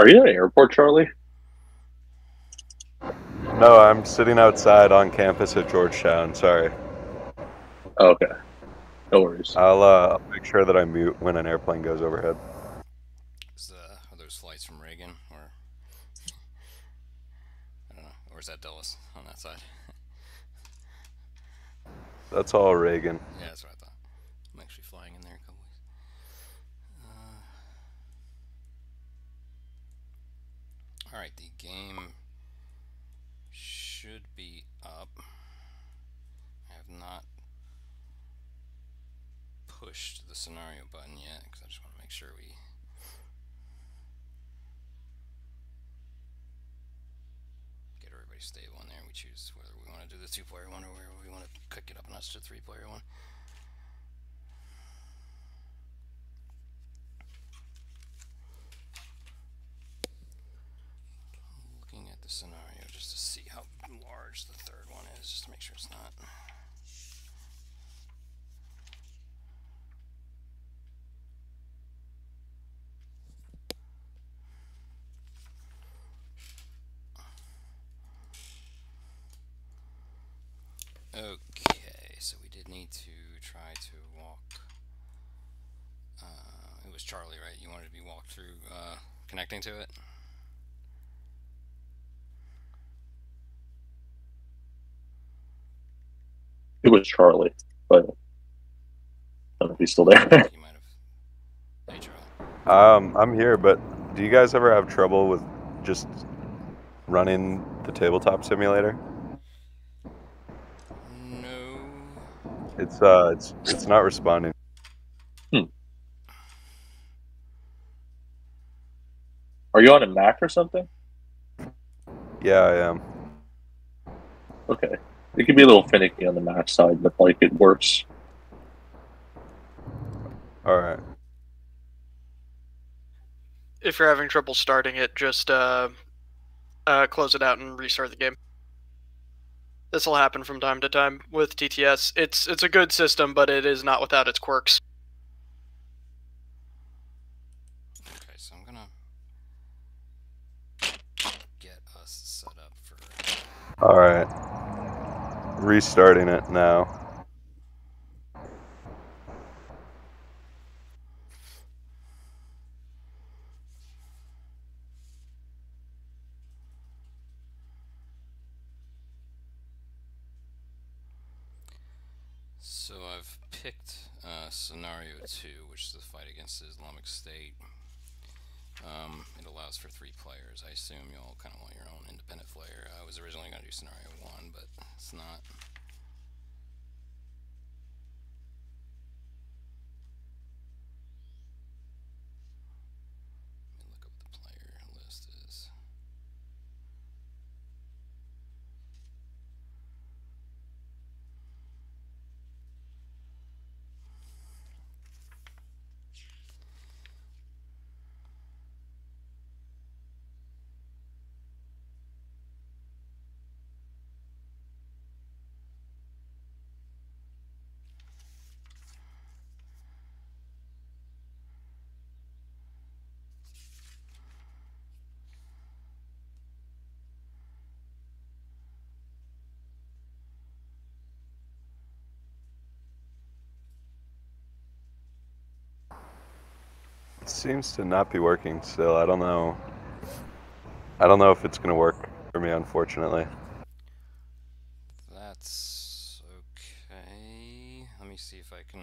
Are you at an airport, Charlie? No, I'm sitting outside on campus at Georgetown. Sorry. Oh, okay. No worries. I'll uh, make sure that I mute when an airplane goes overhead. Is, uh, are those flights from Reagan or I don't know, or is that Dulles on that side? That's all Reagan. Yeah, that's what I thought. I'm actually flying in there in a couple weeks. Uh, all right, the game should be up. I have not pushed the scenario button yet because I just want to make sure we get everybody stable in there. We choose whether we want to do the two-player one or whether we want to cook it up a notch to three-player one. Scenario just to see how large the third one is, just to make sure it's not. Okay, so we did need to try to walk. Uh, it was Charlie, right? You wanted to be walked through uh, connecting to it? Charlie, but I don't know if he's still there. You might have. Hey, Charlie. Um, I'm here, but do you guys ever have trouble with just running the tabletop simulator? No. It's uh, it's it's not responding. Are you on a Mac or something? Yeah, I am. Okay. It can be a little finicky on the Mac side, but like it works. All right. If you're having trouble starting it, just uh, uh, close it out and restart the game. This will happen from time to time with TTS. It's it's a good system, but it is not without its quirks. Okay, so I'm gonna get us set up for. All right. Restarting it now. So I've picked uh, scenario two, which is the fight against the Islamic State. Um, it allows for three players. I assume you all kind of want your own independent player. I was originally going to do scenario one, but it's not. Let me look up what the player list is. It seems to not be working still. I don't know. I don't know if it's gonna work for me, unfortunately. That's okay. Let me see if I can.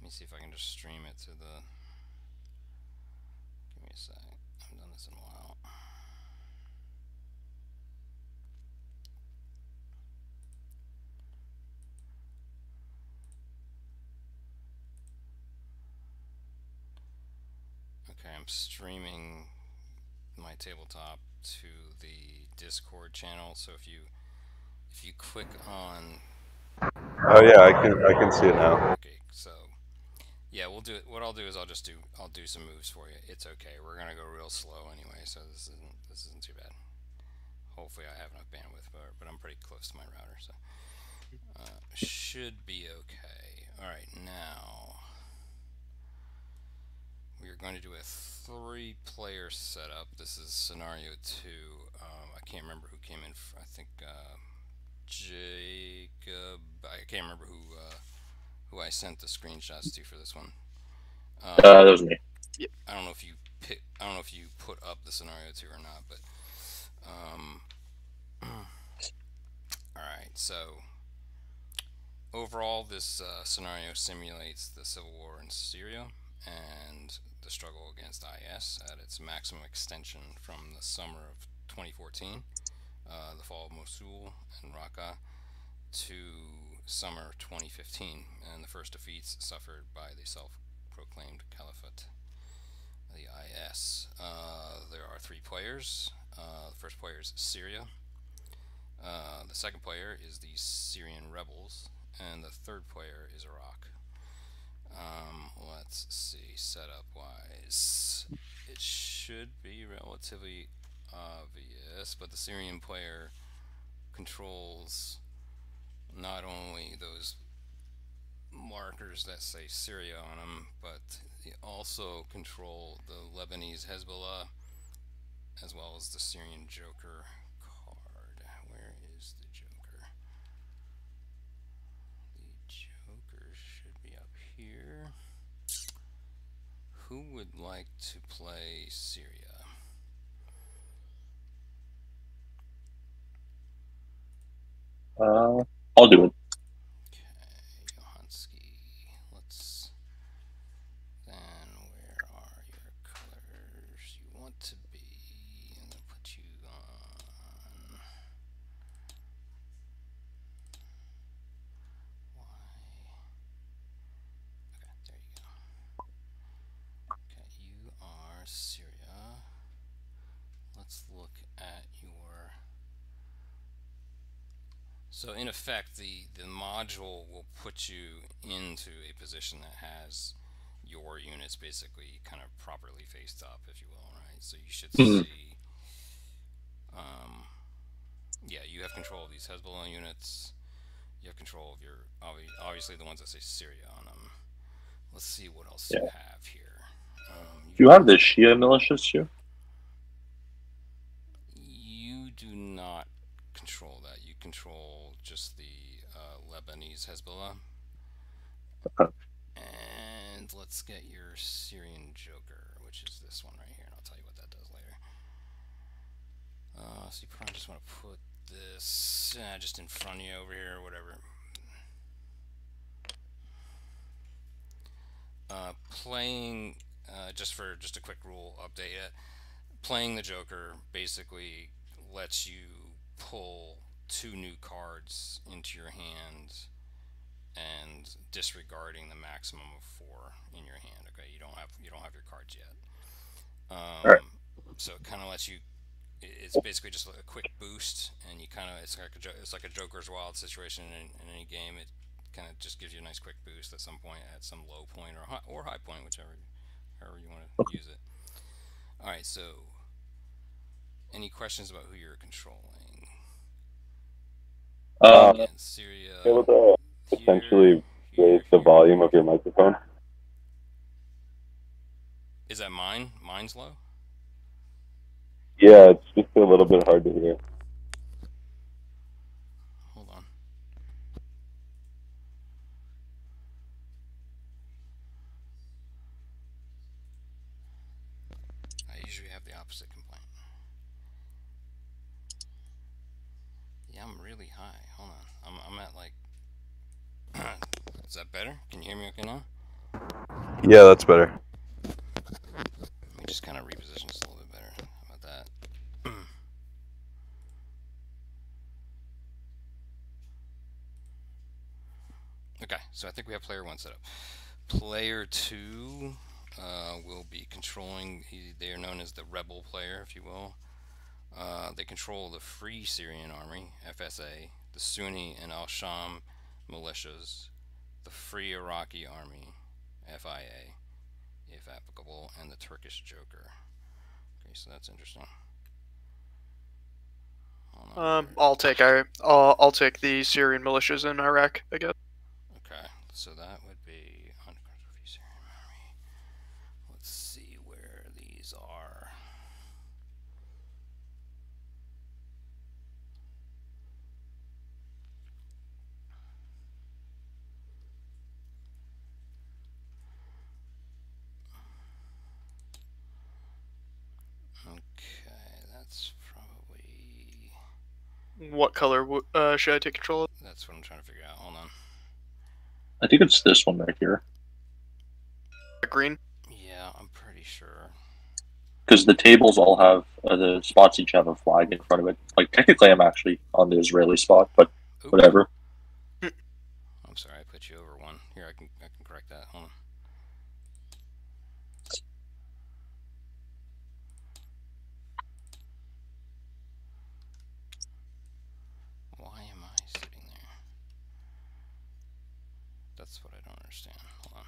Let me see if I can just stream it to the. Give me a sec. I haven't done this in a while. Streaming my tabletop to the Discord channel. So if you if you click on Oh yeah, I can I can see it now. okay, so yeah, we'll do it. What I'll do is I'll just do I'll do some moves for you. It's okay. We're gonna go real slow anyway, so this isn't this isn't too bad. Hopefully, I have enough bandwidth, but but I'm pretty close to my router, so uh, should be okay. All right, now we're we're going to do a three-player setup. This is scenario two. Um, I can't remember who came in. I think uh, Jacob. I can't remember who uh, who I sent the screenshots to for this one. Um, Uh, that was me. I don't know if you pick, I don't know if you put up the scenario two or not, but um, all right. So overall, this uh, scenario simulates the civil war in Syria and the struggle against IS at its maximum extension from the summer of 2014, uh, the fall of Mosul and Raqqa, to summer 2015, and the first defeats suffered by the self-proclaimed caliphate the IS. Uh, there are three players. Uh, the first player is Syria. Uh, the second player is the Syrian rebels, and the third player is Iraq. Um, let's see, setup wise, it should be relatively obvious, but the Syrian player controls not only those markers that say Syria on them, but they also control the Lebanese Hezbollah as well as the Syrian Joker card. Where is the Joker? The Joker should be up here. Who would like to play Syria? Uh, I'll do it. Okay, Johansky. Let's then where are your colors you want to be? I'm gonna put you on why Okay, there you go. Okay, you are Syria. Let's look at your so in effect, the, the module will put you into a position that has your units basically kind of properly faced up, if you will, right? So you should Mhm. see, um, yeah, you have control of these Hezbollah units. You have control of your, obvi- obviously the ones that say Syria on them. Let's see what else you have here. Um, You have the Shia militias too? You do not control that. You control just the uh, Lebanese Hezbollah. And let's get your Syrian Joker, which is this one right here, and I'll tell you what that does later. Uh, so you probably just want to put this uh, just in front of you over here, or whatever. Uh, playing, uh, just for just a quick rule update, uh, playing the Joker basically lets you pull two new cards into your hand and disregarding the maximum of four in your hand. Okay, you don't have you don't have your cards yet. Um, Alright. So it kind of lets you. It's basically just a quick boost, and you kind of it's like a it's like a Joker's Wild situation in, in any game. It kind of just gives you a nice quick boost at some point, at some low point or high, or high point, whichever however you want to Okay. use it. All right, so any questions about who you're controlling? Uh, Again, Syria. able to here, essentially raise the volume of your microphone? Is that mine? Mine's low. Yeah, it's just a little bit hard to hear. Hold on. I usually have the opposite complaint. Yeah, I'm really high. Hold on. I'm, I'm at like. Is that better? Can you hear me okay now? Yeah, that's better. Let me just kind of reposition this a little bit better. How about that? okay, so I think we have player one set up. Player two uh, will be controlling, he, they are known as the rebel player, if you will. Uh, they control the Free Syrian Army, FSA, the Sunni and Al Sham militias, the Free Iraqi Army, FIA, if applicable, and the Turkish Joker. Okay, so that's interesting. Um. I'll take I, I'll, I'll take the Syrian militias in Iraq. I guess. Okay, so that would be uncontrolled Free Syrian Army. Let's see what color uh, should I take control of? That's what I'm trying to figure out. Hold on. I think it's this one right here. Green. Yeah, I'm pretty sure. Because the tables all have uh, the spots each have a flag in front of it. Like technically, I'm actually on the Israeli spot, but Oop. whatever. I'm sorry, I put you over one. Here, I can I can correct that. Hold on. Why am I sitting there? That's what I don't understand. Hold on.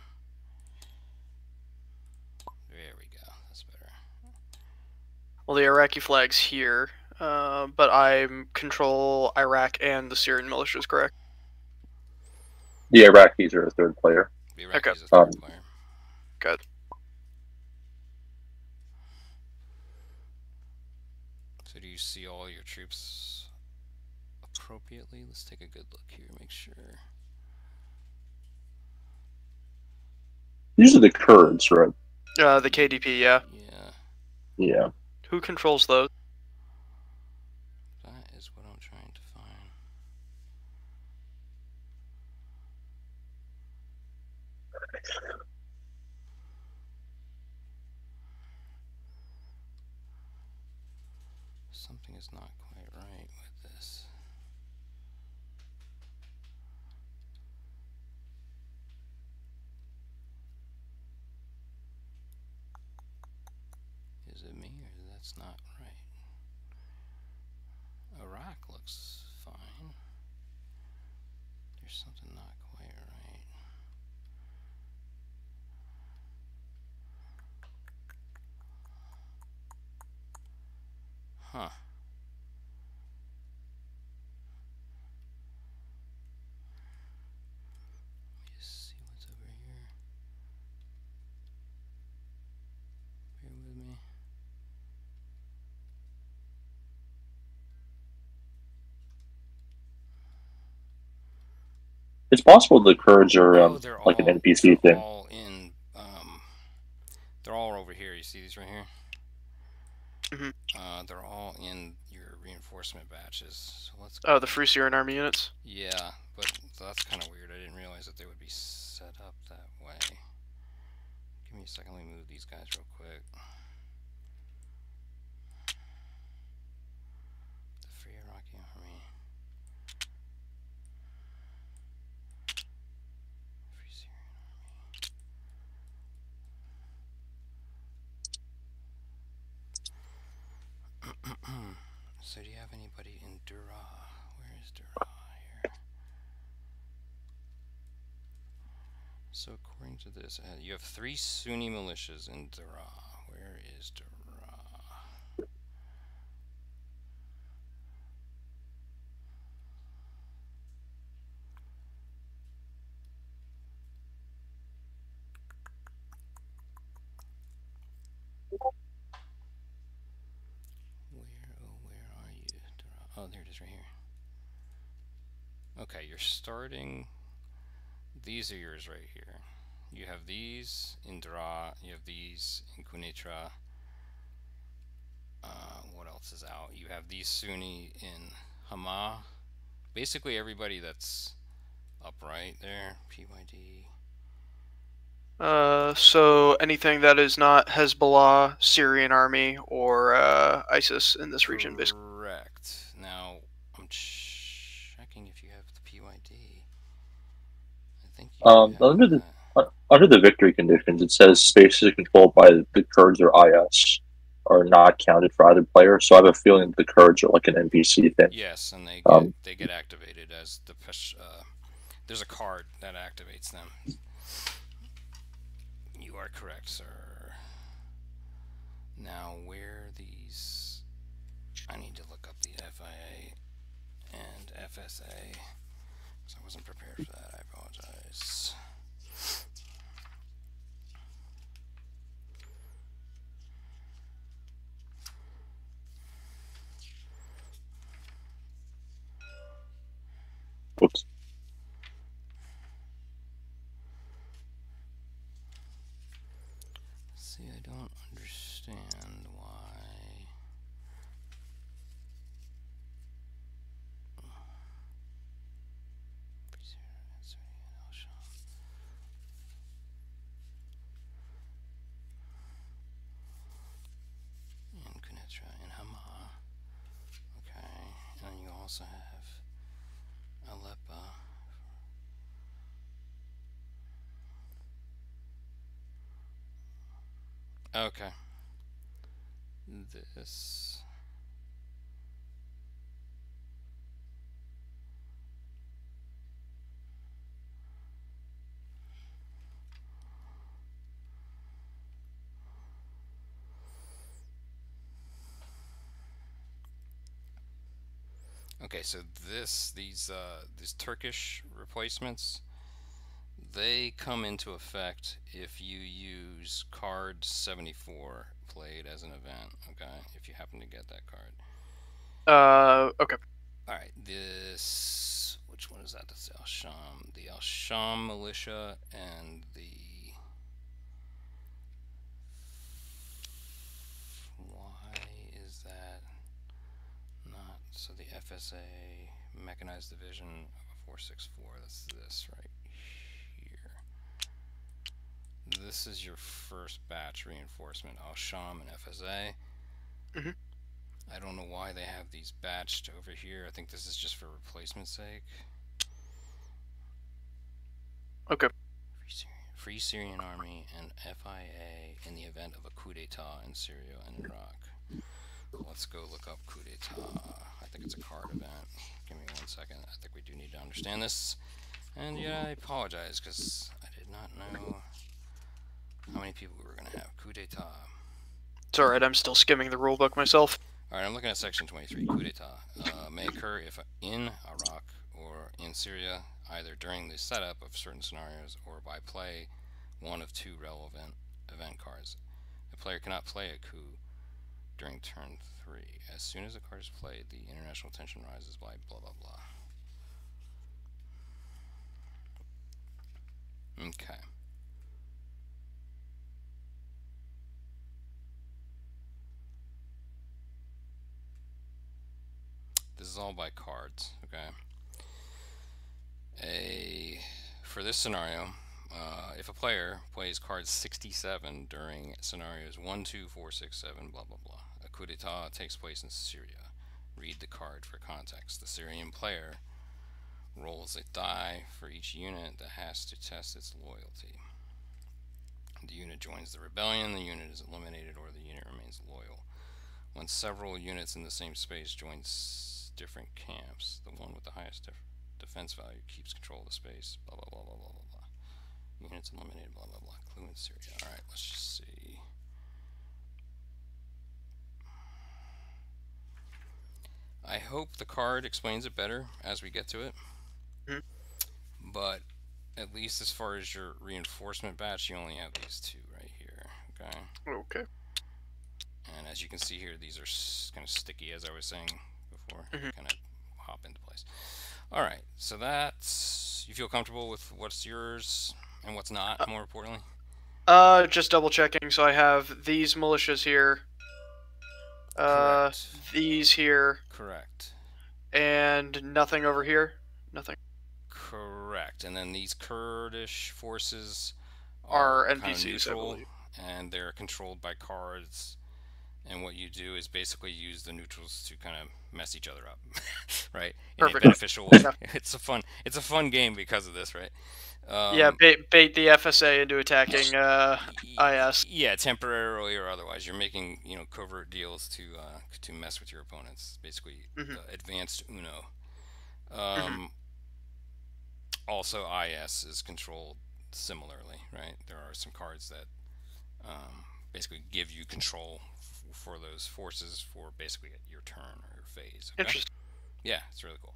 There we go. That's better. Well, the Iraqi flag's here, uh, but I control Iraq and the Syrian militias, correct? The Iraqis are a third player. The Okay. Iraqis a third Um, player. Good. So do you see all your troops appropriately? Let's take a good look here, make sure. These are the Kurds, right? Uh, the KDP, yeah. Yeah, Yeah. Who controls those? that is what I'm trying to find. Something is not quite right with this. Is it me or that's not right? Iraq looks fine. There's something not quite right. Huh. Let me just see what's over here. Bear with me. It's possible the Kurds are Oh, um, they're like all, an NPC they're thing. all in. Um, they're all over here. You see these right here? Mhm. Uh, they're all in your reinforcement batches. So let's. Oh, the Free Syrian Army units. Yeah, but that's kind of weird. I didn't realize that they would be set up that way. Give me a second. Let me move these guys real quick. The Free Iraqi Army. Free Syrian Army. so do you have anybody in Dura? Where is Dura here? So to this, you have three Sunni militias in Dura. Where is Dura? Where, oh, where are you? Dura? Oh, there it is right here. Okay, you're starting. These are yours right here. You have these in Dra, you have these in Quneitra. Uh, what else is out? You have these Sunni in Hama. Basically, everybody that's upright there. PYD. Uh, so anything that is not Hezbollah, Syrian Army, or uh, ISIS in this region, basically. Correct. Now, I'm checking if you have the PYD. I think you Um, have under the- that. Under the victory conditions, it says spaces controlled by the Kurds or IS are not counted for either player. So I have a feeling the Kurds are like an NPC thing. Yes, and they get, Um, they get activated as the pesh, uh, there's a card that activates them. You are correct, sir. Now, where these? I need to look up the FIA and FSA because I wasn't prepared for that. I apologize. Whoops. See, I don't understand why. Okay. This. Okay, so this, these, uh, these Turkish replacements, they come into effect if you use card 74 played as an event, okay? If you happen to get that card. Uh, okay. Alright, this, which one is that? That's Al Sham. The Al Sham militia and the why is that not so the FSA Mechanized Division 464. That's this right here. This is your first batch reinforcement. Al Sham and FSA. Mm -hmm. I don't know why they have these batched over here. I think this is just for replacement sake. Okay. Free Syrian, Free Syrian Army and FIA in the event of a coup d'etat in Syria and Iraq. Let's go look up coup d'etat. I think it's a card event. Give me one second. I think we do need to understand this. And yeah, I apologize because I did not know how many people we were going to have. Coup d'etat. It's alright, I'm still skimming the rulebook myself. Alright, I'm looking at section 23. Coup d'etat uh, may occur if in Iraq or in Syria, either during the setup of certain scenarios or by play one of two relevant event cards. A player cannot play a coup during turn three. As soon as a card is played, the international tension rises by blah blah blah. Okay. This is all by cards, okay? A for this scenario, uh, if a player plays card 67 during scenarios 1, 2, 4, 6, 7, blah, blah, blah, a coup d'etat takes place in Syria. Read the card for context. The Syrian player rolls a die for each unit that has to test its loyalty. The unit joins the rebellion, the unit is eliminated, or the unit remains loyal. When several units in the same space join different camps, the one with the highest def defense value keeps control of the space, blah, blah, blah, blah, blah, blah, blah. Units eliminated, blah, blah, blah. Clue in Syria. Alright, let's just see. I hope the card explains it better as we get to it. Mm-hmm. But at least as far as your reinforcement batch, you only have these two right here. Okay. Okay. And as you can see here, these are kind of sticky, as I was saying before. Mm-hmm. Kind of hop into place. All right. So that's you feel comfortable with what's yours and what's not. Uh, more importantly. Uh, just double checking. So I have these militias here. Uh, these here. Correct. And nothing over here? Nothing. Correct. And then these Kurdish forces are, are NPCs, neutral, and they're controlled by cards. And what you do is basically use the neutrals to kind of mess each other up, right? In Perfect. a beneficial way. It's a fun, it's a fun game because of this, right? Um, yeah, bait, bait the FSA into attacking uh, IS. Yeah, temporarily or otherwise, you're making you know covert deals to uh, to mess with your opponents. Basically, mm-hmm. advanced Uno. Um, mm-hmm. Also, IS is controlled similarly, right? There are some cards that um, basically give you control for those forces for basically your turn or your phase. Okay? Interesting. Yeah, it's really cool.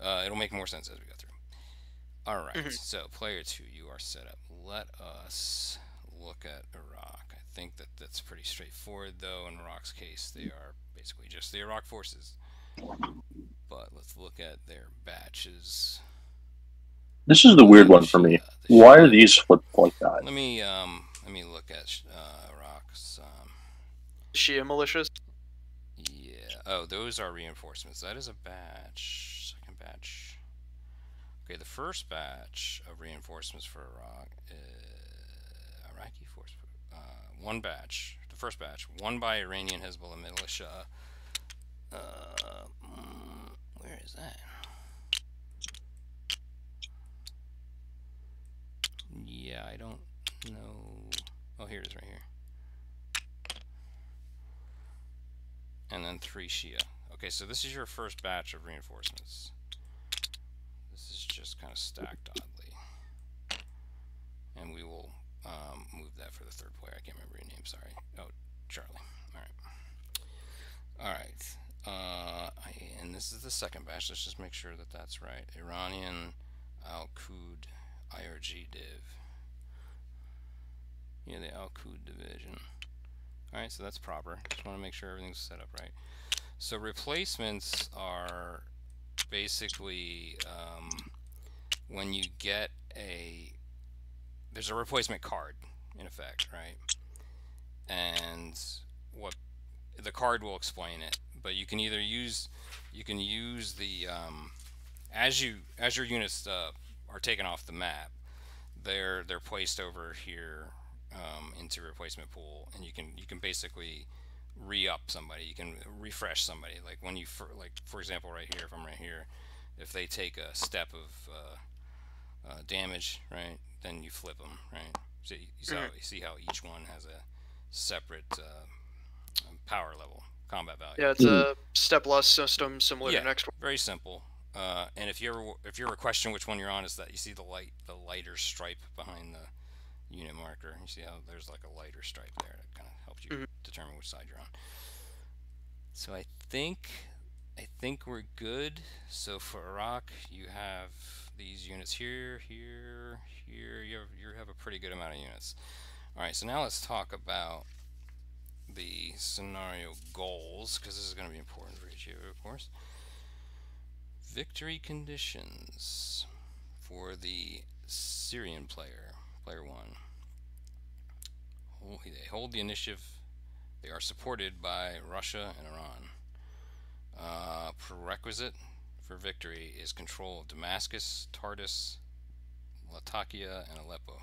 Uh, it'll make more sense as we go through. All right, mm-hmm. so player two, you are set up. Let us look at Iraq. I think that that's pretty straightforward, though. In Iraq's case, they are basically just the Iraq forces. But let's look at their batches. This is the weird one for me. Why are these flipped like that? Let me um, let me look at uh, Iraq's Shia militias. Yeah. Oh, those are reinforcements. That is a batch. Second batch. Okay, the first batch of reinforcements for Iraq, uh, Iraqi force, uh, one batch, the first batch, one by Iranian Hezbollah militia. Uh, mm, where is that? Yeah, I don't know. Oh, here it is right here. And then three Shia. Okay, so this is your first batch of reinforcements. This is just kind of stacked oddly. And we will um, move that for the third player. I can't remember your name, sorry. Oh, Charlie. All right. All right. Uh, and this is the second batch. Let's just make sure that that's right. Iranian Al Qud IRG div. Yeah, the Al Qud division. Alright, so that's proper. Just want to make sure everything's set up right. So replacements are basically um, when you get a there's a replacement card in effect, right? And what the card will explain it, but you can either use you can use the um, as you as your units uh, are taken off the map, they're they're placed over here um, into replacement pool, and you can you can basically re-up somebody. You can refresh somebody. Like when you for, like for example right here, if I'm right here, if they take a step of uh, uh, damage, right, then you flip them, right. So you, you, mm-hmm. you see how each one has a separate uh, power level, combat value. Yeah, it's a step loss system similar yeah, to next one. Very simple. Uh, and if you're if you're a question which one you're on, is that you see the light the lighter stripe behind the unit marker. You see how there's like a lighter stripe there that kind of helps you mm -hmm. determine which side you're on. So I think I think we're good. So for Iraq, you have these units here, here, here. You have, you have a pretty good amount of units. All right, so now let's talk about the scenario goals, because this is going to be important for each of you, of course. Victory conditions for the Syrian player, player one. They hold the initiative. They are supported by Russia and Iran. Uh, prerequisite for victory is control of Damascus, Tartus, Latakia, and Aleppo.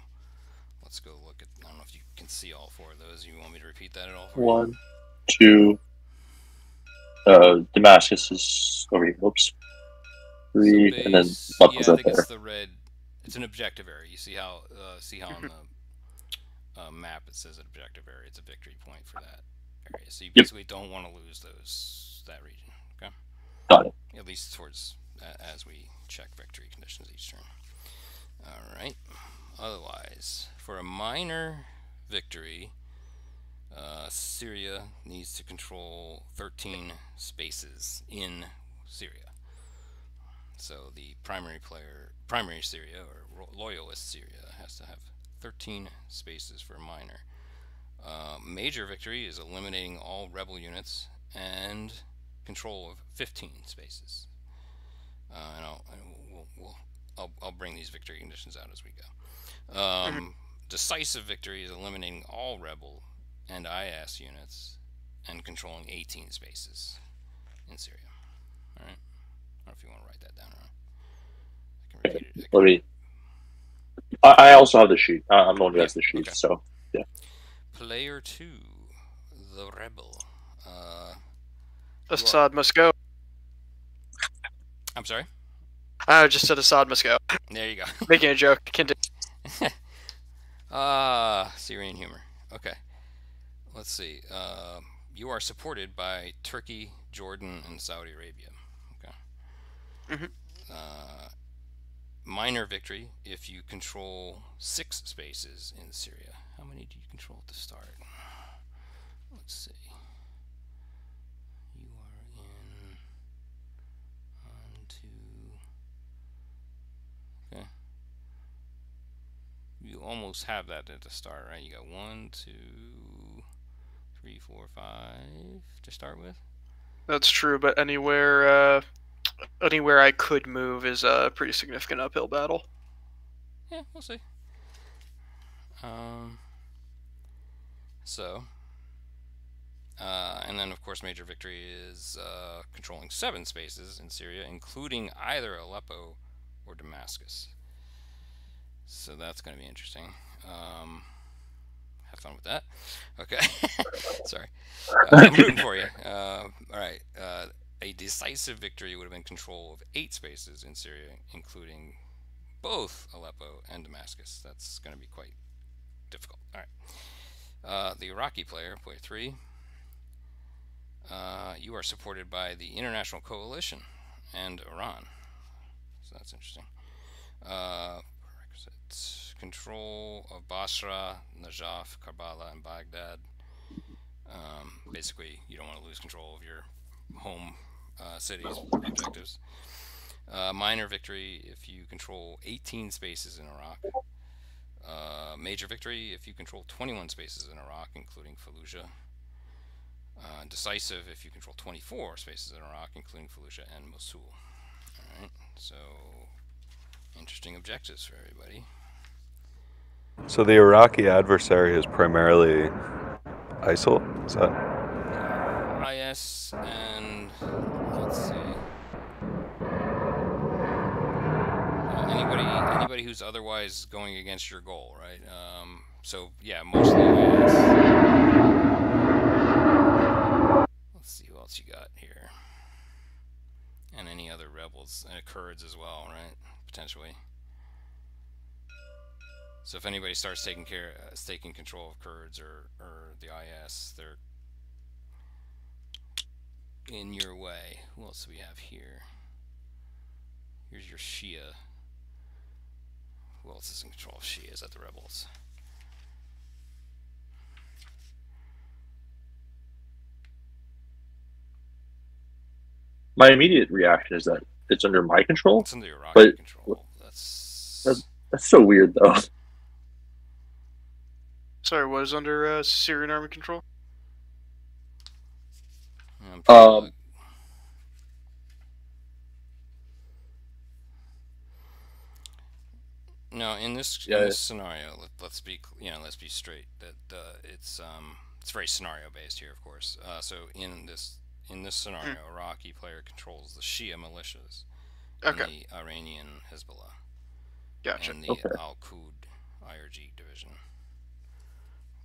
Let's go look at. I don't know if you can see all four of those. You want me to repeat that at all? One, two. Uh, Damascus is over here. Oops three, so and then yeah, I think there. it's the red. It's an objective area. You see how uh, see how on the uh, map it says an objective area. It's a victory point for that area. So you yep. basically don't want to lose those that region. Okay. Got it. At least towards uh, as we check victory conditions each turn. All right. Otherwise, for a minor victory, uh, Syria needs to control 13 spaces in Syria. So the primary player, primary Syria or loyalist Syria has to have 13 spaces for minor. Uh, major victory is eliminating all rebel units and control of 15 spaces. Uh, and I'll, we'll, we'll, I'll, I'll, bring these victory conditions out as we go. Um, mm-hmm. decisive victory is eliminating all rebel and IS units and controlling 18 spaces in Syria. All right. I don't know if you want to write that down or not. I can repeat it. Let me. I, I also have the sheet. I'm the one who has the sheet, okay. so yeah. Player two, the rebel. Uh, Assad must go. I'm sorry. I just said Assad must go. There you go. Making a joke. Continue. Ah, uh, Syrian humor. Okay. Let's see. Uh, you are supported by Turkey, Jordan, and Saudi Arabia. Mm-hmm. Uh, minor victory if you control six spaces in Syria. How many do you control at the start? Let's see. You are in one, two. Okay. You almost have that at the start, right? You got one, two, three, four, five to start with. That's true, but anywhere. Uh anywhere I could move is a pretty significant uphill battle. Yeah, we'll see. Um, so, uh, and then of course, major victory is uh, controlling seven spaces in Syria, including either Aleppo or Damascus. So that's going to be interesting. Um, have fun with that. Okay, sorry. Uh, I'm rooting for you. Uh, all right. A decisive victory would have been control of eight spaces in Syria, including both Aleppo and Damascus. That's going to be quite difficult. All right. Uh, the Iraqi player, player three. Uh, you are supported by the International Coalition and Iran. So that's interesting. Uh, control of Basra, Najaf, Karbala, and Baghdad. Um, basically, you don't want to lose control of your home uh, cities objectives. Uh, minor victory if you control 18 spaces in Iraq. Uh, major victory if you control 21 spaces in Iraq, including Fallujah. Uh, decisive if you control 24 spaces in Iraq, including Fallujah and Mosul. Alright, so interesting objectives for everybody. So the Iraqi adversary is primarily ISIL. Is that? IS and let's see. Uh, anybody, anybody who's otherwise going against your goal, right? Um, so yeah, mostly IS. Let's see who else you got here, and any other rebels and Kurds as well, right? Potentially. So if anybody starts taking care, uh, taking control of Kurds or, or the IS, they're in your way. Who else do we have here? Here's your Shia. Who else is in control of Shia? Is at the rebels? My immediate reaction is that it's under my control. It's under Iraqi But- control. That's That's- That's so weird, though. Sorry, what is under uh, Syrian army control? I'm Um, look. No, in this Yeah. in this scenario, let, let's be you know let's be straight that uh, it's um it's very scenario based here, of course. Uh, so in this in this scenario, Iraqi player controls the Shia militias Okay, and the Iranian Hezbollah gotcha. and the Okay. Al Qud IRG division.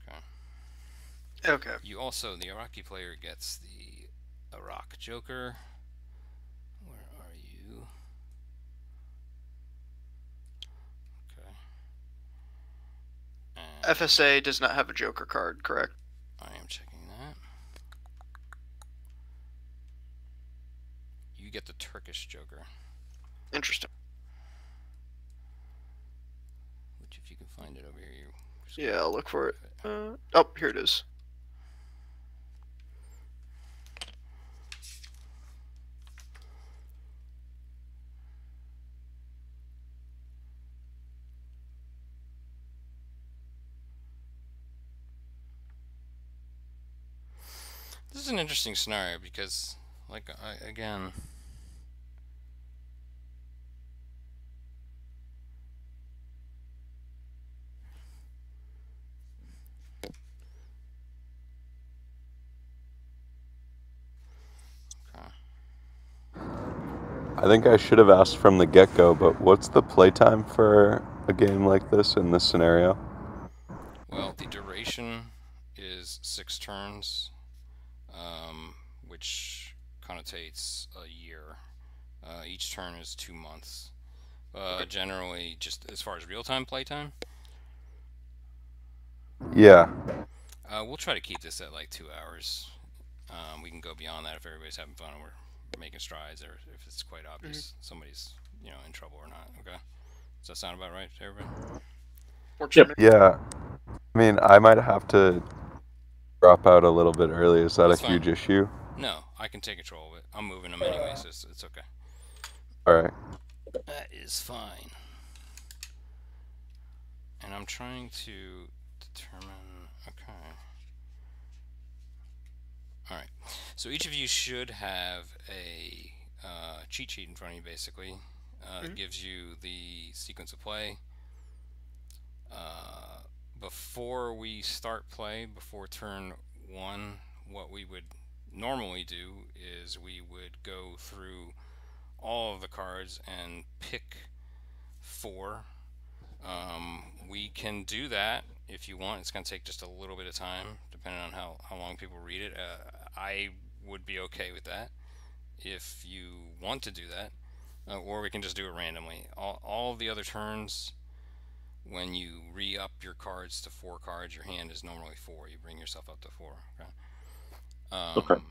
Okay. Okay. You also, the Iraqi player gets the Iraq Joker. Where are you? Okay. And FSA does not have a Joker card, correct? I am checking that. You get the Turkish Joker, Interesting. which if you can find it over here, you Yeah, I'll look for it. it. Uh, oh, here it is. Is an interesting scenario because, like, I, again. I think I should have asked from the get go, but what's the playtime for a game like this in this scenario? Well, the duration is six turns, um, which connotates a year. Uh, each turn is two months. Uh, generally, just as far as real-time playtime, Yeah. uh, we'll try to keep this at like two hours. Um, we can go beyond that if everybody's having fun and we're making strides, or if it's quite obvious somebody's you know in trouble or not. Okay, does that sound about right to everybody? Yep. Yeah. I mean, I might have to drop out a little bit early. Is that That's a fine. huge issue? No, I can take control of it. I'm moving them anyway, so it's, it's okay. All right. That is fine. And I'm trying to determine. Okay. Alright. So each of you should have a uh, cheat sheet in front of you, basically. Uh, It Mhm. gives you the sequence of play. Uh, before we start play, before turn one, what we would normally do is we would go through all of the cards and pick four. Um, we can do that if you want. It's going to take just a little bit of time, depending on how, how long people read it. Uh, I would be okay with that if you want to do that, uh, or we can just do it randomly. All, all of the other turns, when you re up your cards to four cards, your hand is normally four. You bring yourself up to four. Okay. Um, Okay.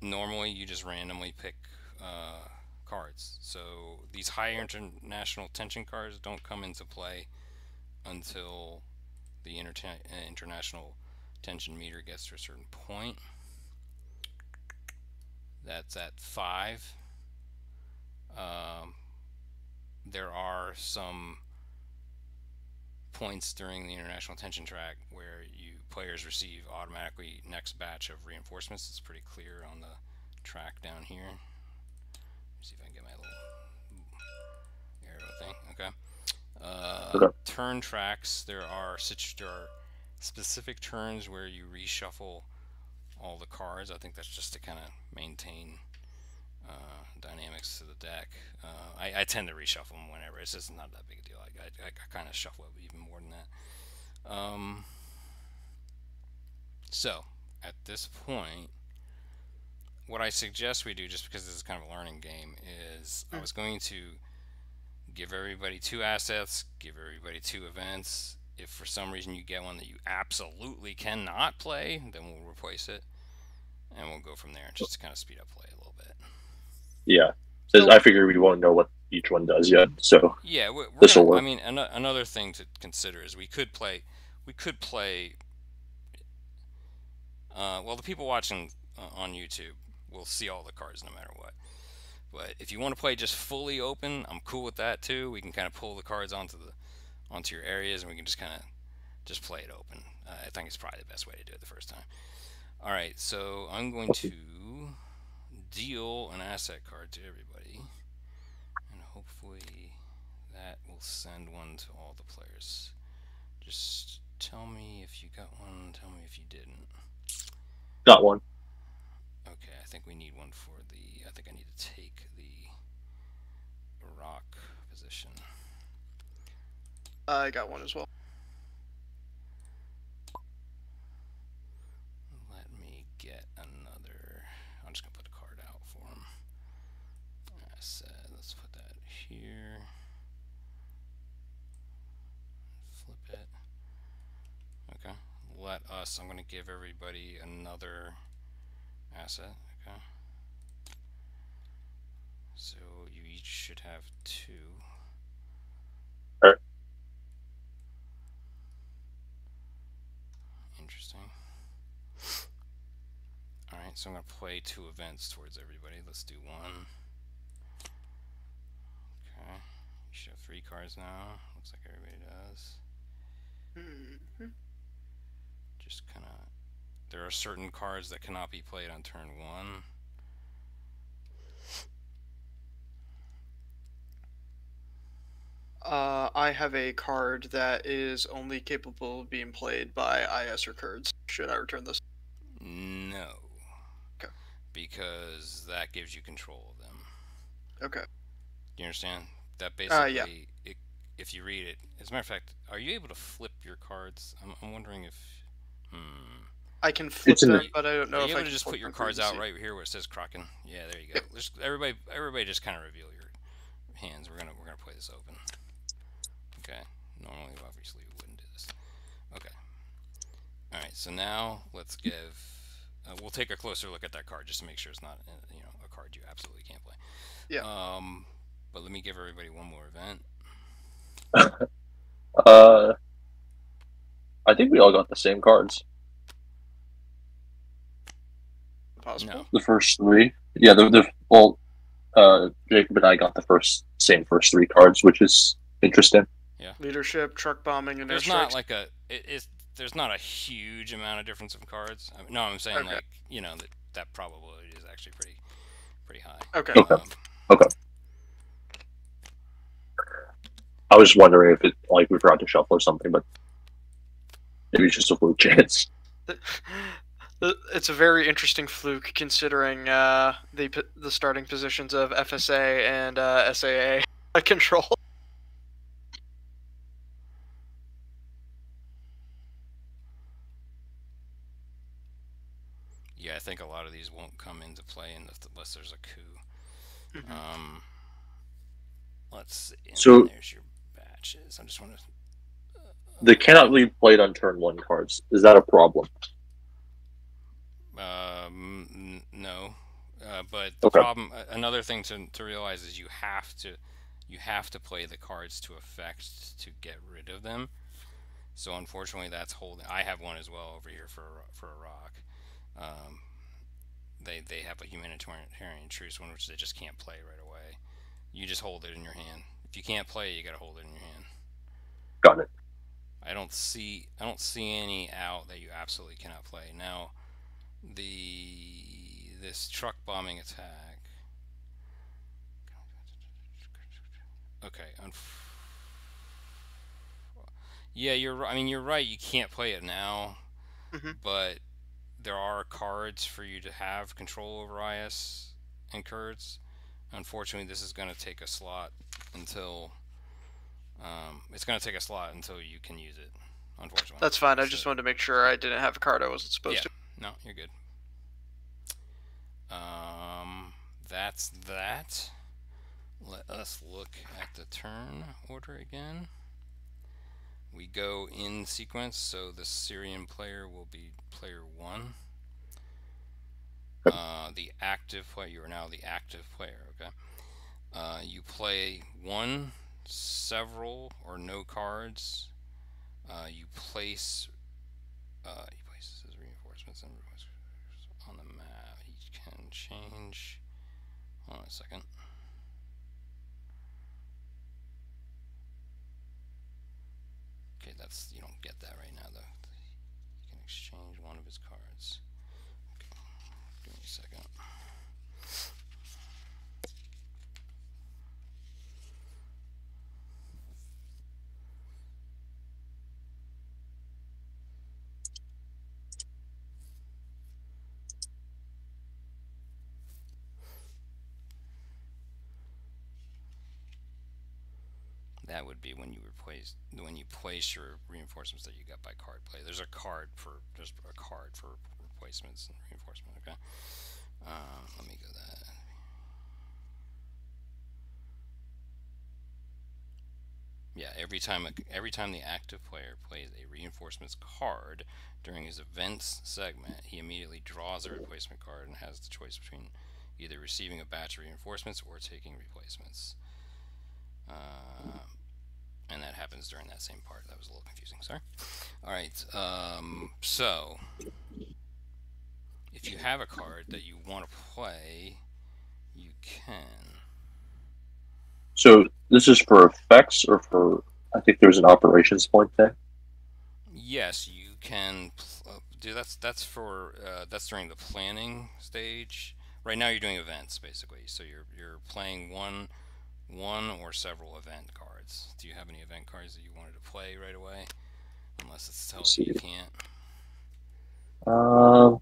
normally you just randomly pick uh, cards. So these high international tension cards don't come into play until the inter- international tension meter gets to a certain point. That's at five. Um, there are some points during the international tension track where you players receive automatically next batch of reinforcements. It's pretty clear on the track down here. See if I can get my little arrow thing. Okay. Uh, okay. Turn tracks. There are there are specific turns where you reshuffle all the cards. I think that's just to kind of maintain uh, dynamics to the deck. Uh, I, I, tend to reshuffle them whenever. It's just not that big a deal. I, I, I kind of shuffle it even more than that. Um, so, at this point, what I suggest we do, just because this is kind of a learning game, is I hmm. was going to give everybody two assets, give everybody two events. If for some reason you get one that you absolutely cannot play, then we'll replace it, and we'll go from there, just to kind of speed up play a little bit. Yeah, so, I figure we won't know what each one does yet, so yeah, we're, we're I mean, an- another thing to consider is we could play, we could play. Uh, well, the people watching uh, on YouTube will see all the cards no matter what. But if you want to play just fully open, I'm cool with that too. We can kind of pull the cards onto the onto your areas, and we can just kind of just play it open. Uh, I think it's probably the best way to do it the first time. All right, so I'm going to deal an asset card to everybody, and hopefully that will send one to all the players. Just tell me if you got one. Tell me if you didn't. Got one. Okay, I think we need one for the. I think I need to take the Iraq position. I got one as well. Let me get another. I'm just gonna put a card out for him. I said, let's put that here. Flip it. Okay. Let us. I'm gonna give everybody another asset. Okay. So you each should have two. Interesting. Alright, so I'm going to play two events towards everybody. Let's do one. Okay. You should have three cards now. Looks like everybody does. Mm -hmm. Just kind of there are certain cards that cannot be played on turn one. Uh, I have a card that is only capable of being played by IS or Kurds. Should I return this? No. Okay. Because that gives you control of them. Okay. Do you understand? That basically, uh, yeah. it, if you read it, as a matter of fact, are you able to flip your cards? I'm, I'm wondering if. Hmm. I can flip them, the, but I don't know if you I can just put your cards out right here where it says Kraken. Yeah, there you go. Just everybody, everybody, just kind of reveal your hands. We're gonna we're gonna play this open. Okay. Normally, obviously, we wouldn't do this. Okay. All right. So now let's give. Uh, we'll take a closer look at that card just to make sure it's not uh, you know a card you absolutely can't play. Yeah. Um, but let me give everybody one more event. uh, I think we all got the same cards. possible? No. The first three, yeah. The, the well, uh, Jacob and I got the first same first three cards, which is interesting. Yeah. Leadership, truck bombing, and there's not like a it, it's there's not a huge amount of difference of cards. I mean, no, I'm saying okay. like you know that that probability is actually pretty pretty high. Okay. Okay. Um, okay. I was wondering if it like we forgot to shuffle or something, but maybe it's just a fluke chance. It's a very interesting fluke considering uh, the the starting positions of FSA and uh, SAA control. Yeah, I think a lot of these won't come into play unless there's a coup. Mm-hmm. Um, let's see. So there's your batches. I just want to. Uh, they cannot be played on turn one cards. Is that a problem? Um, no, Uh, but the Okay. problem, another thing to, to realize is you have to you have to play the cards to effect to get rid of them. So unfortunately, that's holding. I have one as well over here for a- for Iraq. Um, they they have a humanitarian truce one, which they just can't play right away. You just hold it in your hand. If you can't play, it, you gotta hold it in your hand. Got it. I don't see I don't see any out that you absolutely cannot play. Now, the this truck bombing attack. Okay. Unf- yeah, you're. I mean, you're right. You can't play it now, Mhm. but there are cards for you to have control over IS and Kurds. Unfortunately, this is going to take a slot until. Um, it's going to take a slot until you can use it. Unfortunately. That's fine. I just wanted to make sure I didn't have a card I wasn't supposed Yeah. to. No, you're good. Um, that's that. Let us look at the turn order again. We go in sequence, so the Syrian player will be player one. Uh, the active player, you are now the active player, okay? Uh, you play one, several, or no cards. Uh, you place uh, he places his reinforcements on the map. He can change. Hold on a second. Okay, that's you don't get that right now though. You can exchange one of his cards. Give me a second. That would be when you replace when you place your reinforcements that you got by card play. There's a card for there's a card for replacements and reinforcement. Okay, uh, let me go that. Yeah, every time a, every time the active player plays a reinforcements card during his events segment, he immediately draws a replacement card and has the choice between either receiving a batch of reinforcements or taking replacements. Uh, and that happens during that same part. That was a little confusing. Sorry. All right. Um, so, if you have a card that you want to play, you can. So this is for effects or for? I think there's an operations point there. Yes, you can uh, do that's that's for uh, that's during the planning stage. Right now, you're doing events basically. So you're you're playing one one or several event cards. Do you have any event cards that you wanted to play right away? Unless it's tells you you can't. Um,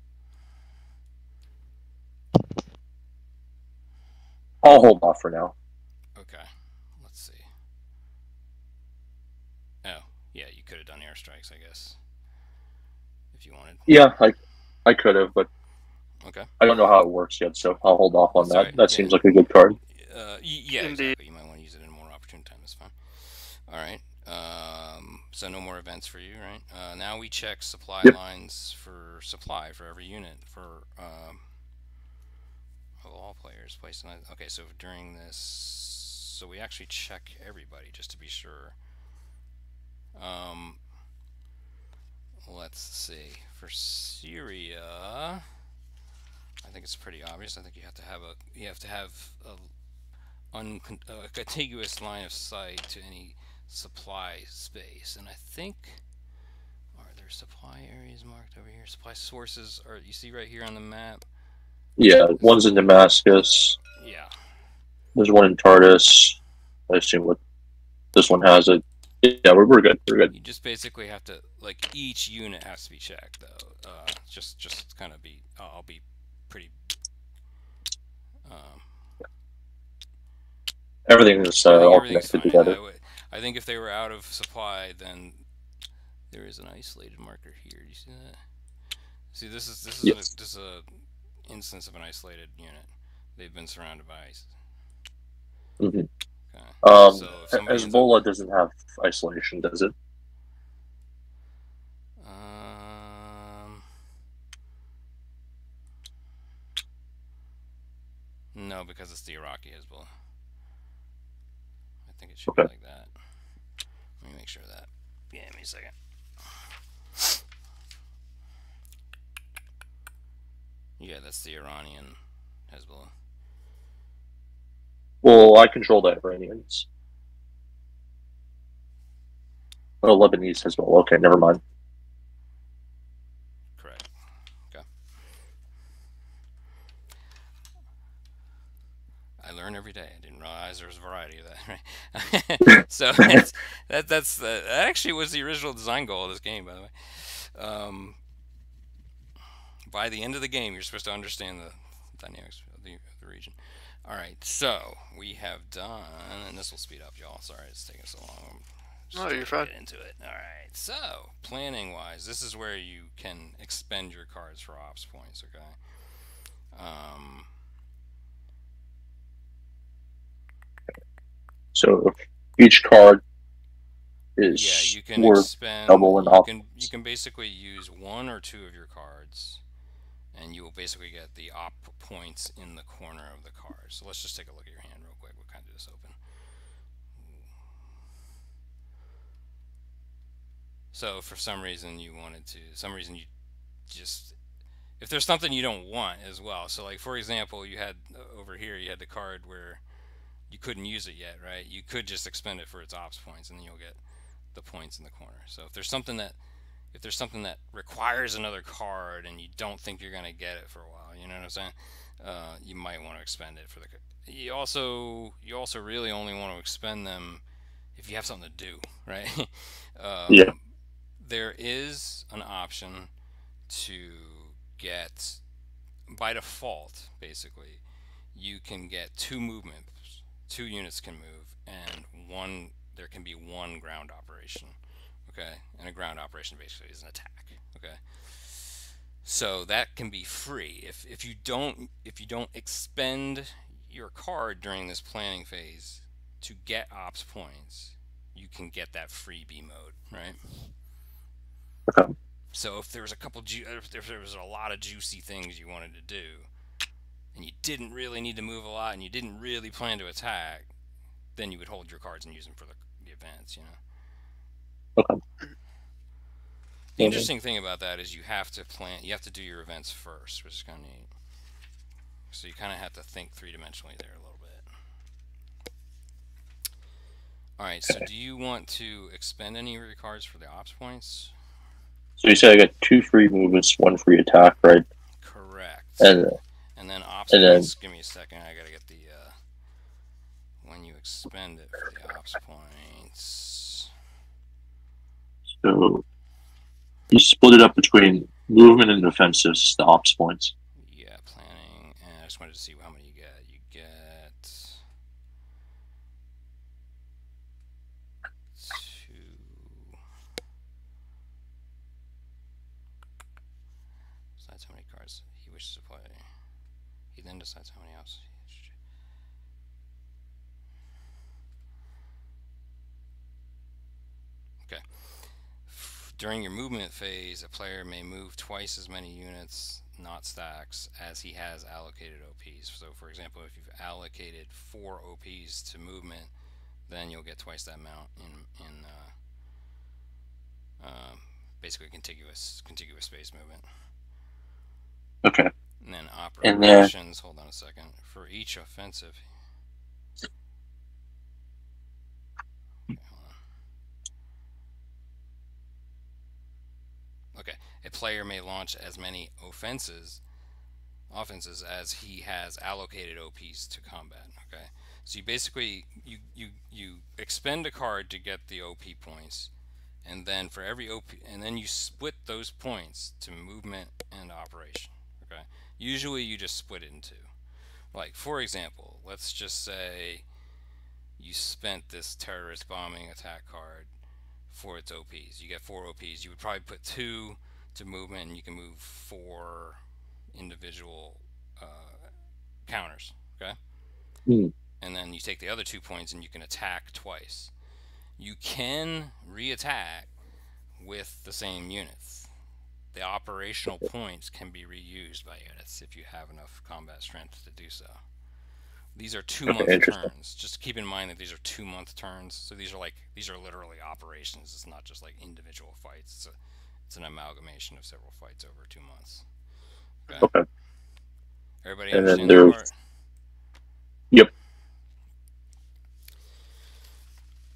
I'll hold off for now. Okay, let's see. Oh, yeah, you could have done airstrikes, I guess, if you wanted. Yeah, I, I could have, but Okay. I don't know how it works yet, so I'll hold off on That's that. all right, That yeah. seems like a good card. Uh, yeah, Indeed. exactly. You might want to use it in a more opportune time. That's fine. All right. Um, so no more events for you, right? Uh, now we check supply Yep. lines for supply for every unit for um, of all players placed it. Okay, so during this, so we actually check everybody just to be sure. Um, let's see. For Syria, I think it's pretty obvious. I think you have to have a you have to have a, uncon- a contiguous line of sight to any supply space, and I think are there supply areas marked over here? Supply sources are you see right here on the map? Yeah, one's in Damascus. Yeah. There's one in Tartus. I assume what this one has it. Yeah, we're, we're good. We're good. You just basically have to like each unit has to be checked though. Uh, just just kind of be I'll be pretty. Um, Everything is uh, all connected fine. I, together. I would- I think if they were out of supply, then there is an isolated marker here. Do you see that? See, this is this is Yes. a, this is a instance of an isolated unit. They've been surrounded by IS. Mhm. Okay. Um, so up- doesn't have isolation, does it? Um, No, because it's the Iraqi Hezbollah. I think it should Okay. be like that. Let me make sure of that. Yeah, give me a second. Yeah, that's the Iranian Hezbollah. Well, I control the Iranians. Oh, Lebanese Hezbollah. Okay, never mind. Correct. Okay. I learn every day. I didn't realize there was a variety of that. Right? so that's, that that's the, that actually was the original design goal of this game, by the way. Um, by the end of the game, you're supposed to understand the dynamics of the, of the region. All right, so we have done, and this will speed up, y'all. Sorry, it's taking so long. I'm just No, you're to fine. Get into it. All right. So planning wise, this is where you can expend your cards for ops points. Okay. Um, So each card is yeah, you can worth expend. double in you can you can basically use one or two of your cards, and you will basically get the op points in the corner of the card. So let's just take a look at your hand real quick. We'll kind of do this open. So for some reason you wanted to, some reason you just, if there's something you don't want as well. So like for example, you had uh, over here you had the card where you couldn't use it yet, right? You could just expend it for its ops points, and then you'll get the points in the corner. So if there's something that if there's something that requires another card and you don't think you're gonna get it for a while, you know what I'm saying? Uh, you might want to expend it for the. You also you also really only want to expend them if you have something to do, right? um, Yeah. There is an option to get by default, basically, you can get two movements. Two units can move, and one there can be one ground operation. Okay, and a ground operation basically is an attack. Okay, so that can be free if if you don't if you don't expend your card during this planning phase to get ops points, you can get that freebie mode, right? Okay. So if there was a couple, ju- if there if there was a lot of juicy things you wanted to do, and you didn't really need to move a lot, and you didn't really plan to attack, then you would hold your cards and use them for the, the events, you know. Okay. The interesting thing about that is you have to plan, you have to do your events first, which is kind of neat. So you kind of have to think three dimensionally there a little bit. All right. So do you want to expend any of your cards for the ops points? So you said I got two free movements, one free attack, right? Correct. And And then ops And then- Give me a second. I gotta get the uh, when you expend it for the ops points. So you split it up between movement and defensives, the ops points. Yeah, planning. And I just wanted to see how many you get. You get two. Decides how many cards he wishes to play. He then decides how many else. he wishes to- Okay. During your movement phase, a player may move twice as many units, not stacks, as he has allocated OPs. So, for example, if you've allocated four OPs to movement, then you'll get twice that amount in in uh, uh, basically contiguous contiguous space movement. Okay. And then And then- operations. hold on a second. For each offensive. Okay, hold on. Okay, a player may launch as many offenses, offenses as he has allocated OPs to combat. Okay, so you basically you you you expend a card to get the OP points, and then for every OP, and then you split those points to movement and operation. Okay, usually you just split it in two. Like for example, let's just say you spent this terrorist bombing attack card for its OPs. You get four OPs. You would probably put two to movement, and you can move four individual uh, counters. Okay. Hmm. And then you take the other two points, and you can attack twice. You can re-attack with the same units. The operational points can be reused by units if you have enough combat strength to do so. These are two month turns. Just keep in mind that these are two month turns. So these are like these are literally operations. It's not just like individual fights. It's a it's an amalgamation of several fights over two months. Okay. Everybody And then understand that there's- part? Yep.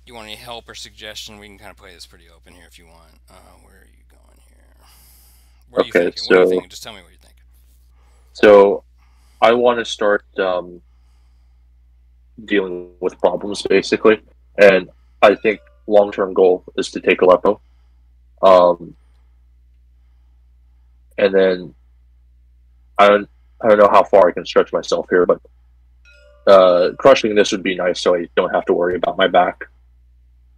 You want any help or suggestion? We can kind of play this pretty open here if you want. Uh, where are you going here? You Okay, thinking? What are you so- thinking? Just tell me what you're thinking. So I want to start um, dealing with problems basically, and I think long term goal is to take Aleppo, um, and then I don't I don't know how far I can stretch myself here, but uh, crushing this would be nice, so I don't have to worry about my back,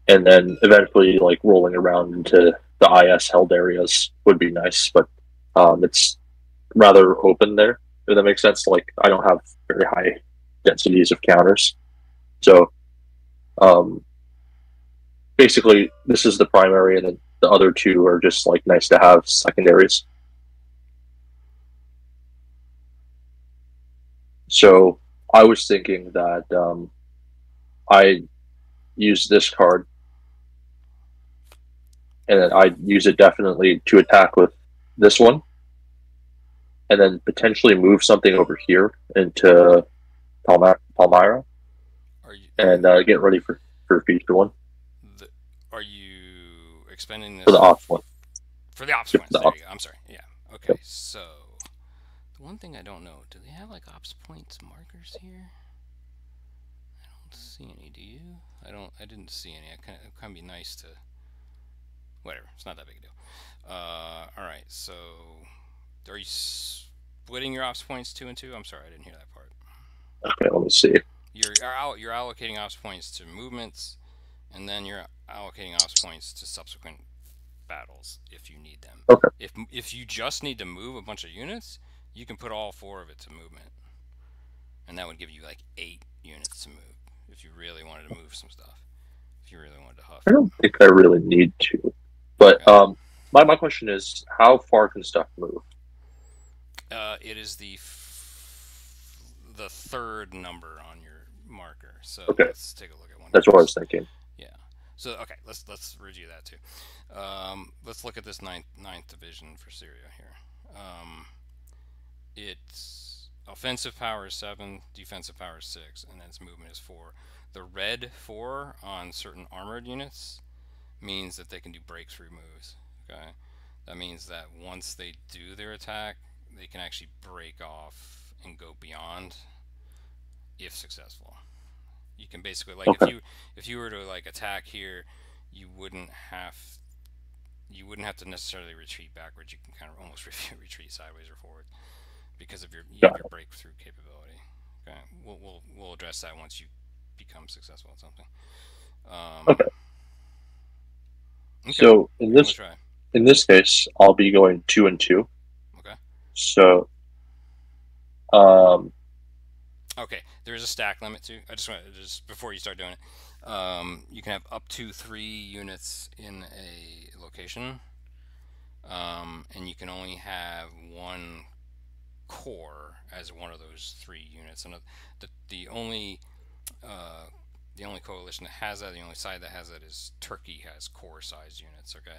and then eventually like rolling around into the IS held areas would be nice, but um, it's rather open there if that makes sense. Like I don't have very high densities of counters, so um, basically this is the primary, and then the other two are just like nice to have secondaries. So I was thinking that um, I use this card, and then I use it definitely to attack with this one and then potentially move something over here into Palmyra Are you and uh, get ready for for future one the, are you expending this for the off one. For the ops Yep, the ops. I'm sorry. Yeah. Okay. So the one thing I don't know, do they have like ops points markers here? I don't see any. Do you? I don't. I didn't see any. I kind of. It kind of be nice to. Whatever. It's not that big a deal. Uh. All right. So are you splitting your ops points two and two? I'm sorry, I didn't hear that part. Okay, let me see. You're you're, al- you're allocating ops points to movements, and then you're allocating ops points to subsequent battles if you need them. Okay. If if you just need to move a bunch of units, you can put all four of it to movement, and that would give you like eight units to move if you really wanted to move some stuff. If you really wanted to huff. I don't think I really need to, but um, my my question is, how far can stuff move? Uh, it is the the third number on your marker. So Okay. let's take a look at one. That's what I was thinking. Yeah. So okay, let's let's review that too. Um, let's look at this ninth ninth division for Syria here. Um, its offensive power is seven, defensive power is six, and then its movement is four. The red four on certain armored units means that they can do breakthrough moves. Okay, that means that once they do their attack, they can actually break off and go beyond if successful. You can basically like if you if you were to like attack here, you wouldn't have you wouldn't have to necessarily retreat backwards. You can kind of almost retreat sideways or forward because of your you have your breakthrough capability. Okay, we'll we'll we'll address that once you become successful at something. Um, Okay. okay, So in this in this case, I'll be going two and two. Okay. So, um, Okay, there is a stack limit too. I just want to just before you start doing it, um, you can have up to three units in a location, um, and you can only have one corps as one of those three units. And the the only uh, the only coalition that has that, the only side that has that is Turkey has corps size units. Okay,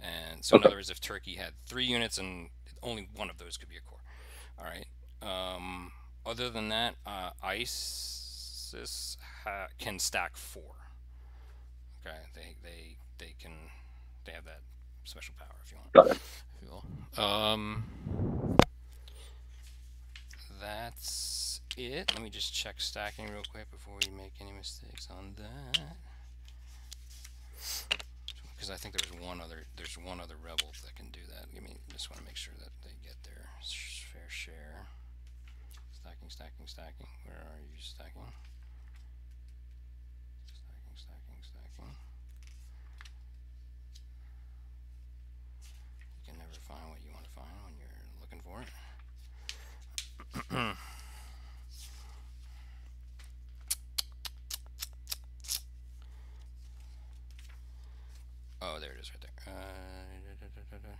and so in Okay. other words, if Turkey had three units and only one of those could be a corps. All right. Um, other than that, uh, ISIS ha- can stack four. Okay, they they they can they have that special power if you want. Got it. If you will. Um, that's it. Let me just check stacking real quick before we make any mistakes on that. Because I think there's one other there's one other rebel that can do that. Give me just want to make sure that they get their fair share. Stacking, stacking, stacking. Where are you stacking? Stacking, stacking, stacking. You can never find what you want to find when you're looking for it. oh, there it is right there. Uh, da, da, da,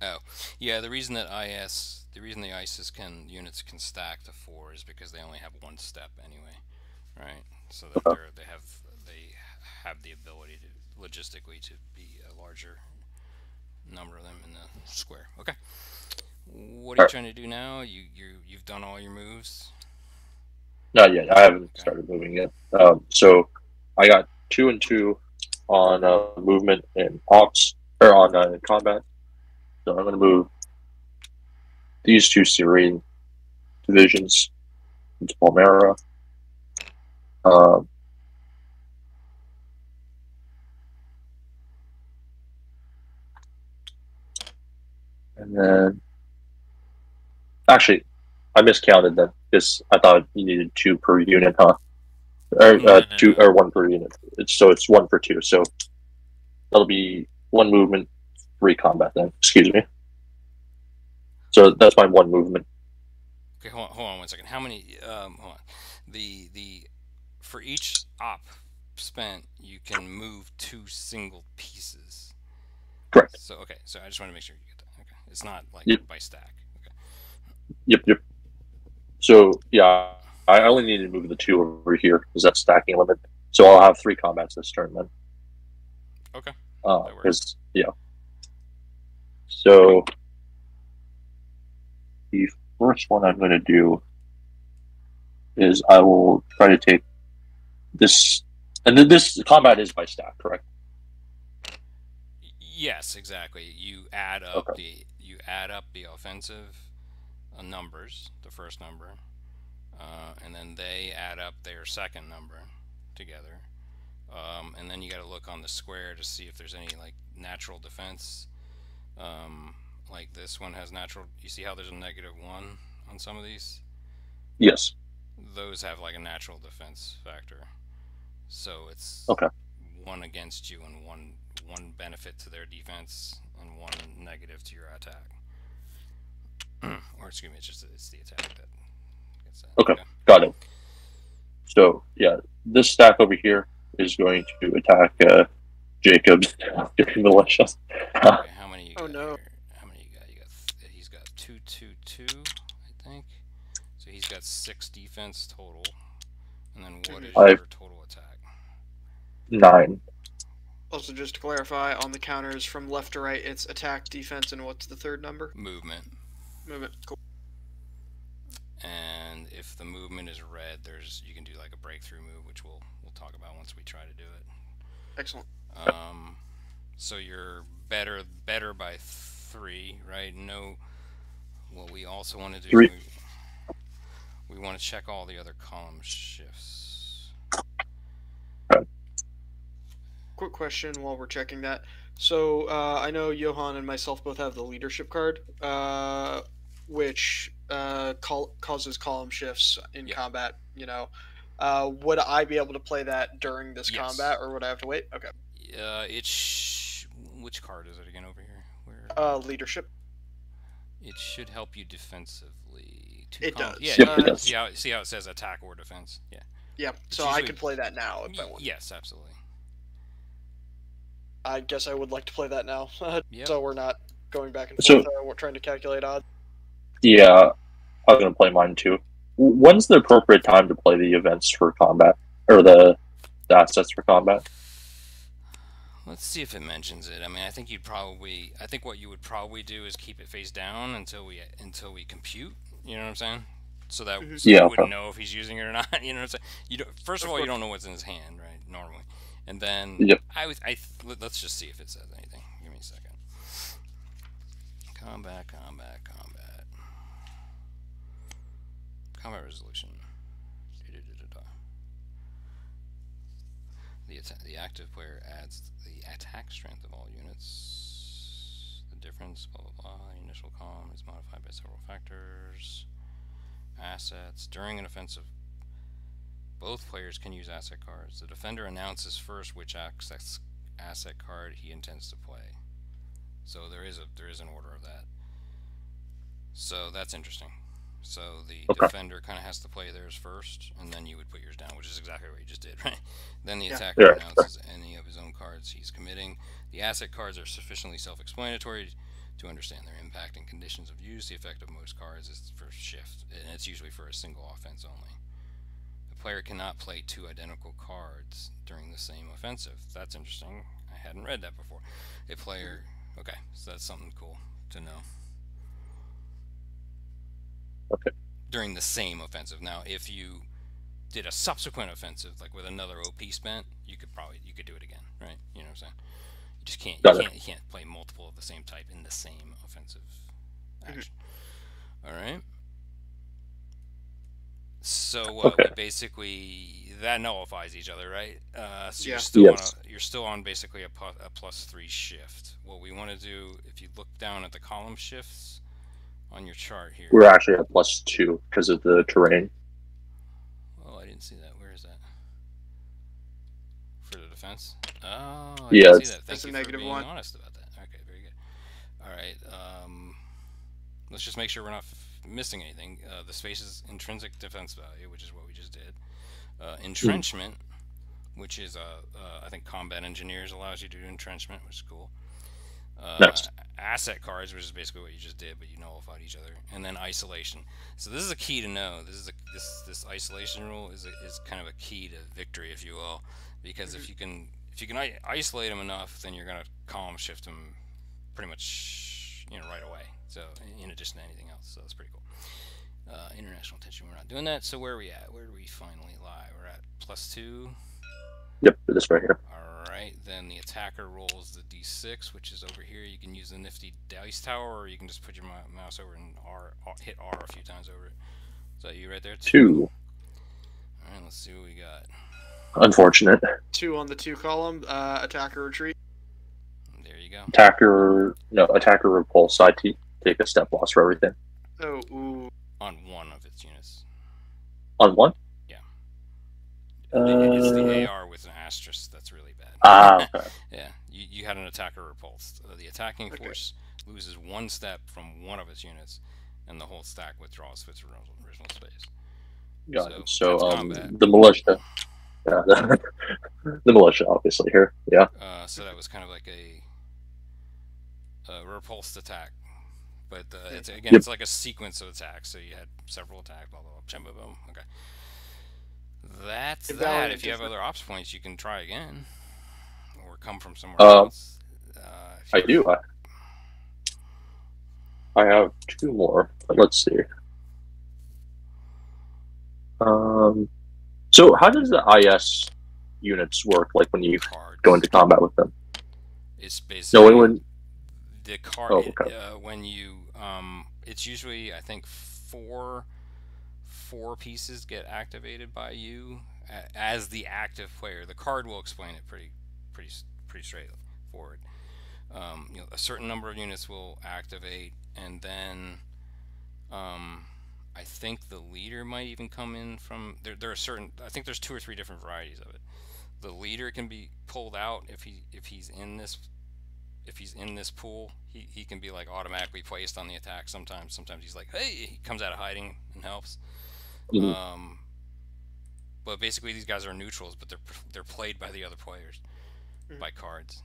Oh, yeah. The reason that IS, the reason the ISIS can units can stack to four is because they only have one step anyway, right? So that they're, they have they have the ability to logistically to be a larger number of them in the square. Okay. What are you trying to do now? You you you've done all your moves. Not yet. I haven't started moving yet. Um, so I got two and two on uh, movement and ops or on uh, combat. So I'm going to move these two Syrian divisions into Palmyra. Um, and then, actually, I miscounted them because I thought you needed two per unit, huh? Or uh, no, two no. or one per unit. It's, so it's one for two. So that'll be one movement, three combat. Then, excuse me. So that's my one movement. Okay, hold on, hold on one second. How many? Um, hold on. The the for each op spent, you can move two single pieces. Correct. So okay, so I just want to make sure you get that. Okay, it's not like Yep. by stack. Okay. Yep, yep. So yeah, I only need to move the two over here because that's stacking limit. So I'll have three combats this turn then. Okay. Uh, That works. 'cause- yeah. So the first one I'm going to do is I will try to take this, and then this combat is by stack, correct? Yes, exactly. You add up the you add up the offensive uh, numbers, the first number, uh, and then they add up their second number together, um, and then you got to look on the square to see if there's any like natural defense. Um, like this one has natural. You see how there's a negative one on some of these? Yes. Those have like a natural defense factor. So it's Okay. one against you and one one benefit to their defense and one negative to your attack. or excuse me, it's just it's the attack that gets that. Okay. Got it. So yeah, this stack over here is going to attack uh, Jacob's militia. Okay, how many you Oh, no. here? How many you got? You got he's got two, two, two, I think. So he's got six defense total. And then what is I- your total attack? Nine. Also, just to clarify, on the counters from left to right, it's attack, defense, and what's the third number? Movement. Movement. Cool. And if the movement is red, there's you can do like a breakthrough move, which we'll we'll talk about once we try to do it. Excellent. Um, so you're better better by three, right? No. What we also want to do. Three. We, we want to check all the other column shifts. Quick question while we're checking that. So uh, I know Johan and myself both have the leadership card, uh, which uh, col- causes column shifts in Yeah. combat. You know, uh, would I be able to play that during this Yes. combat, or would I have to wait? Okay. Uh, it's sh- which card is it again over here? Where Uh, leadership. it should help you defensively. Two It column- does. Yeah, Yep, you it does. See how see how it says attack or defense? Yeah. Yeah. It's So I could play that now if I Y- want. yes, absolutely. I guess I would like to play that now, Yep. so we're not going back and So- forth. uh, we're trying to calculate odds. Yeah, I was gonna play mine too. When's the appropriate time to play the events for combat or the, the assets for combat? Let's see if it mentions it. I mean, I think you'd probably. I think what you would probably do is keep it face down until we until we compute. You know what I'm saying? So that Mhm. so Yeah, you wouldn't know if he's using it or not. You know what I'm saying? You don't, first of Of all, you don't know what's in his hand, right? Normally, and then Yep. I would. I let's just see if it says anything. Give me a second. Combat, combat, combat. Combat resolution. The, the active player adds the attack strength of all units. The difference, blah blah blah. Initial column is modified by several factors. Assets. During an offensive, both players can use asset cards. The defender announces first which asset card he intends to play. So there is a there is an order of that. So that's interesting. So the Okay. defender kind of has to play theirs first, and then you would put yours down, which is exactly what you just did, right? Then the Yeah. attacker Yeah. announces any of his own cards he's committing. The asset cards are sufficiently self-explanatory to understand their impact and conditions of use. The effect of most cards is for shift, and it's usually for a single offense only. A player cannot play two identical cards during the same offensive. That's interesting. I hadn't read that before. A player, okay, so that's something cool to know. Okay. During the same offensive. Now, if you did a subsequent offensive, like with another OP spent, you could probably you could do it again, right? You know what I'm saying? You just can't you can't you can't play multiple of the same type in the same offensive action. All right. So uh, Okay. basically that nullifies each other, right? Uh, so Yeah. you're still Yes. on a, you're still on basically a, pu- a plus three shift. What we want to do, if you look down at the column shifts on your chart here. We're actually at plus two because of the terrain. Oh, I didn't see that. Where is that? For the defense? Oh, I Yeah, didn't see that. Thank That's a you negative for being one. honest about that. Okay, very good. All right. Um, let's just make sure we're not f- missing anything. Uh, the space's intrinsic defense value, which is what we just did. Uh, entrenchment, which is uh, uh, I think combat engineers allows you to do entrenchment, which is cool. Uh. Asset cards, which is basically what you just did, but you nullified each other, and then isolation. So this is a key to know. This is a this this isolation rule is a, is kind of a key to victory, if you will, because if you can if you can i- isolate them enough, then you're gonna column shift them pretty much you know right away. So in addition to anything else, so that's pretty cool. Uh, international tension, we're not doing that. So where are we at? Where do we finally lie? We're at plus two. Yep, this right here. All right, then the attacker rolls the d6, which is over here. You can use the nifty dice tower, or you can just put your mouse over and R, R- hit R a few times over it. Is that you right there? Two. All right, let's see what we got. Unfortunate. Two on the two column, uh, attacker retreat. There you go. Attacker, no, attacker repulse. I t- take a step loss for everything. Oh, ooh. On one of its units. On one? It- it's Uh, the AR with an asterisk. That's really bad. Ah, okay. yeah, you, you had an attacker repulsed. Uh, the attacking Okay. force loses one step from one of its units, and the whole stack withdraws to its original, space. Got So, it. So, um, the militia. Yeah, the, the militia, obviously, here. Yeah. Uh, so that was kind of like a, a repulsed attack. But uh, it's again, Yep. it's like a sequence of attacks. So you had several attacks, blah blah blah, boom, boom. Okay. That's If that. If you have other ops points, you can try again, or come from somewhere Um, else. Uh, if I do. I, I have two more, but let's see. Um, so how does the IS units work? Like when you Cards. go into combat with them? It's basically No, when, when the card Oh, okay. uh, when you um it's usually i think four four pieces get activated by you as the active player the card will explain it pretty pretty pretty straightforward um, you know a certain number of units will activate and then um i think the leader might even come in from there there are certain i think there's two or three different varieties of it the leader can be pulled out if he if he's in this if he's in this pool, he, he can be like automatically placed on the attack sometimes. Sometimes he's like, hey, he comes out of hiding and helps. Mhm. Um, but basically, these guys are neutrals, but they're they're played by the other players Mhm. by cards,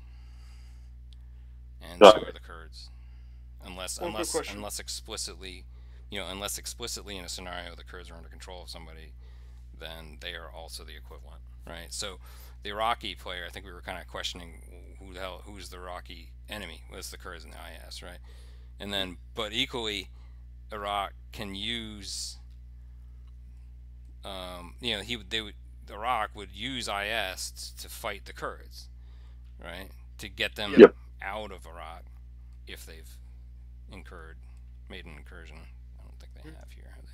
and Got so are the Kurds, unless One unless unless explicitly, you know, unless explicitly in a scenario the Kurds are under control of somebody, then they are also the equivalent, right? So the Iraqi player, I think we were kind of questioning who the hell who's the Iraqi enemy was the Kurds and the IS, right? And then, but equally, Iraq can use, um, you know, he would they would Iraq would use IS to fight the Kurds, right? To get them Yep. out of Iraq if they've incurred, made an incursion. I don't think they Hmm. have here, have they?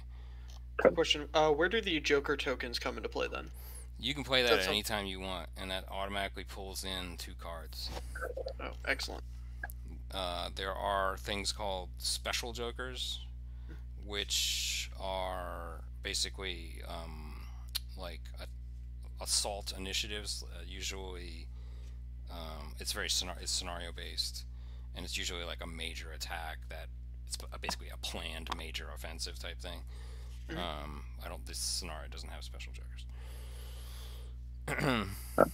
Quick question. Uh, where do the Joker tokens come into play then? You can play that That's at any time you want, and that automatically pulls in two cards. Oh, excellent. Uh, there are things called special jokers, which are basically um, like a, assault initiatives. Uh, usually, um, it's very scenario, it's scenario based, and it's usually like a major attack that it's basically a planned major offensive type thing. Mhm. Um, I don't. This scenario doesn't have special. Alright,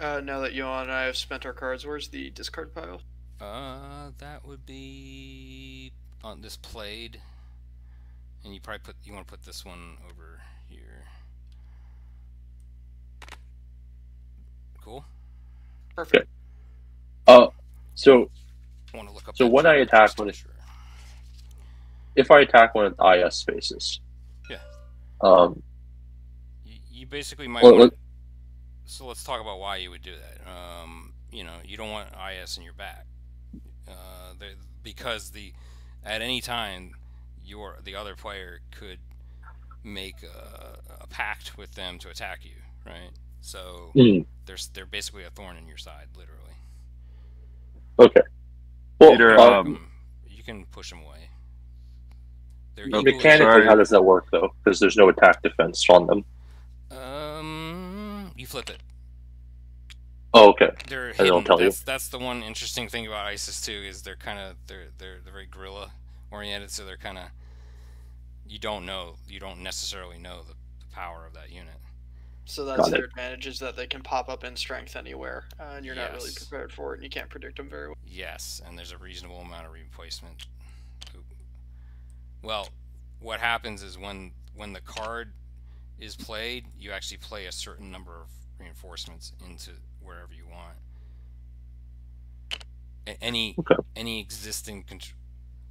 Uh, now that Johan and I have spent our cards, where's the discard pile? Uh, that would be on this played, and you probably put you want to put this one over here. Cool. Perfect. Uh, so Want to look up. So that when I number attack just to with make it- sure. if I attack one of the IS spaces, Yeah. um, you, you basically might. Well, want, let- so let's talk about why you would do that. Um, you know, you don't want IS in your back, uh, because the at any time your the other player could make a, a pact with them to attack you, right? So hmm, there's they're basically a thorn in your side, literally. okay. Well, Peter, uh, um, you can push them away. They're Okay, mechanically, sorry. how does that work though? Because there's no attack defense on them. Um, you flip it. Oh, okay. They're don't hidden. tell you. that's, that's the one interesting thing about ISIS too is they're kind of they're they're they're very guerrilla oriented, so they're kind of you don't know you don't necessarily know the, the power of that unit. So that's Got their it. advantage is that they can pop up in strength anywhere, uh, and you're not really prepared for it, and you can't predict them very well. Yes, and there's a reasonable amount of replacement. Oop. Well, what happens is when when the card is played, you actually play a certain number of reinforcements into wherever you want. Any Okay. any existing contr-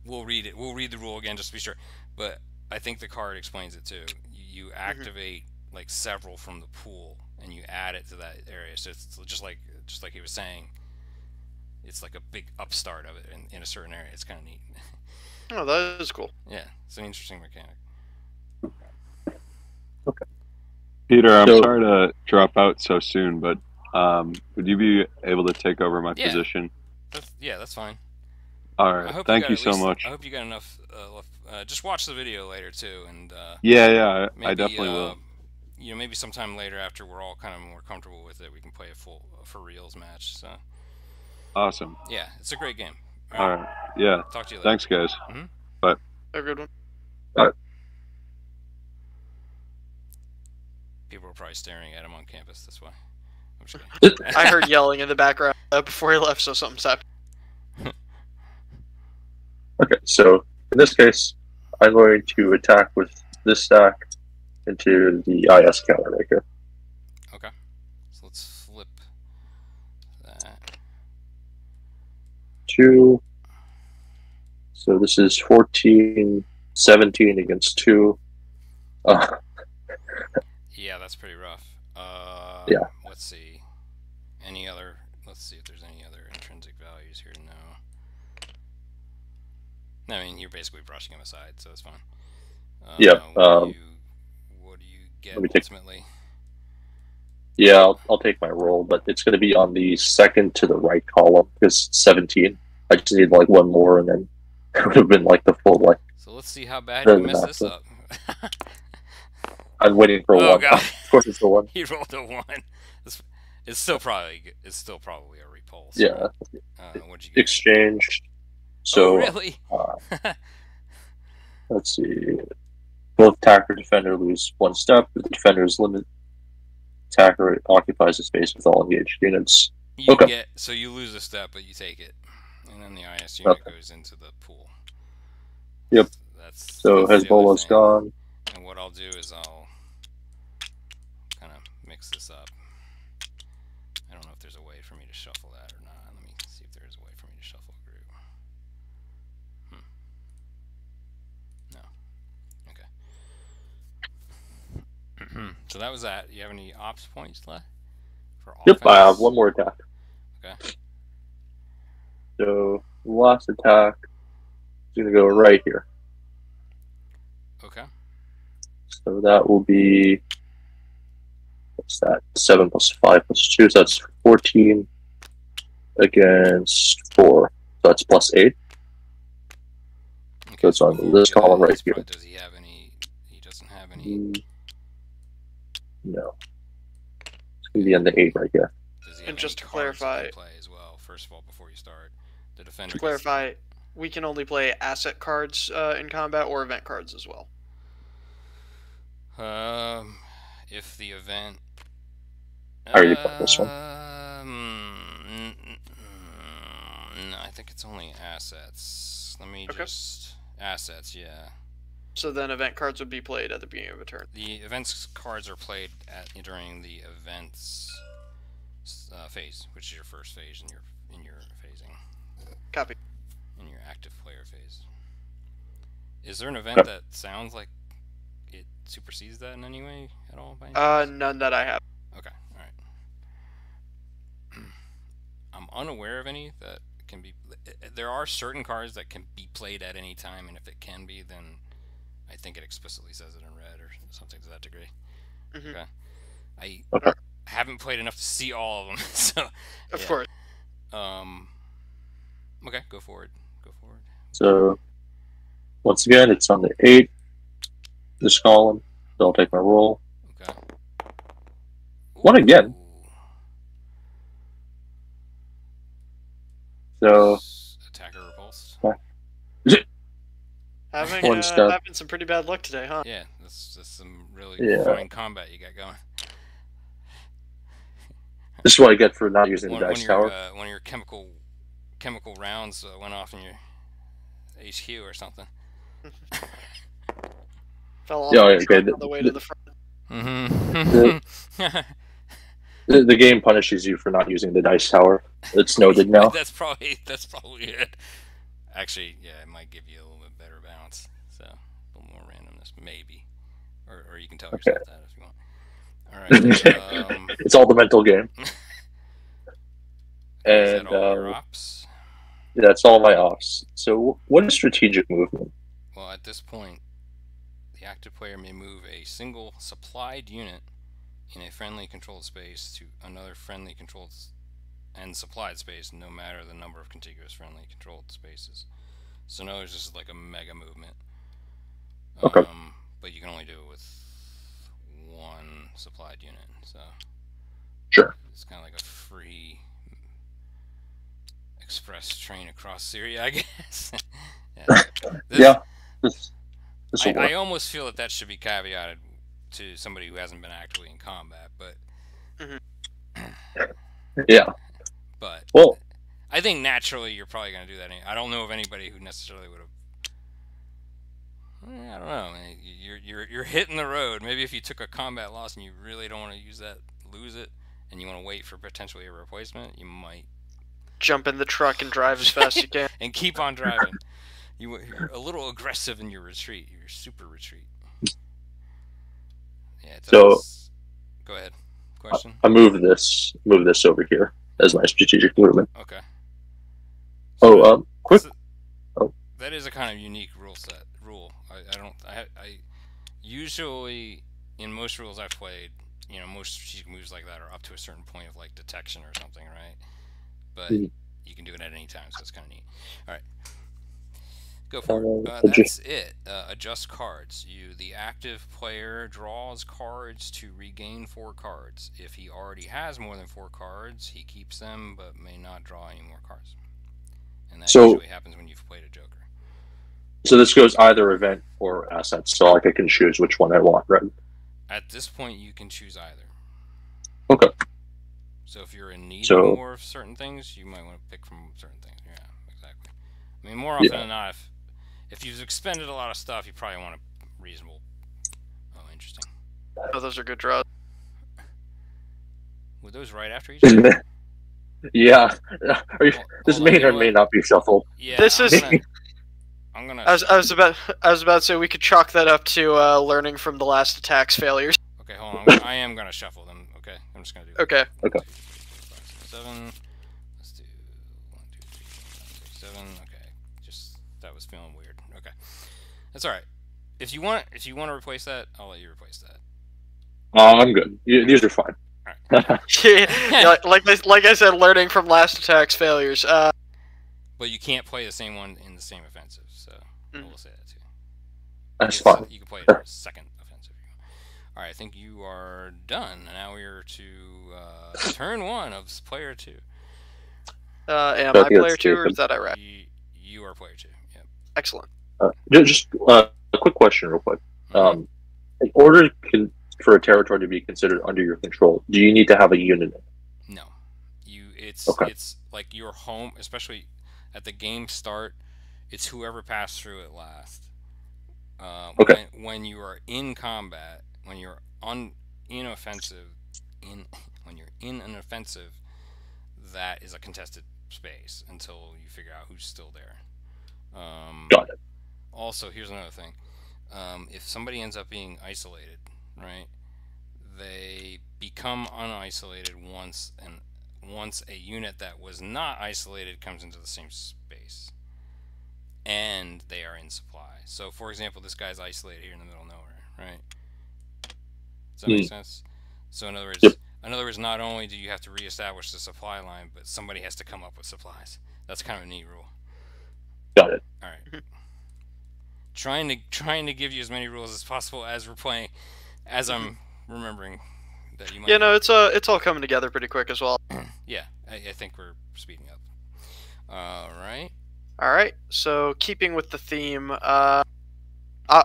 we'll read it. We'll read the rule again just to be sure. But I think the card explains it too. You, you activate like several from the pool and you add it to that area. So it's just like just like he was saying it's like a big upstart of it in, in a certain area. It's kind of neat. Oh, that is cool. yeah, it's an interesting mechanic. Okay. Peter, I'm So- sorry to drop out so soon, but um, would you be able to take over my Yeah. position? That's, yeah, that's fine. All I right. hope Thank got you, so least- much. I hope you got enough. Uh, left, uh, just watch the video later too, and uh, Yeah, yeah, I, maybe, I definitely uh, will. You know, maybe sometime later after we're all kind of more comfortable with it, we can play a full for reals match. So Awesome. yeah, it's a great game. All right. Yeah. Talk to you later. Thanks, guys. Bye. Have A good one. Bye. People are probably staring at him on campus. this way. I'm just. I heard yelling in the background uh, before he left, so something's happened. So in this case, I'm going to attack with this stack into the IS counter here. Okay. So let's flip that. Two. So this is 14, 17 against two. Uh, Yeah, that's pretty rough. Uh, Yeah. Let's see. Any other? Let's see if there's any other intrinsic values here to know. I mean, you're basically brushing them aside, so it's fine. Uh, Yeah, What, um, do you, what do you get let me take- ultimately? yeah, I'll, I'll take my roll, but it's going to be on the second to the right column because it's 17. I just need like one more, and then it would have been like the full like. So let's see how bad you mess this up. I'm waiting for Oh, one. God. of course, it's the one. he rolled a one. It's, it's still probably it's still probably a repulse. Yeah, Uh, what'd you get? exchanged. oh, So really? uh, let's see. Both attacker and defender lose one step. The defender's limit attacker occupies the space with all engaged units. You Okay. get so you lose a step, but you take it, and then the IS unit Okay. goes into the pool. Yep. That's So that's the other Hezbollah's thing. gone. And what I'll do is I'll kind of mix this up. I don't know if there's a way for me to shuffle that or not. Let me see if there is a way for me to shuffle a group. Hmm. No. Okay. So that was that. You have any ops points left? For Yep, I have one more attack. Okay. So last attack is going to go right here. Okay. So that will be what's that? Seven plus five plus two. So that's fourteen against four. So that's plus eight. Okay, So it's on this column right here. Does he have any? He doesn't have any. Mm, No. It's gonna be on the eight right here. Does he have And just to cards he can clarify- play as well. First of all, before you start, the defender. To gets- clarify, we can only play asset cards uh, in combat or event cards as well. Um, if the event. How are you playing this one? Um, no, I think it's only assets. Let me Okay. just assets. Yeah, So then event cards would be played at the beginning of a turn. the events cards are played at during the events uh, phase, which is your first phase in your in your phasing Copy. in your active player phase. Is there an event that sounds like it supersedes that in any way at all? By any Uh, none that I have. Okay, all right. I'm unaware of any that can be. There are certain cards that can be played at any time, and if it can be, then I think it explicitly says it in red or something to that degree. Mhm. Okay. I Okay. haven't played enough to see all of them, so Of Yeah. course. um. Okay, go forward. Go forward. So once again, it's on the eight. This column. So I'll take my roll. Okay. One again. Ooh. So S- Attacker repulsed. Having One uh, step. having some pretty bad luck today, huh? Yeah, that's, that's some really Yeah. fine combat you got going. this is what I get for not using the One, one, dice your, tower. uh, one of your chemical chemical rounds uh, went off in your HQ or something. Fell off Yeah, the okay, truck the- on the way to the front. Mm-hmm. The, the game punishes you for not using the dice tower. It's noted now. that's probably that's probably it. Actually, yeah, it might give you maybe, or or you can tell Okay. yourself that if you want. All right. Um, it's all the mental game. is that And all your uh, ops? that's all my ops. So what is strategic movement? Well, at this point, the active player may move a single supplied unit in a friendly controlled space to another friendly controlled and supplied space, no matter the number of contiguous friendly controlled spaces. So, words, this is like a mega movement. Okay. Um, but you can only do it with one supplied unit. So, Sure. it's kind of like a free express train across Syria, I guess. yeah. This- yeah. This, this I. I almost feel that that should be caveated to somebody who hasn't been actually in combat, but yeah. but Well, I think naturally you're probably going to do that. I don't know of anybody who necessarily would have. Eh, I don't know. man. You're you're you're hitting the road. Maybe if you took a combat loss and you really don't want to use that, lose it, and you want to wait for potentially a replacement, you might Jump in the truck and drive as fast as you can. and keep on driving. You, you're a little aggressive in your retreat. Your super retreat. Yeah. So- does- go ahead. Question. I move this move this over here as my strategic movement. Okay. Oh, um, quick. So- oh. That is a kind of unique rule set. I, I don't. I, I usually in most rules I've played, you know, most strategic moves like that are up to a certain point of like detection or something, right? But Mhm. you can do it at any time, so it's kind of neat. All right. Go for Um, it. Uh, that's it. Uh, adjust cards. You, the active player, draws cards to regain four cards. If he already has more than four cards, he keeps them, but may not draw any more cards. And that So- usually happens when you've played a Joker. So this goes either event or assets. So like I can choose which one I want, right? At this point, you can choose either. Okay. So if you're in need So- of more of certain things, you might want to pick from certain things. Yeah, exactly. I mean, more often Yeah. than not, if if you've expended a lot of stuff, you probably want a reasonable. Oh, interesting. Oh, those are good draws. Were those right after each other? yeah. Are you, Hold- this may or may not be shuffled. Yeah, This I'm is- Gonna, I'm gonna. I was, I was about I was about to say we could chalk that up to uh, learning from the last attack's failures. Okay, hold on. I'm gonna- I am gonna shuffle them. Okay, I'm just gonna do. Okay. Okay. Two, three, four, five, six, seven. Let's do one, two, three, four, five, six, seven. Okay, just that was feeling weird. Okay, that's all right. If you want, if you want to replace that, I'll let you replace that. Uh, I'm good. Y- These are fine. yeah, like like I, like I said, learning from last attack's failures. Uh, But you can't play the same one in the same offensive, so Mm. we'll say that too. That's You can- fine. You can play it in a second offensive. if you want. All right, I think you are done. Now we are to uh, turn one of player two. uh, am I I player two or is that Iraq? You, you are player two. Yep. Excellent. Uh, just uh, a quick question, real quick. Mhm. Um, in order con- for a territory to be considered under your control, do you need to have a unit? No, you. It's Okay. it's like your home, especially at the game start, it's whoever passed through it last. Uh, Okay. When, when you are in combat, when you're on inoffensive, in when you're in an offensive, that is a contested space until you figure out who's still there. Um, Got it. also, here's another thing: um, if somebody ends up being isolated, right, they become unisolated once and once a unit that was not isolated comes into the same space, and they are in supply. So, for example, this guy's isolated here in the middle of nowhere, right? Does that make hmm. sense? So, in other words, Yep. in other words, not only do you have to reestablish the supply line, but somebody has to come up with supplies. That's kind of a neat rule. Got it. All right. trying to trying to give you as many rules as possible as we're playing, as I'm remembering that you might. Yeah, no, it's uh, it's all coming together pretty quick as well. Yeah, I, I think we're speeding up. All right. All right. So keeping with the theme, uh, uh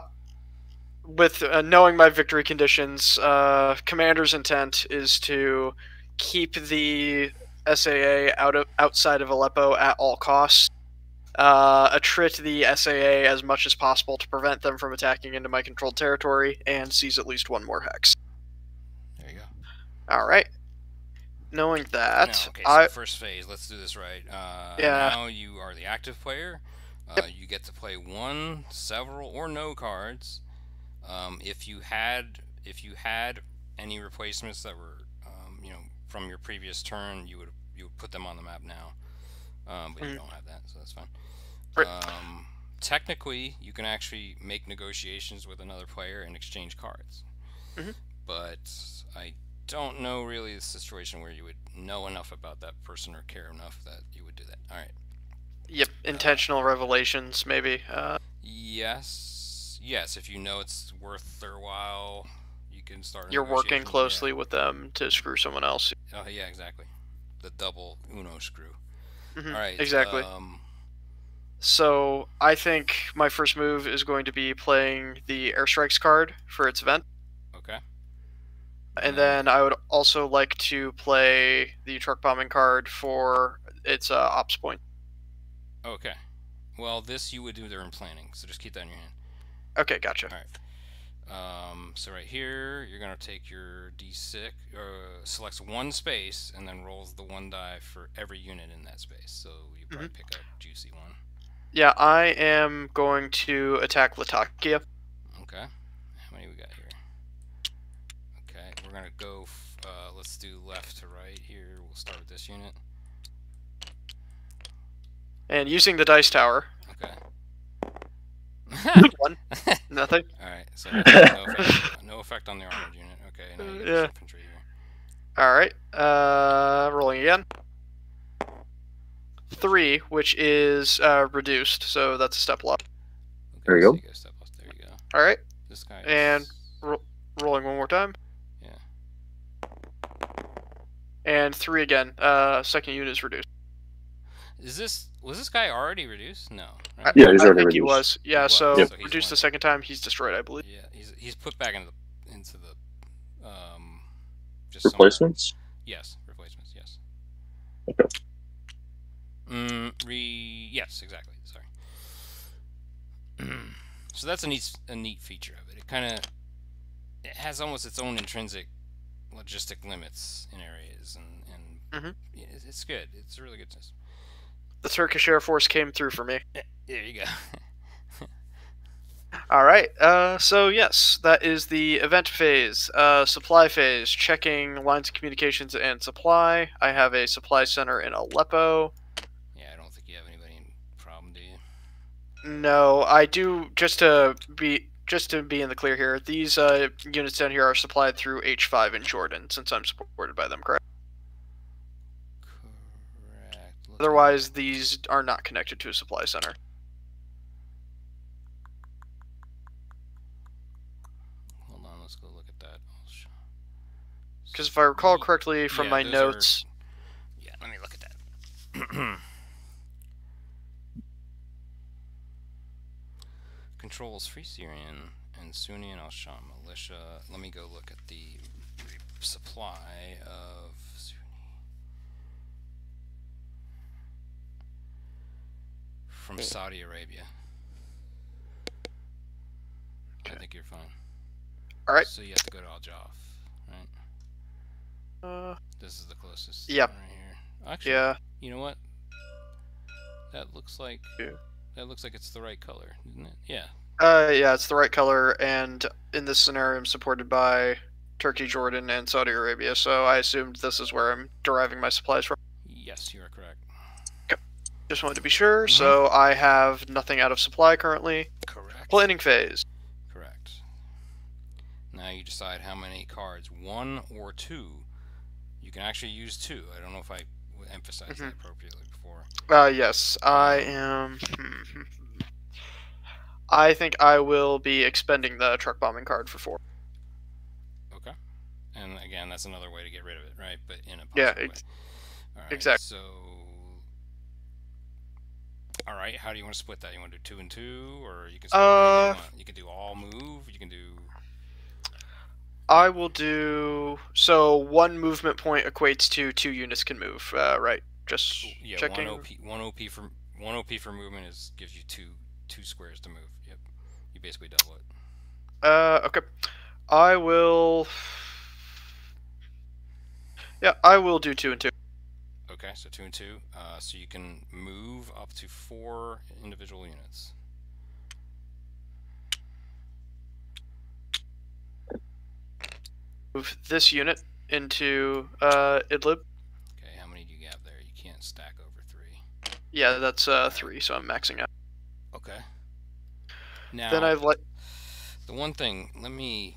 with uh, knowing my victory conditions, uh, commander's intent is to keep the SAA out of outside of Aleppo at all costs. Uh, attrit the SAA as much as possible to prevent them from attacking into my controlled territory, and seize at least one more hex. There you go. All right. Knowing that, okay, so I first phase. Let's do this right. Uh, Yeah. Now you are the active player. Uh, You get to play one, several, or no cards. Um, if you had, if you had any replacements that were, um, you know, from your previous turn, you would you would put them on the map now. Um, but you Mhm. don't have that, so that's fine. Right. Um, technically, you can actually make negotiations with another player and exchange cards. Mm -hmm. But I don't know really the situation where you would know enough about that person or care enough that you would do that. All right. yep, intentional revelations maybe. Uh, Yes. Yes. If you know it's worth their while, you can start. you're working closely with them to screw someone else. Yeah. Oh yeah, exactly. The double Uno screw. Mhm, All right. Exactly. Um, So I think my first move is going to be playing the airstrikes card for its event. And then I would also like to play the truck bombing card for its uh, ops point. Okay. Well, this you would do during planning, so just keep that in your hand. Okay, gotcha. All right. Um, so right here, you're gonna take your d6, uh, selects one space, and then rolls the one die for every unit in that space. So you probably Mm-hmm. pick a juicy one. Yeah, I am going to attack Latakia. Okay. How many we got here? Okay, we're gonna go. F- uh, let's do left to right here. We'll start with this unit. And using the dice tower, Okay. one, nothing. All right. So no effect, no effect on the armored unit. Okay. Now you Yeah. infantry here. All right, uh, rolling again. Three, which is uh, reduced, so that's a step up. Okay, There you so go. go step up. There you go. All right, This guy. And- is- rolling one more time. Yeah. And three again. Uh, second unit is reduced. Is this was this guy already reduced? No. Right? Yeah, he's I already think he reduced. was. Yeah, He was, so Yep. so reduced the second time, he's destroyed, I believe. Yeah, he's he's put back into the into the um just somewhere. Replacements? Yes, replacements. Yes. Okay. Mm, re yes, exactly. Sorry. so that's a neat a neat feature of it. It kind of it has almost its own intrinsic logistic limits in areas, and and Mhm. yeah, it's, it's good. It's a really good system. The Turkish Air Force came through for me. There you go. All right. Uh, so yes, that is the event phase. Uh, supply phase, checking lines of communications and supply. I have a supply center in Aleppo. yeah, I don't think you have anybody in problem, do you? No, I do. Just to be just to be in the clear here, these uh, units down here are supplied through H5 in Jordan, since I'm supported by them. Correct. Correct. Looking- Otherwise, these are not connected to a supply center. Hold on, let's go look at that. Because if I recall correctly from Yeah, my those are- notes, Yeah, let me look at that. Controls Free Syrian and Sunni and Al Sham militia. Let me go look at the supply of Sunni. from Saudi Arabia. I think you're fine. All right. So you have to go to Al Jawf, right? Uh, This is the closest. Yep. Right here. Actually, yeah. you know what? That looks like. Yeah. That looks like it's the right color, isn't it? Yeah. Uh, yeah, it's the right color, and in this scenario, I'm supported by Turkey, Jordan, and Saudi Arabia. So I assumed this is where I'm deriving my supplies from. Yes, you are correct. Okay. Just wanted to be sure. Mhm. So I have nothing out of supply currently. Correct. Planning phase. Correct. Now you decide how many cards, one or two. You can actually use two. I don't know if I emphasized that appropriately before. Uh, yes, I am. I think I will be expending the truck bombing card for four. Okay. And again, that's another way to get rid of it, right? But in a Yeah, ex- right, exact- So, all right. How do you want to split that? You want to do two and two, or you can split Uh, you, you can do all move. You can do I will do. So one movement point equates to two units can move. Uh, right. Just yeah checking. one op one op for one op for movement is gives you two two squares to move. Basically double it. Uh, okay. I will. Yeah, I will do two and two. Okay, so two and two. Uh, so you can move up to four individual units. Move this unit into uh, Idlib. Okay, how many do you have there? You can't stack over three. Yeah, that's uh, three, so I'm maxing out. Okay. Now, Then I've let. the one thing, let me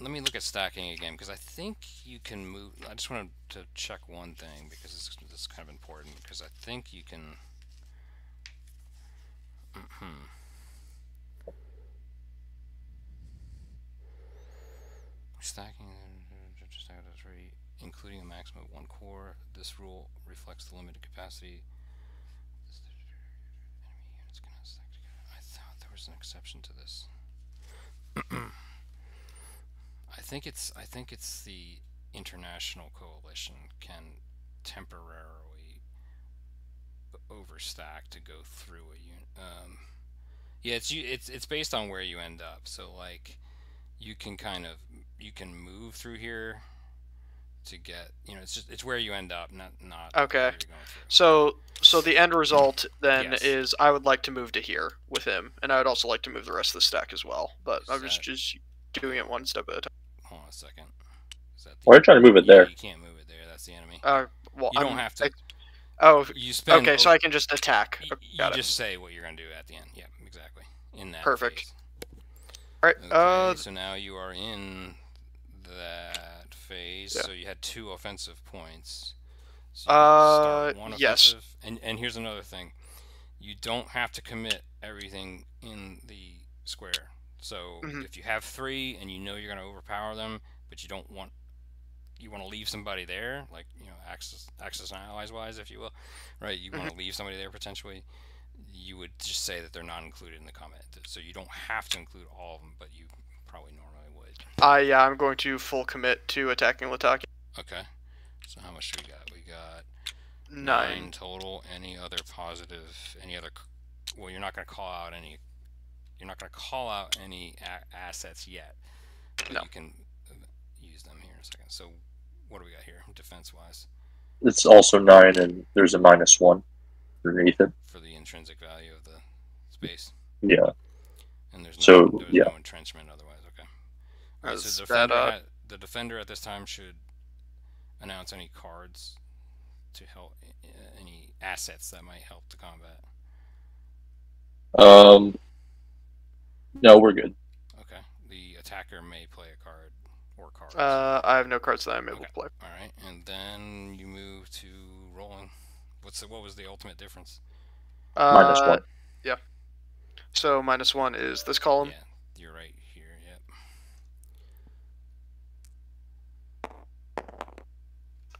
let me look at stacking again because I think you can move. I just wanted to check one thing because this, this is kind of important because I think you can. Hmm. Stacking including a maximum of one corps. This rule reflects the limited capacity. Enemy units cannot stack together. I thought there was an exception to this. I think it's I think it's the international coalition can temporarily overstack to go through a unit. Um, yeah, it's you. It's it's based on where you end up. So like, you can kind of you can move through here to get you know it's just it's where you end up, not not Okay. where you're going through. So, so the end result then Yes. is I would like to move to here with him, and I would also like to move the rest of the stack as well. But I'm just just doing it one step at a time. Hold on a second. Is that the, Why are you trying to move it Yeah, there? You can't move it there. That's the enemy. Uh, well, you don't I'm- have to. I- oh, you spend. okay. So i can just attack. y- Okay, you got it. just say what you're gonna do at the end. Yeah, exactly. In that. Perfect. phase. All right. Okay, Uh, so now you are in that phase. Yeah. So you had two offensive points. So you Uh, start one yes. And and here's another thing. You don't have to commit everything in the square. So Mhm. if you have three and you know you're gonna overpower them, but you don't want you want to leave somebody there, like you know, Axis Axis and allies wise, if you will, right? You Mm-hmm. want to leave somebody there potentially. You would just say that they're not included in the comment, so you don't have to include all of them, but you probably normally. I yeah, I'm going to full commit to attacking Latakia. Okay. So how much do we got? We got Nine. total. Any other positive? Any other? Well, you're not going to call out any. You're not going to call out any a- assets yet. But No. You can uh, use them here in a second. So, what do we got here, defense-wise, It's also nine, and there's a minus one underneath it. for the intrinsic value of the space? Yeah. And there's no, So, there's yeah. no entrenchment otherwise. Okay. All right, so Is the that, defender, uh, the defender at this time should announce any cards to help uh, any assets that might help the combat. Um. No, we're good. Okay. The attacker may play a card or cards. Uh, I have no cards that I'm able Okay. to play. All right, and then you move to rolling. What's the, what was the ultimate difference? Uh, one. Yeah. So minus one is this column. yeah, you're right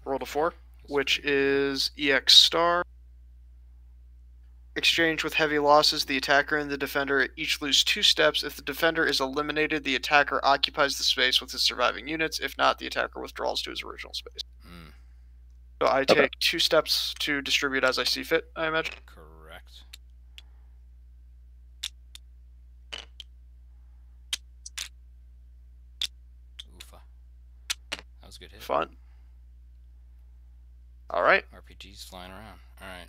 roll to four, which is EX star. Exchange with heavy losses, the attacker and the defender each lose two steps. If the defender is eliminated, the attacker occupies the space with his surviving units. If not, the attacker withdraws to his original space. Mm. So I take okay. two steps to distribute as I see fit, I imagine. Correct. Oofa. That was a good hit. Fun. All right. RPGs flying around. All right.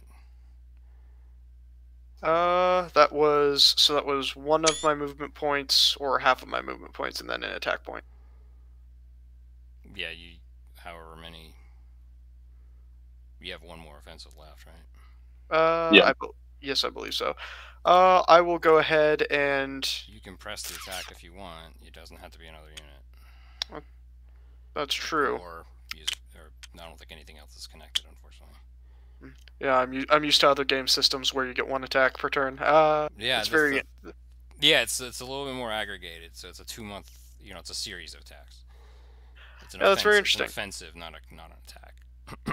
Uh, that was so that was one of my movement points or half of my movement points, and then an attack point. Yeah, you. However many. You have one more offensive left, right? Uh, Yeah. I bel yes, I believe so. Uh, I will go ahead and You can press the attack if you want. It doesn't have to be another unit. that's true. Or use. I don't think anything else is connected, unfortunately. Yeah, I'm I'm used to other game systems where you get one attack per turn. Uh, Yeah, it's very the- Yeah, it's it's a little bit more aggregated, so it's a two month. You know, it's a series of attacks. It's an Yeah, that's very offensive- interesting. It's an offensive, not a not an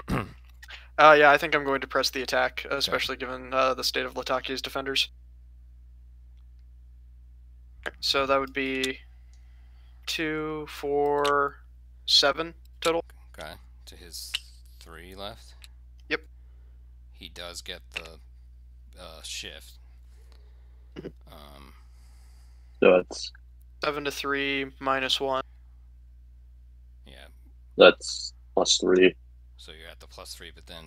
attack. Uh, yeah, I think I'm going to press the attack, especially given uh, the state of Latakia's defenders. So that would be two, four, seven total. Okay, to his three left. Yep. He does get the uh, shift. Um, So that's Seven to three minus one. yeah. that's plus three. So you're at the plus three, but then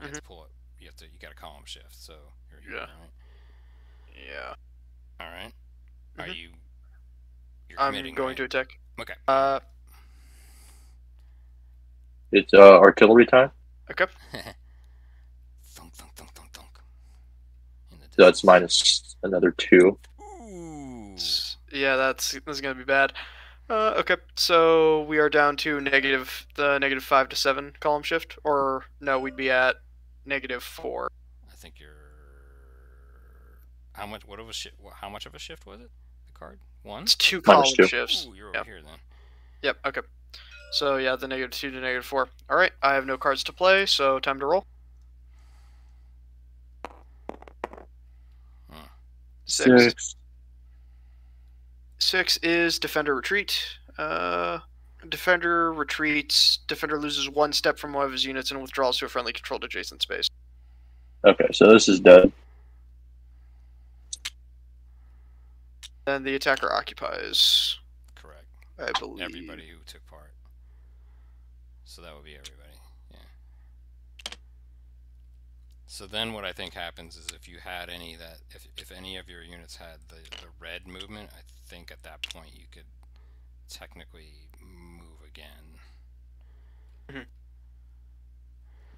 you have to pull it. You have to. You got a column shift. So you're here, Yeah. right? Yeah. All right. Are Mhm. you? You're I'm going right? to attack. Okay. Uh, It's uh, artillery time. okay. thunk thunk thunk thunk thunk. So that's minus another two. Ooh. Yeah, that's this is gonna be bad. Uh, okay, so we are down to negative the negative five to seven column shift, or no, we'd be at negative four. I think you're. How much? What of a shift? How much of a shift was it? The card one. It's two Minus column two. shifts. Ooh, you're yeah. over here then. Yep. Okay. So yeah, the negative two to negative four. All right, I have no cards to play, so time to roll. Hmm. Six. Six is defender retreat. Uh, defender retreats. Defender loses one step from one of his units and withdraws to a friendly controlled adjacent space. Okay, so this is dead. Then the attacker occupies. Correct. I believe. Everybody who took part. So that would be everybody. Yeah. So then what I think happens is if you had any that if if any of your units had the the red movement, I think at that point you could technically move again.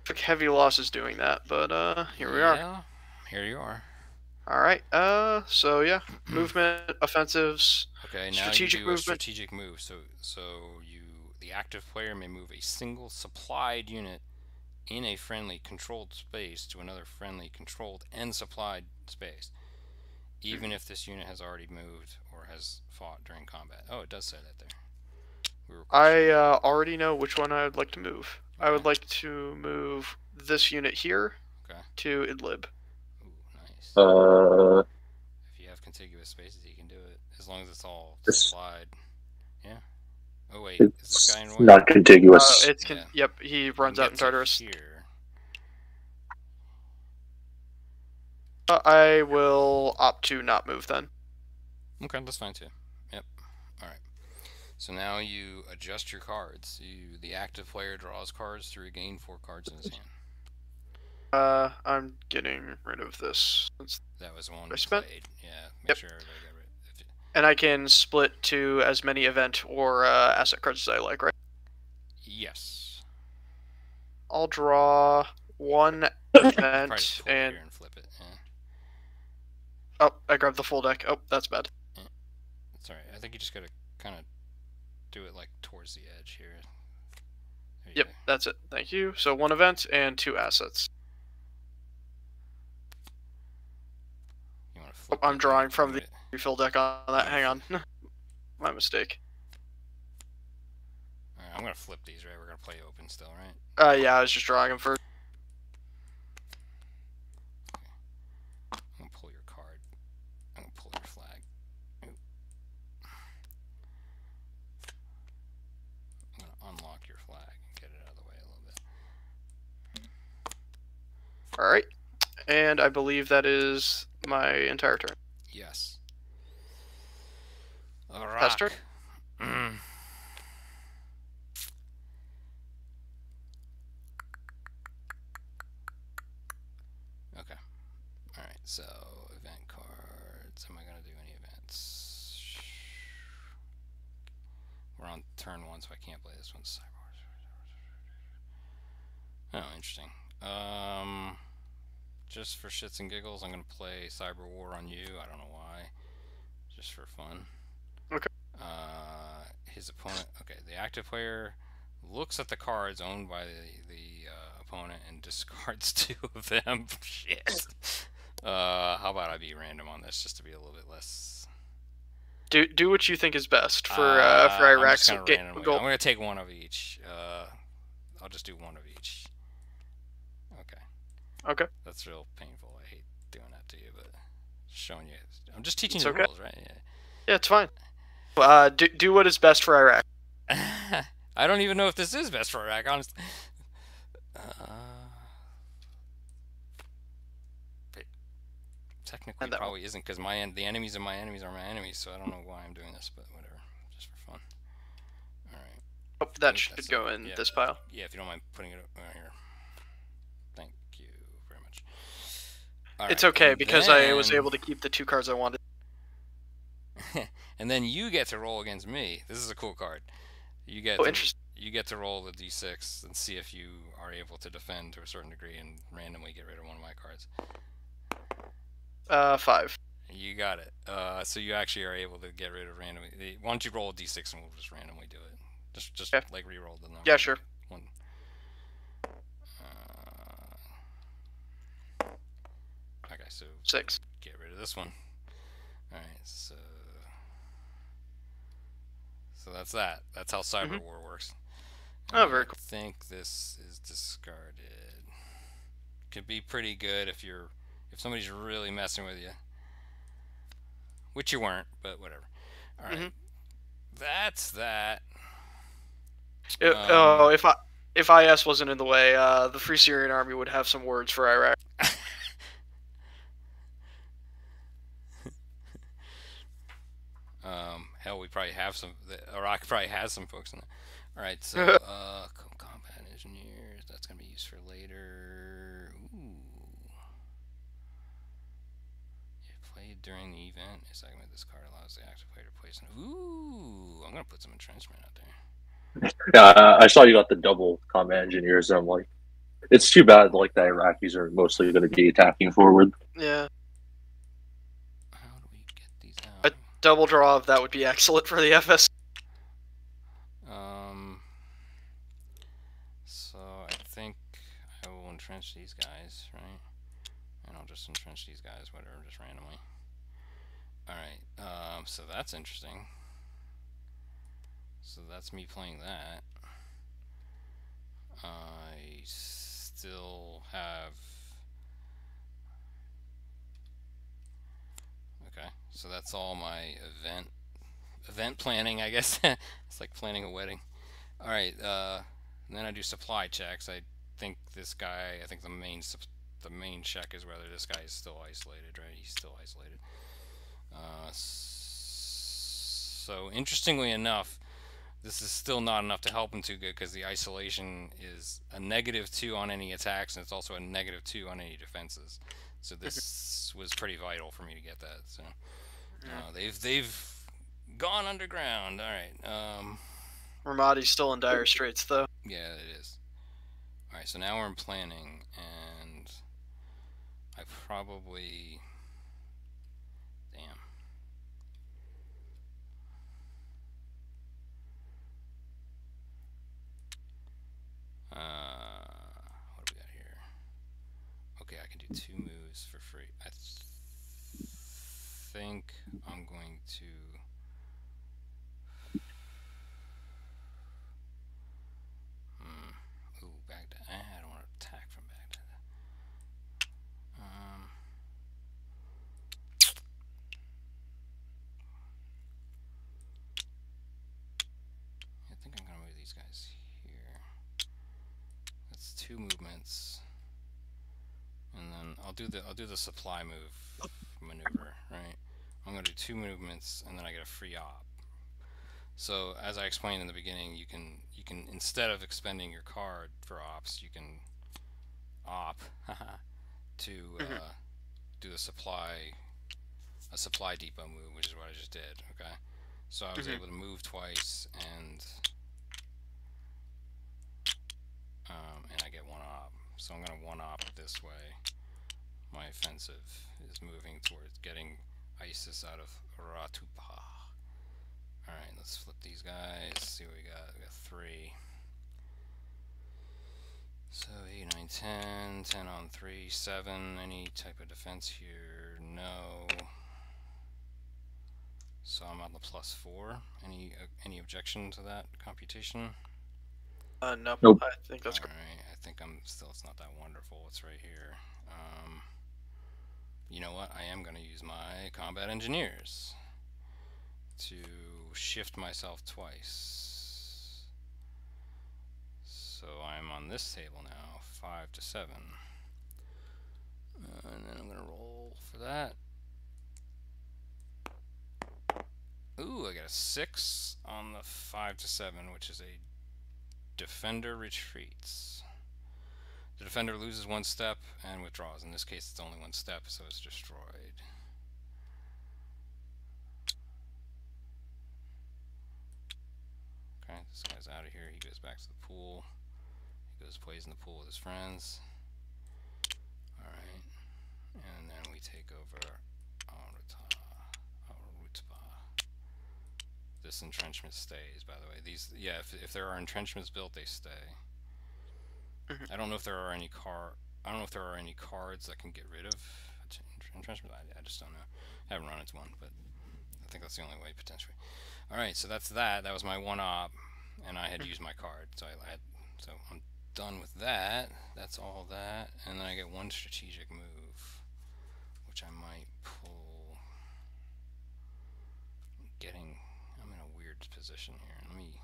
Took heavy losses doing that, but uh, here we are. Here you are. All right. Uh, so yeah, movement, offensives. Okay, now Strategic you do movement. a strategic move. So so the active player may move a single supplied unit in a friendly controlled space to another friendly controlled and supplied space. Even if this unit has already moved or has fought during combat. Oh, it does say that there. We were I uh, already know which one I would like to move. I would like to move this unit here Okay. to Idlib. Ooh, nice. Uh, if you have contiguous spaces, you can do it as long as it's all This- supplied. Yeah. Oh wait, is this it's guy in white? not Uh, contiguous. it's con- Yeah. yep. He runs can out get in Tartus. Here. Uh, I will opt to not move then. Okay, that's fine too. Yep. All right. So now you adjust your cards. You, the active player draws cards to regain four cards in his hand. Uh, I'm getting rid of this, It's- That was one I spent- played. Yeah. Make Yep. sure everybody got rid. If it, and I can split to as many event or uh, asset cards as I like. Right. yes. I'll draw one event just pull it and and flip it. Yeah. oh, I grabbed the full deck. Oh, that's bad. Right. I think you just gotta kind of do it like towards the edge here. Yep, go. that's it. Thank you. So one event and two assets. You want to flip? I'm drawing from the- it. Refill deck on that. Hang on. My mistake. Right, I'm gonna flip these. Right. We're gonna play open still, right? Uh, yeah, I was just drawing them first. I'm gonna pull your card. I'm gonna pull your flag. I'm gonna unlock your flag and get it out of the way a little bit. All right, and I believe that is my entire turn. Yes. Rock. Mm. Okay. Alright, so event cards. Am I going to do any events? We're on turn one, so I can't play this one. Oh, interesting. Um, just for shits and giggles, I'm going to play Cyber War on you. I don't know why. Just for fun. Okay. Uh, his opponent. Okay, the active player looks at the cards owned by the the uh, opponent and discards two of them. Shit. Uh, how about I be random on this just to be a little bit less. Do do what you think is best for uh, for I'm Iraq. randomly- I'm gonna take one of each. Uh, I'll just do one of each. Okay. Okay. That's real painful. I hate doing that to you, but showing you. I'm just teaching It's you okay. the rules, right? Yeah. Yeah, it's fine. Uh, do do what is best for Iraq. I don't even know if this is best for Iraq, honestly. Uh, technically, And that one. probably isn't because my en- the enemies of my enemies are my enemies, so I don't know why I'm doing this, but whatever, just for fun. All right. Oh, that should go it. in Yeah. this pile. Yeah, if you don't mind putting it right here. Thank you very much. All It's right, okay because I was able to keep the two cards I wanted. and then you get to roll against me. This is a cool card. You get Oh, to, interesting. you get to roll the d6 and see if you are able to defend to a certain degree and randomly get rid of one of my cards. Uh, five. You got it. Uh, so you actually are able to get rid of randomly. The, why don't you roll a d6 and we'll just randomly do it. Just just Okay. like re-roll the number. Yeah, sure. One. Uh, okay, so Six. get rid of this one. Alright, so so that's that. That's how Cyber War works. Mm-hmm. Oh, very I cool. think this is discarded. Could be pretty good if you're if somebody's really messing with you. Which you weren't, but whatever. Alright. Mhm. That's that. It- Um, oh, if I if IS wasn't in the way, uh, the Free Syrian Army would have some words for Iraq. Um, hell, we probably have some. The, Iraq probably has some folks in there. All right, so uh, combat engineers. That's gonna be used for later. Ooh. If played during the event, a segment this card allows the active player to place. An, ooh, I'm gonna put some entrenchment out there. Yeah, I I saw you got the double combat engineers, and I'm like, it's too bad. Like the Iraqis are mostly going to be attacking forward. Yeah, How do we get these out? But- double draw of that would be excellent for the FS. Um. So I think I will entrench these guys, right? And I'll just entrench these guys, whatever, just randomly. All right. Um. So that's interesting. So that's me playing that. I still have. Okay, so that's all my event event planning, I guess. it's like planning a wedding. All right, uh, and then I do supply checks. I think this guy. I think the main the main check is whether this guy is still isolated, right? He's still isolated. Uh, so interestingly enough, this is still not enough to help him too good because the isolation is a negative two on any attacks, and it's also a negative two on any defenses. So this was pretty vital for me to get that. So uh, they've they've gone underground. All right. Um, Ramadi's still in dire straits, though. yeah, it is. All right. So now we're in planning, and I probably damn. Uh, what do we got here? Okay, I can do two moves for free. I th- think I'm going to. do the I'll do the supply move maneuver, right? I'm gonna do two movements and then I get a free op. So as I explained in the beginning, you can you can instead of expending your card for ops, you can op to uh, mm -hmm. do a supply a supply depot move, which is what I just did. Okay, so I was mm -hmm. able to move twice and um, and I get one op. So I'm gonna one op this way. My offensive is moving towards getting ISIS out of Ratupa. Alright, let's flip these guys, see what we got. We got three. So 8, 9, 10, 10 on 3, 7. Any type of defense here? No. So I'm on the plus 4. Any uh, any objection to that computation? Uh, no, Nope. I think that's great. Alright, I think I'm still, it's not that wonderful. It's right here. Um, you know what? I am going to use my combat engineers to shift myself twice. So I'm on this table now, 5 to 7. Uh, and then I'm going to roll for that. Ooh, I got a 6 on the 5 to 7, which is a defender retreats. The defender loses one step and withdraws. In this case, it's only one step, so it's destroyed. Okay, this guy's out of here. He goes back to the pool. He goes plays in the pool with his friends. Alright. And then we take over Aruta. Arutba. This entrenchment stays, by the way. These, yeah, if, if there are entrenchments built, they stay. Mhm. I don't know if there are any car. I don't know if there are any cards that can get rid of. I, I just don't know. I haven't run into one, but I think that's the only way potentially. All right, so that's that. That was my one op, and I had used my card, so I, I had, so I'm done with that. That's all that, and then I get one strategic move, which I might pull. Getting, I'm in a weird position here. Let me.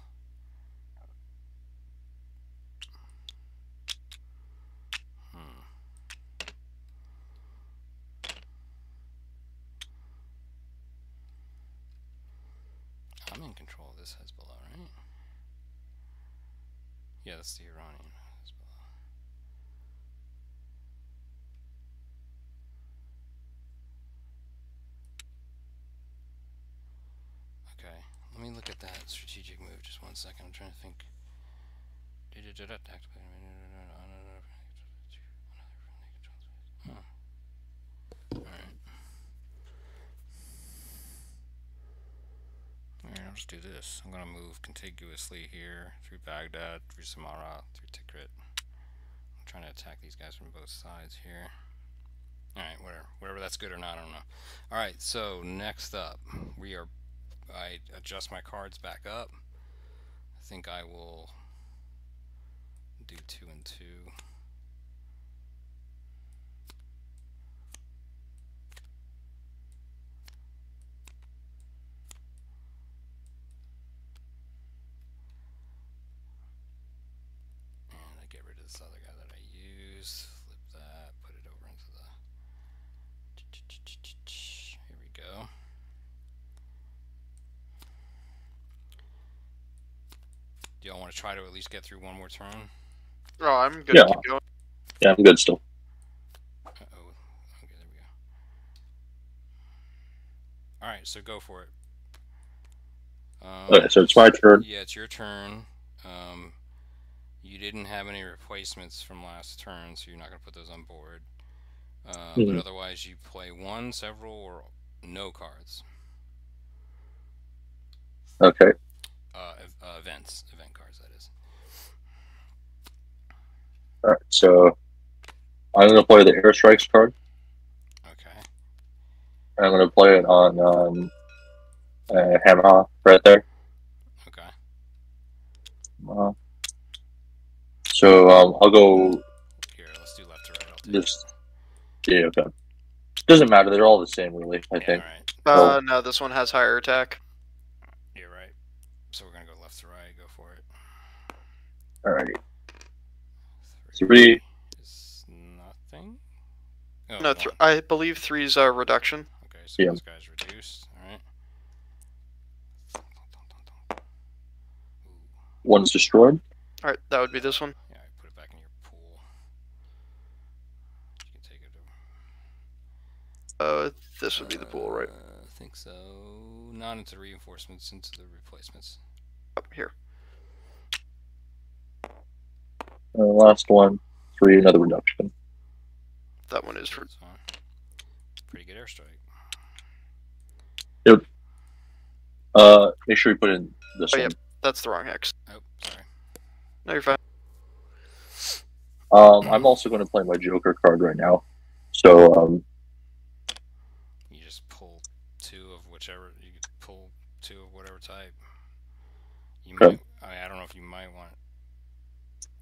Hmm. I'm Hezbollah, right? Yeah, that's the Iranian Hezbollah. Okay, let me look at that strategic move just one second. I'm trying to think. Huh. Alright. Alright, I'll just do this. I'm gonna move contiguously here through Baghdad, through Samarra, through Tikrit. I'm trying to attack these guys from both sides here. Alright, whatever. Whatever that's good or not, I don't know. Alright, so next up, we are. I adjust my cards back up. I think I will do two and two. And I get rid of this other guy that I use. Flip that, put it over into the. Here we go. Do y'all want to try to at least get through one more turn? Oh, I'm good Yeah. to keep going. Yeah, I'm good still. Uh oh. Okay, there we go. Alright, so go for it. Um, Okay, so it's my turn. Yeah, it's your turn. Um, you didn't have any replacements from last turn, so you're not going to put those on board. Uh, But Mhm. otherwise, you play one, several, or no cards. Okay. Uh, uh, events, event cards, that is. All right. So I'm gonna play the airstrikes card. Okay. I'm gonna play it on um, uh, Hamaha right there. Okay. Uh, so um, I'll go Here, let's do left to right. I'll Just- Yeah, okay. Doesn't matter. They're all the same, really. I. Yeah, think. alright. Uh, no, this one has higher attack. You're right. So we're going to go left to right. Go for it. Alrighty. Three. is nothing. Oh, No, th- I believe three's a reduction. Okay, so Yeah. this guy's reduced. All right. One's destroyed. All right, that would be this one. yeah, I put it back in your pool. You can take it over. Uh, this would be the pool, right? Uh, I think so. Not into reinforcements, into the replacements. Up here. Uh, last one. Three. Another reduction. that one is. For... That's. Pretty good airstrike. Uh, make sure you put in this Oh, one. yep. That's the wrong hex. Oh, sorry. No, you're fine. Um, I'm also going to play my Joker card right now. So, um, You just pull two of whichever. You could pull two of whatever type. You Okay. might. I mean, I don't know if you might want.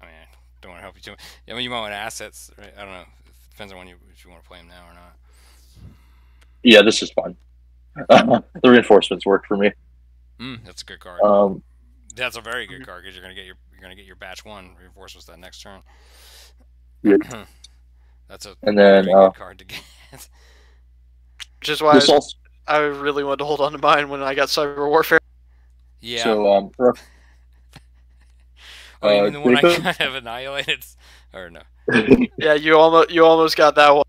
I mean, I don't want to help you too much. I mean, you might want assets. Right? I don't know. It depends on when you if you want to play them now or not. yeah, this is fun. the reinforcements work for me. Mm, that's a good card. Um, That's a very good card because you're gonna get your you're gonna get your batch one reinforcements that next turn. Yeah. That's a And then, very uh, card to get. Which is why this also, I really wanted to hold on to mine when I got Cyber Warfare. yeah. so, um, for- oh, uh, the one I Jacob? kind of annihilated? Or no? Yeah, you almost you almost got that one.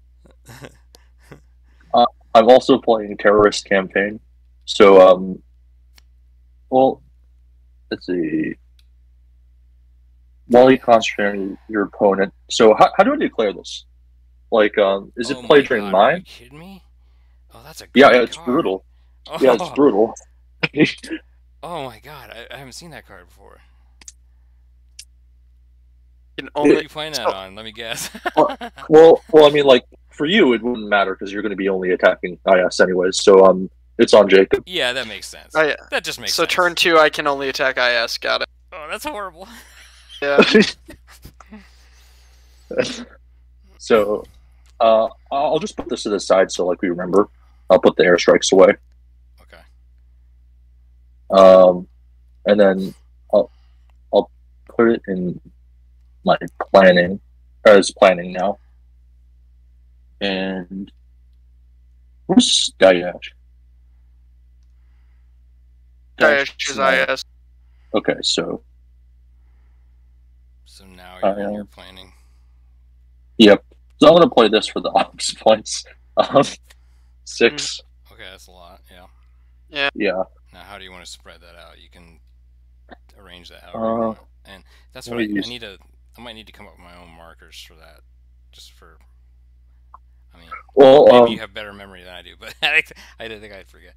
I'm also playing Terrorist Campaign. So, um, well, let's see. While you concentrate on your opponent. So, how, how do I declare this? Like, um, is it Oh play my during God, Are you mine? kidding me? Oh, that's a Yeah, yeah, it's card. brutal. Oh, Yeah, it's brutal. oh my god, I, I haven't seen that card before. You can only you playing that so- on? Let me guess. well, well, I mean, like for you, it wouldn't matter because you're going to be only attacking IS anyways. So, um, it's on Jacob. yeah, that makes sense. Yeah. That just makes so sense. turn two, I can only attack IS. Got it. Oh, that's horrible. Yeah. so, uh, I'll just put this to the side so like we remember. I'll put the airstrikes away. Okay. Um, and then I'll I'll put it in my planning as planning now. And where's Skydash? Dash is IS. Okay, so So now you're, yeah. you're planning. yep. So I'm gonna play this for the ops points. Um, six. Okay, that's a lot. Yeah. Yeah. Yeah. Now, how do you want to spread that out? You can arrange that Uh, however you. And that's what I, me I need to. I might need to come up with my own markers for that, just for. I mean, Well, maybe um, you have better memory than I do, but I, I didn't think I'd forget.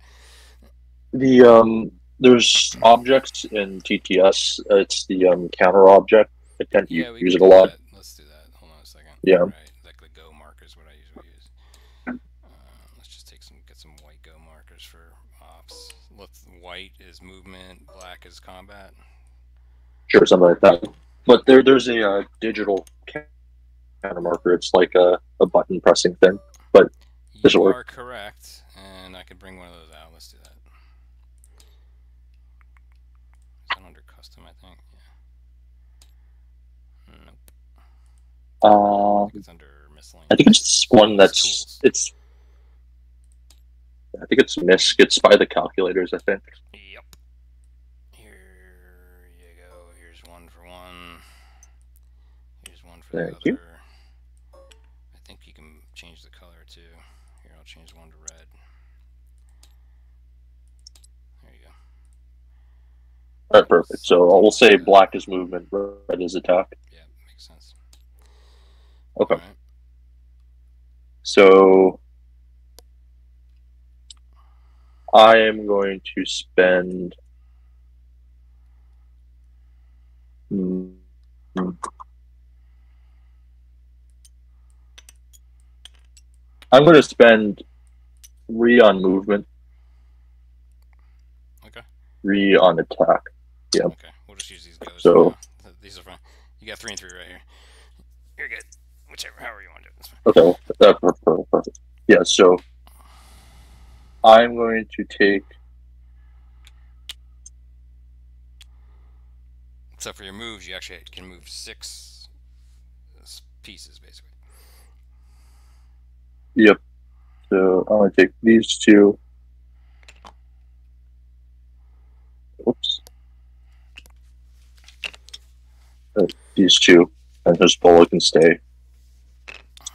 the um, there's objects in TTS. It's the um counter object. I tend to Yeah, use it a lot. that. Let's do that. Hold on a second. Yeah. Right, like the go marker is what I usually use. Uh, let's just take some, get some white go markers for ops. Let's white is movement, black is combat. Sure, something like that. But there, there's a uh, digital counter marker. It's like a, a button pressing thing. But You work. are correct, and I could bring one of those out. Let's do that. Is that under custom? I think. Yeah. Nope. I Uh, think it's under miscellaneous. I think it's one that's Tools. it's. I think it's MISC. It's by the calculators. I think. Thank you. I think you can change the color too. Here, I'll change one to red. There you go. All right, perfect. So we'll say black is movement, red is attack. Yeah, makes sense. Okay. Alright. So I am going to spend. Hmm. I'm going to spend three on movement, Okay. three on attack. Yeah. Okay. We'll just use these goes. So- now. These are fine. You got three and three right here. You're good. Whichever, however you want to do it. Okay, uh, per- per- perfect. Yeah, so I'm going to take. Except for your moves, you actually can move six pieces, basically. Yep. So I'm to take these two. Oops. Uh, these two, and Hezbollah can stay.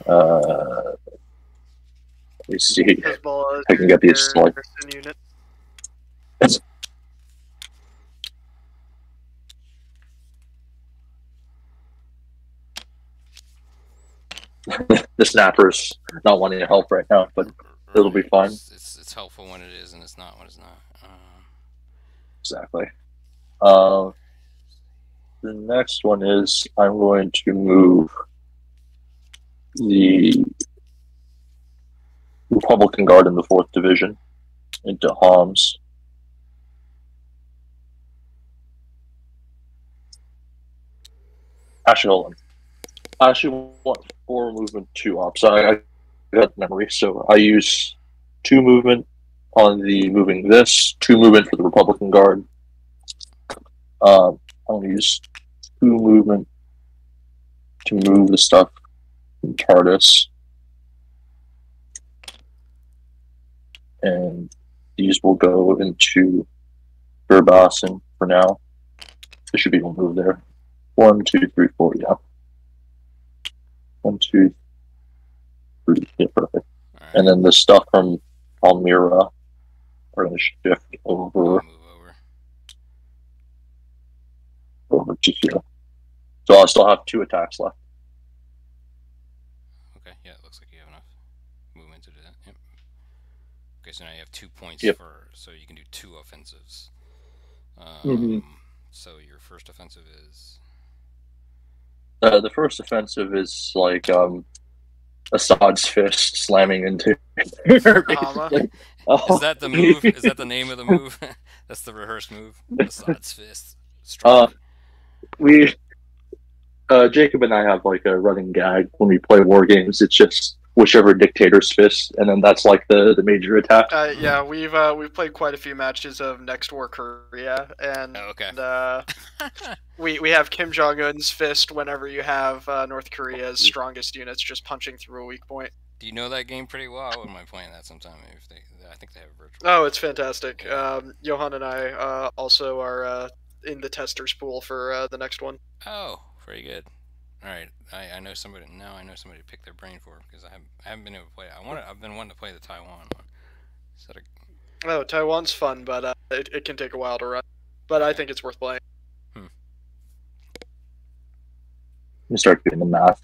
Uh, let me see. Hezbollah I can get these your select- garrison unit. the snappers not wanting to help right now, but it'll be Right. fine. It's, it's, it's helpful when it is, and it's not when it's not. Uh, exactly. Uh, the next one is I'm going to move the Republican Guard in the fourth division into Homs. Actually, hold on. I actually want four movement, two ops. I, I got memory, so I use two movement on the moving this, two movement for the Republican Guard. Um, I'm gonna use two movement to move the stuff in Tartus. And these will go into Verbassen for now. There should be one move there. One, two, three, four, yeah. One, two, three, yeah, perfect. alright, And then the stuff from Almira are going to shift over move over. over to here. So I'll still have two attacks left. Okay, yeah, it looks like you have enough movement to do that. Yep. Okay, so now you have two points Yep. for, so you can do two offensives. Um, Mhm. So your first offensive is. Uh, the first offensive is like um, Assad's fist slamming into. Hama. Oh, Is that the move? is that the name of the move? That's the rehearsed move. Assad's fist. Uh, we, uh, Jacob and I have like a running gag when we play war games. It's just whichever dictator's fist, and then that's like the the major attack. Uh, yeah, we've uh, we've played quite a few matches of Next War Korea, and Oh, okay. uh, we we have Kim Jong Un's fist whenever you have uh, North Korea's strongest units just punching through a weak point. Do you know that game pretty well? I wouldn't mind playing that sometime. If they, I think they have a virtual. Oh, it's fantastic. Um, Johan and I uh, also are uh, in the testers pool for uh, the next one. Oh, very good. All right, I, I know somebody now. I know somebody to pick their brain for because I haven't I haven't been able to play. I want I've been wanting to play the Taiwan one. Is that a, Oh, Taiwan's fun, but uh, it, it can take a while to run. But I think it's worth playing. Let me start doing the math.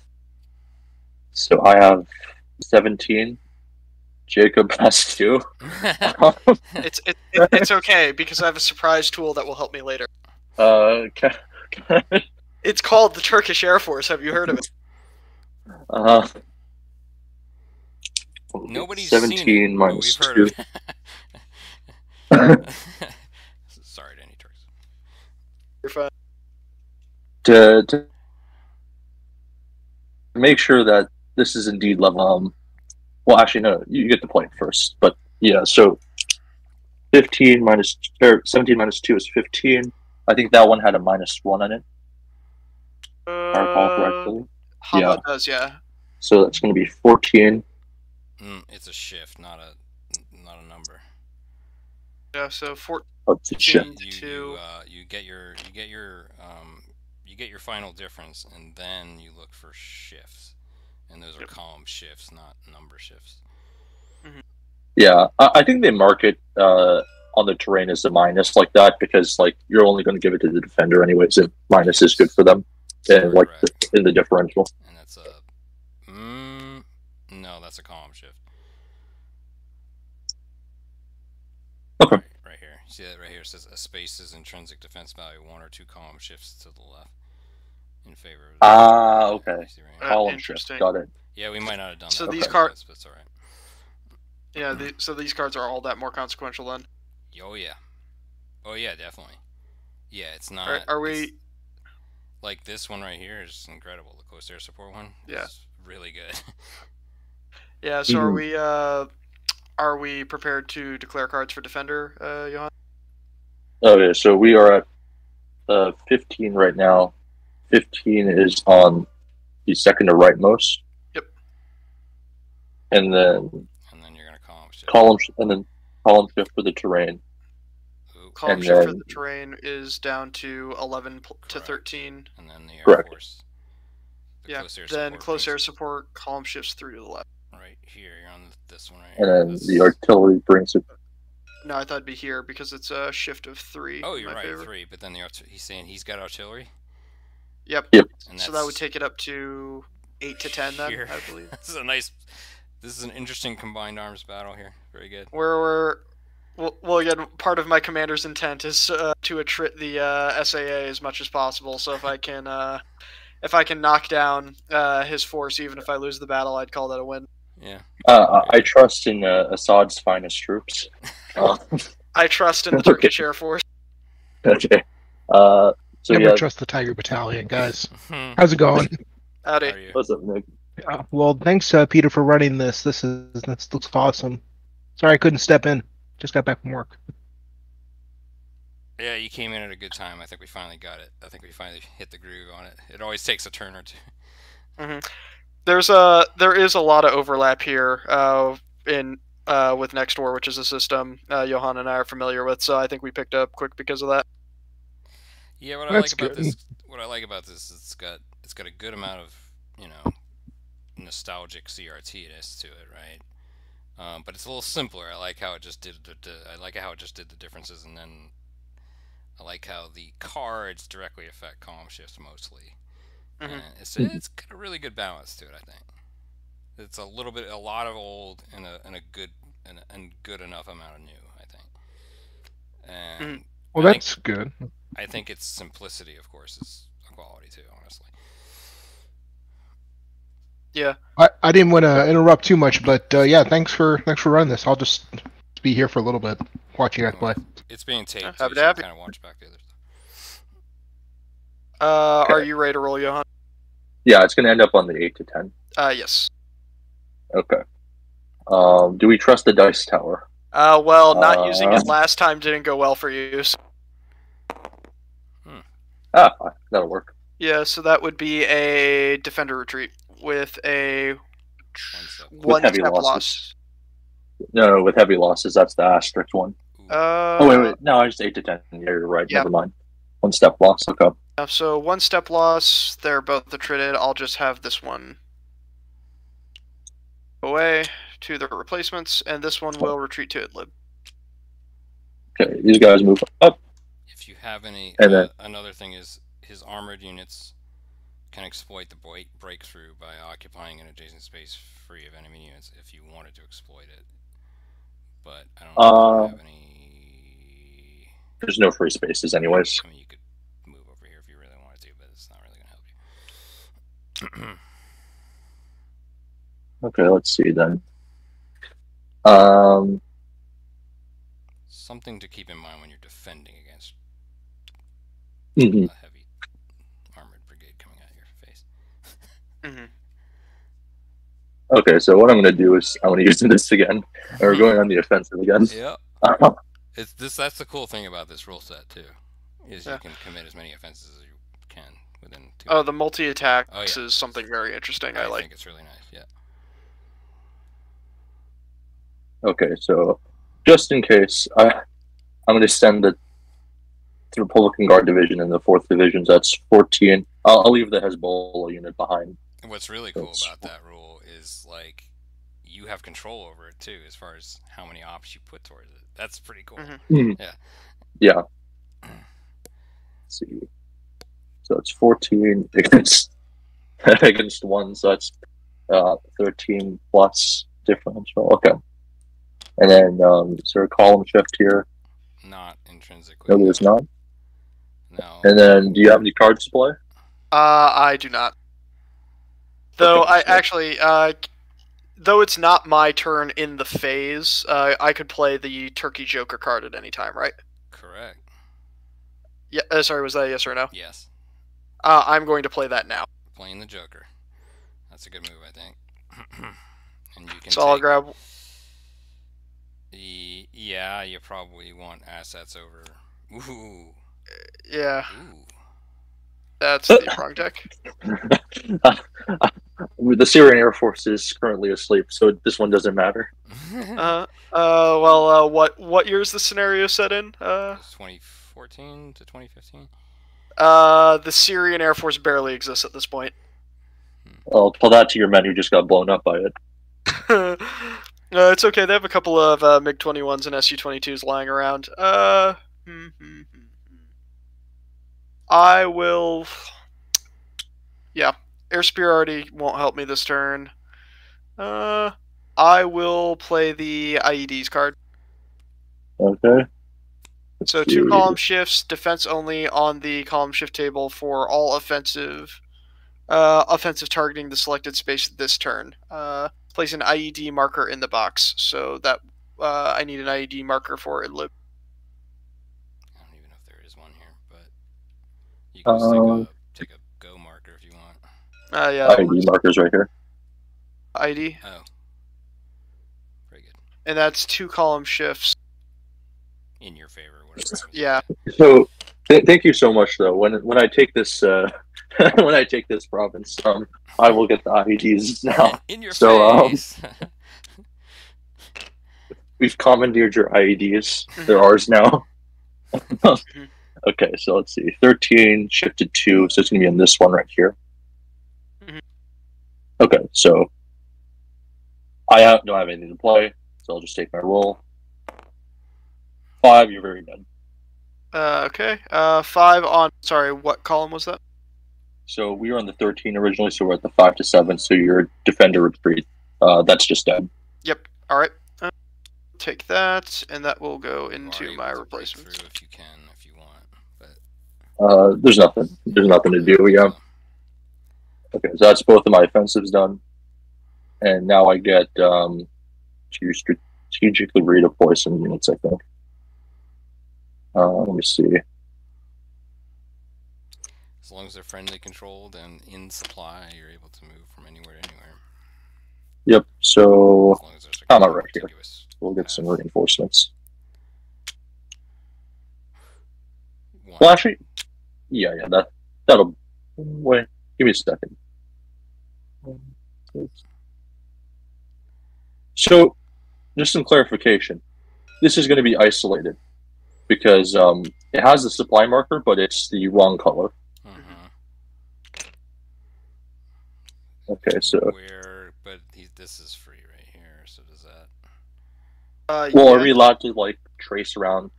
So I have seventeen. Jacob has two. It's it, it, it's okay because I have a surprise tool that will help me later. uh, ca- It's called the Turkish Air Force. Have you heard of it? uh, Nobody's seen seventeen it, minus we've two. heard of it. Sorry to any Turks. You're fine. to, to make sure that this is indeed level. Um, well, actually, no, you get the point first. But yeah, so fifteen minus or seventeen minus two is fifteen. I think that one had a minus one on it. If I recall Uh, correctly. Hama Yeah. does, yeah. So that's going to be fourteen. Mm, it's a shift, not a not a number. Yeah, so four. Oh, it's shift. You, you, uh, you get your you get your um, you get your final difference, and then you look for shifts, and those are Yep. column shifts, not number shifts. Yeah, I, I think they mark it uh, on the terrain as a minus like that because like you're only going to give it to the defender anyways, and minus is good for them. And like the, in the differential. and that's a mm, no, that's a column shift. Okay. Right, right here. See that right here? It says a space's intrinsic defense value one or two column shifts to the left in favor of. Ah, okay. Right Uh. Column shift. Got it. Yeah, we might not have done So that. So these on car- purpose, but it's all right. Yeah, the, so these cards are all that more consequential then. Oh yeah. Oh yeah, definitely. Yeah, it's not. Are, are we? Like this one right here is incredible. The close air support one. Yeah. is really good. Yeah. So are Mhm. we? Uh, are we prepared to declare cards for defender, uh, Johan? Okay, so we are at uh, 15 right now. 15 is on the second to rightmost. Yep. And then and then you're gonna column shift. column and then column shift for the terrain. Ooh, Column And shift for the terrain is down to 11 pl- to 13. and then the air Correct. force. The Yeah. close air then support close air support column shifts through to the left. right here. You're on this one right And here. then That's- the artillery brings it. No, I thought it'd be here because it's a shift of three. Oh, you're right, favor. three. But then the art- he's saying he's got artillery. Yep. Yep. And So that would take it up to eight to ten. Then Here. I believe. this is a nice. This is an interesting combined arms battle here. Very good. Where we're well, well, again, part of my commander's intent is uh, to attrit the uh, SAA as much as possible. So if I can, uh, if I can knock down uh, his force, even if I lose the battle, I'd call that a win. Yeah. Uh, I trust in uh, Assad's finest troops. Uh, I trust in the Okay. Turkish Air Force. okay. Uh, so Never yeah, trust the Tiger Battalion, guys. How's it going? Howdy. are you? what's up, Nick? Uh, well, thanks, uh, Peter, for running this. This is this looks awesome. Sorry I couldn't step in. Just got back from work. Yeah, you came in at a good time. I think we finally got it. I think we finally hit the groove on it. It always takes a turn or two. There's a there is a lot of overlap here uh, in uh, with Next War, which is a system uh, Johan and I are familiar with. So I think we picked up quick because of that. Yeah, what I That's like about good. this, what I like about this, is it's got it's got a good amount of you know nostalgic CRT-ness to it, right? Um, but it's a little simpler. I like how it just did. The, the, I like how it just did the differences, and then I like how the cards directly affect column shifts mostly. Mhm. And it's it's got a really good balance to it. I think it's a little bit, a lot of old and a and a good and, a- and good enough amount of new. I think. And Well, I think- that's good. I think its simplicity, of course, is a quality too. Honestly. I, I didn't want to interrupt too much, but uh, yeah, thanks for thanks for running this. I'll just be here for a little bit, watching you guys play. It's being taped. Yeah, too, happy to so have you. kind of watch back the other stuff. Uh, Okay. Are you ready to roll, Johan? Yeah, it's going to end up on the eight to ten. Uh, yes. Okay. Um, do we trust the dice tower? Uh, well, not using Uh. it last time didn't go well for you. so- Ah, that'll work. Yeah, so that would be a defender retreat with a One step. one heavy losses. loss. No, no, with heavy losses, that's the asterisk one. Uh, oh wait, wait, no, I just eight to ten. Yeah, you're right. Yeah. Never mind. One step loss. Okay. Uh, So one step loss. They're both attrited. I'll just have this one away to the replacements, and this one will retreat to Idlib. Okay, these guys move up. if you have any, And uh, then- another thing is his armored units can exploit the break breakthrough by occupying an adjacent space free of enemy units if you wanted to exploit it. But I don't know Uh, have any. There's no free spaces, anyways. I mean, you could move over here if you really wanted to, but it's not really going to help you. Okay, let's see then. Um, Something to keep in mind when you're defending against mhm. a heavy armored brigade coming at your face. Hmm okay, so what I'm going to do is I'm going to use this again. Or going on the offensive again. Yeah, it's this. That's the cool thing about this rule set too, is Yeah. you can commit as many offenses as you can within two. Oh, the multi attacks Oh, yeah. is something very interesting. I, I like. think it's really nice. Yeah. Okay, so just in case, I, I'm going to send the, the Republican Guard Division and the 4th Divisions. That's 14. I'll, I'll leave the Hezbollah unit behind. And what's really cool That's- about that rule is like you have control over it too, as far as how many ops you put towards it. That's pretty cool. Mhm. Yeah. Yeah. Let's see. So it's 14 against against 1, so that's uh, 13 plus differential. Okay. And then, um, is there a column shift here? Not intrinsically. No, there's not. No. And then, do you have any cards to play? Uh, I do not. Though I actually, uh, though it's not my turn in the phase, uh, I could play the Turkey Joker card at any time, right? Correct. Yeah. Uh, sorry, was that a yes or no? Yes. Uh, I'm going to play that now. Playing the Joker. That's a good move, I think. and you can So I'll grab. the yeah. You probably want assets over. Ooh. Yeah, Ooh. That's the wrong deck. the Syrian Air Force is currently asleep, so this one doesn't matter. Uh, uh, well, uh, what what year is the scenario set in? Uh, 2014 to 2015. uh, the Syrian Air Force barely exists at this point. I'll tell that to your men who just got blown up by it. uh, it's okay. They have a couple of uh, MiG 21s and Su 22s lying around. Uh, hmm, hmm, hmm, hmm. I will. Yeah, Air Spear already won't help me this turn. Uh, I will play the IEDs card. Okay. Let's So two column shifts, defense only on the column shift table for all offensive, uh, offensive targeting the selected space this turn. Uh, place an IED marker in the box. So that uh, I need an IED marker for it. I don't even know if there is one here, but you can just Um, take, a, take a go marker if you want. Uh, yeah, ID markers right here. ID, Oh. Very good. and that's two column shifts. In your favor, whatever. Yeah, So th- thank you so much though. When when I take this uh when I take this province, um I will get the IEDs now. In your So, um. We've commandeered your IEDs. Mhm. They're ours now. Okay, so let's see. Thirteen shifted two, so it's gonna be on this one right here. Mhm. Okay, so I have, don't have anything to play, so I'll just take my roll. Five, you're very dead. Uh, okay. Uh, five on. Sorry, what column was that? So we were on the 13 originally, so we're at the 5 to 7, so your defender retreat. Uh, that's just dead. Yep. All right. Uh, take that, and that will go into my replacement. if you can, if you want. But Uh, there's nothing. There's nothing to do. Yeah. Okay, so that's both of my offensives done. And now I get um, to strategically redeploy some units, I think. Uh, let me see. As long as they're friendly controlled and in supply, you're able to move from anywhere to anywhere. Yep, so As as I'm not right here. we'll get some reinforcements. One. Well, actually, yeah, yeah, that that'll wait. Give me a second. So, just some clarification. This is going to be isolated because um, it has the supply marker, but it's the wrong color. Mhm. Okay, so where, but he, this is free right here. So does that? Uh, well, yeah. are we allowed to like trace around?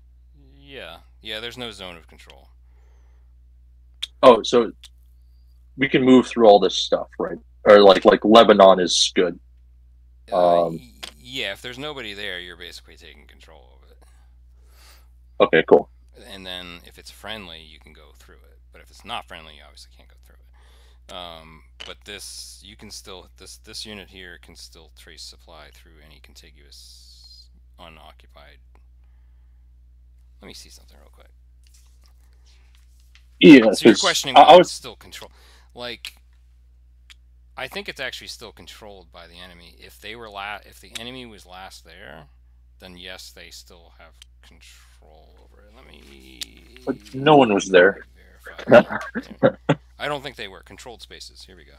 Yeah, yeah. There's no zone of control. Oh, so we can move through all this stuff, right? Or like like Lebanon is good. Uh, Um, y- yeah, if there's nobody there, you're basically taking control of it. Okay, cool. And then if it's friendly, you can go through it. But if it's not friendly, you obviously can't go through it. Um, but this, you can still this this unit here can still trace supply through any contiguous unoccupied. Let me see something real quick. Yeah, So you're questioning I, I was it's still control. Like, I think it's actually still controlled by the enemy. If they were la- if the enemy was last there, then yes, they still have control over it. Let me. But no one was there. I don't think they were controlled spaces. Here we go.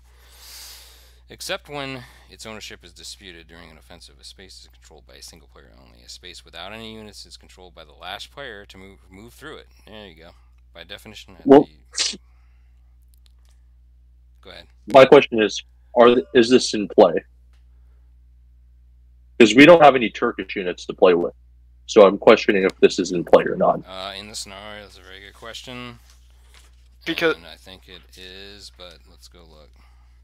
Except when its ownership is disputed during an offensive, a space is controlled by a single player only. A space without any units is controlled by the last player to move move through it. There you go. By definition, at Well- the- go ahead. my question is: Are is this in play? Because we don't have any Turkish units to play with, so I'm questioning if this is in play or not. Uh, in the scenario, that's a very good question. Because- and I think it is, but let's go look.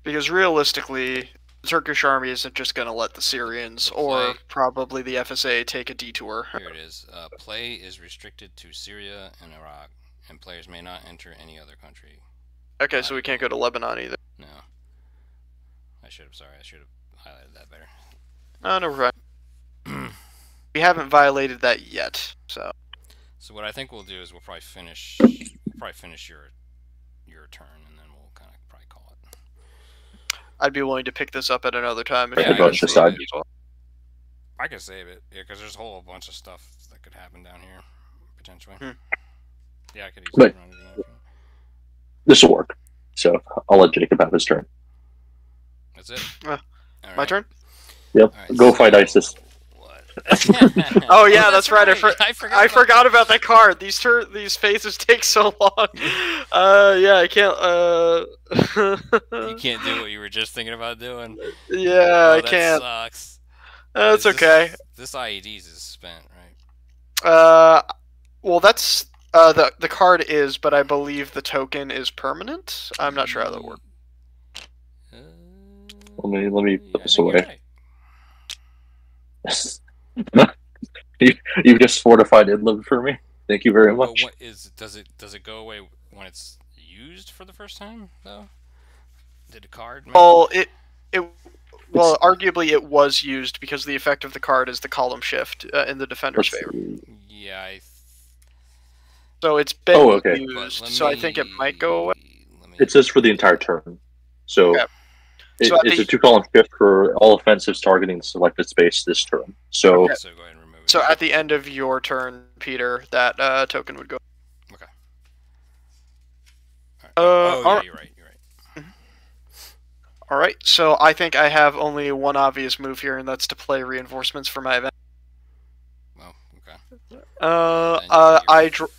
Because realistically, the Turkish army isn't just going to let the Syrians or probably the FSA take a detour. Here it is. Uh, play is restricted to Syria and Iraq, and players may not enter any other country. Okay, so we can't go to Lebanon either. No. I should have. Sorry, I should have highlighted that better. Oh, no, right. We haven't violated that yet, so. So what I think we'll do is we'll probably finish. We'll probably finish your your turn, and then we'll kind of probably call it. I'd be willing to pick this up at another time if Yeah, you I guys can need save it it. as well. I could save it, yeah, because there's a whole bunch of stuff that could happen down here potentially. Hmm. Yeah, I could But- easily run it again. if you want. This will work. So I'll let Jacob have his turn. That's it. Uh, All My turn? Yep. All right, Go fight ISIS. Oh, yeah, that's right, I for- I forgot. I about forgot that. about that card. These tur- these phases take so long. Uh, yeah, I can't. Uh, You can't do what you were just thinking about doing. yeah, Oh, I that can't. Sucks. That's Is this- okay. This IEDs is spent, right? Uh, well, that's uh the the card is, but I believe the token is permanent. I'm not sure how that works. Let me let me put I this you're away. right. you, you've just fortified Idlib for me. Thank you very But much. what is does it does it go away when it's used for the first time though? Did a card? make- Well, it it well, arguably it was used because the effect of the card is the column shift uh, in the defender's Let's favor. see. Yeah, I. So it's been Oh, okay. But used. let So I think it might go away. me- It says for the entire turn. So, Okay. it, So it's a two column shift for all offensives targeting selected space this turn. So Okay. So go ahead and remove it. So at the end of your turn, Peter, that uh, token would go. Okay. Alright. Uh, oh yeah, you're right. You're right. All right. So I think I have only one obvious move here, and that's to play reinforcements for my event. Well, okay. Uh, uh, I dr-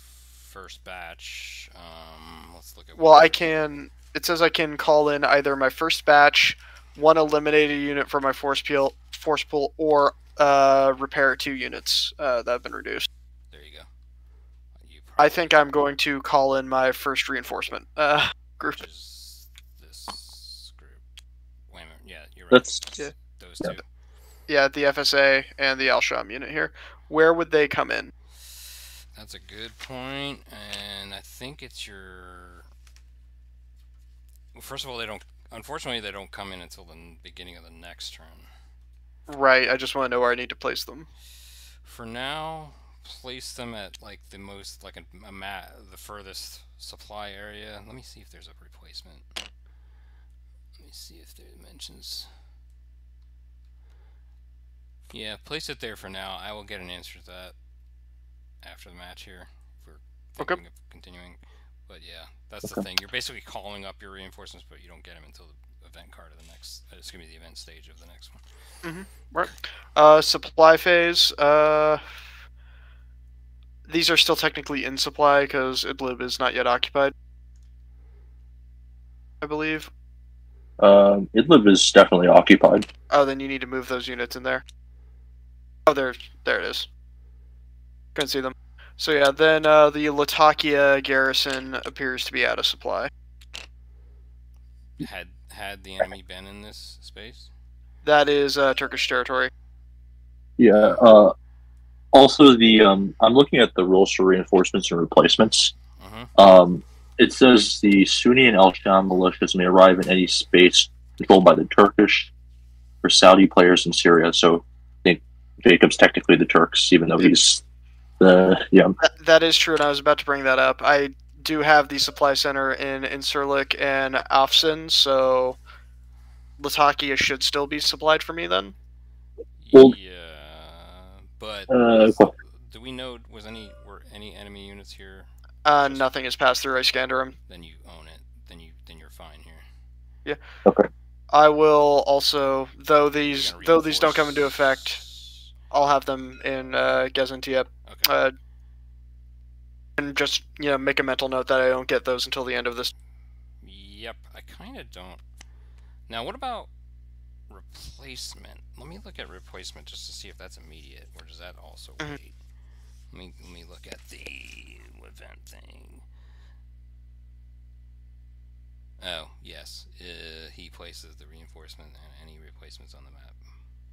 first batch. Um, let's look at. well, I can. It says I can call in either my first batch, one eliminated unit for my force pool, force pool, or uh, repair two units uh, that have been reduced. There you go. You I think I'm going to call in my first reinforcement uh, group. Which is this group. Wait a minute. Yeah, you're right. that's Yeah. Those yeah. two. Yeah, the FSA and the Alsham unit here. Where would they come in? That's a good point, and I think it's your. Well, first of all, they don't. Unfortunately, they don't come in until the beginning of the next turn. Right. I just want to know where I need to place them. For now, place them at like the most, like a, a ma- the furthest supply area. Let me see if there's a replacement. Let me see if there mentions. Yeah, place it there for now. I will get an answer to that after the match here. If we're Okay. thinking of continuing, but yeah, that's the thing. You're basically calling up your reinforcements, but you don't get them until the event card of the next. Uh, it's gonna be the event stage of the next one. Uh, supply phase. Uh, these are still technically in supply because Idlib is not yet occupied. I believe. um, Idlib is definitely occupied. Oh, then you need to move those units in there. Oh, there, there it is. Couldn't see them. So yeah, then uh, the Latakia garrison appears to be out of supply. Had had the enemy been in this space? That is uh, Turkish territory. Yeah. Uh, also, the um, I'm looking at the rules for reinforcements and replacements. Mm-hmm. Um, it says the Sunni and Al Sham militias may arrive in any space controlled by the Turkish or Saudi players in Syria. So I think Jacob's technically the Turks, even though he's the yeah. That, that is true, and I was about to bring that up. I do have the supply center in Incirlik and Afsin, so Latakia should still be supplied for me then. Well- yeah, but Uh, well- do we know was any were any enemy units here? Uh, nothing has passed through. I scanned them. Then you own it. Then you then you're fine here. Yeah. Okay. I will also, though these though these don't come into effect, I'll have them in uh, Gaziantep. Okay. Uh, and just you know make a mental note that I don't get those until the end of this. Yep, I kind of don't. Now, what about replacement? Let me look at replacement just to see if that's immediate, or does that also Mhm. wait? Let me let me look at the event thing. Oh yes, uh, he places the reinforcement and any replacements on the map.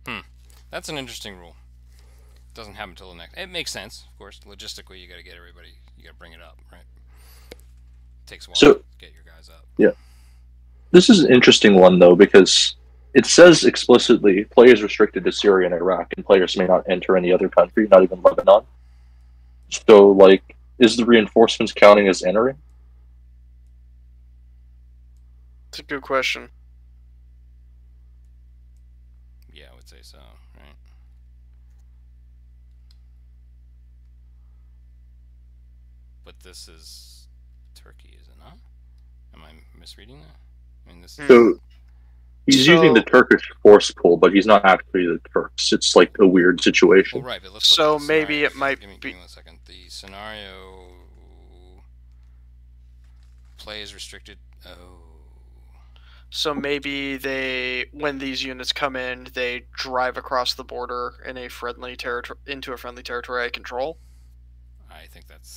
Hmm, that's an interesting rule. Doesn't happen until the next. It makes sense, of course. Logistically, you got to get everybody. You got to bring it up, right? takes a while So- to get your guys up. Yeah. This is an interesting one though because it says explicitly players restricted to Syria and Iraq, and players may not enter any other country, not even Lebanon. So, like, is the reinforcements counting as entering? It's a good question. Yeah, I would say so, right? But this is Turkey, is it not? Am I misreading that? I mean, this is. So he's So- using the Turkish force pool, but he's not actually the Turks. It's like a weird situation. Well, right, but let's look So at the maybe it might give me, be- Give me one second. The scenario play is restricted. Oh, So maybe they, when these units come in, they drive across the border in a friendly territory into a friendly territory I control. I think that's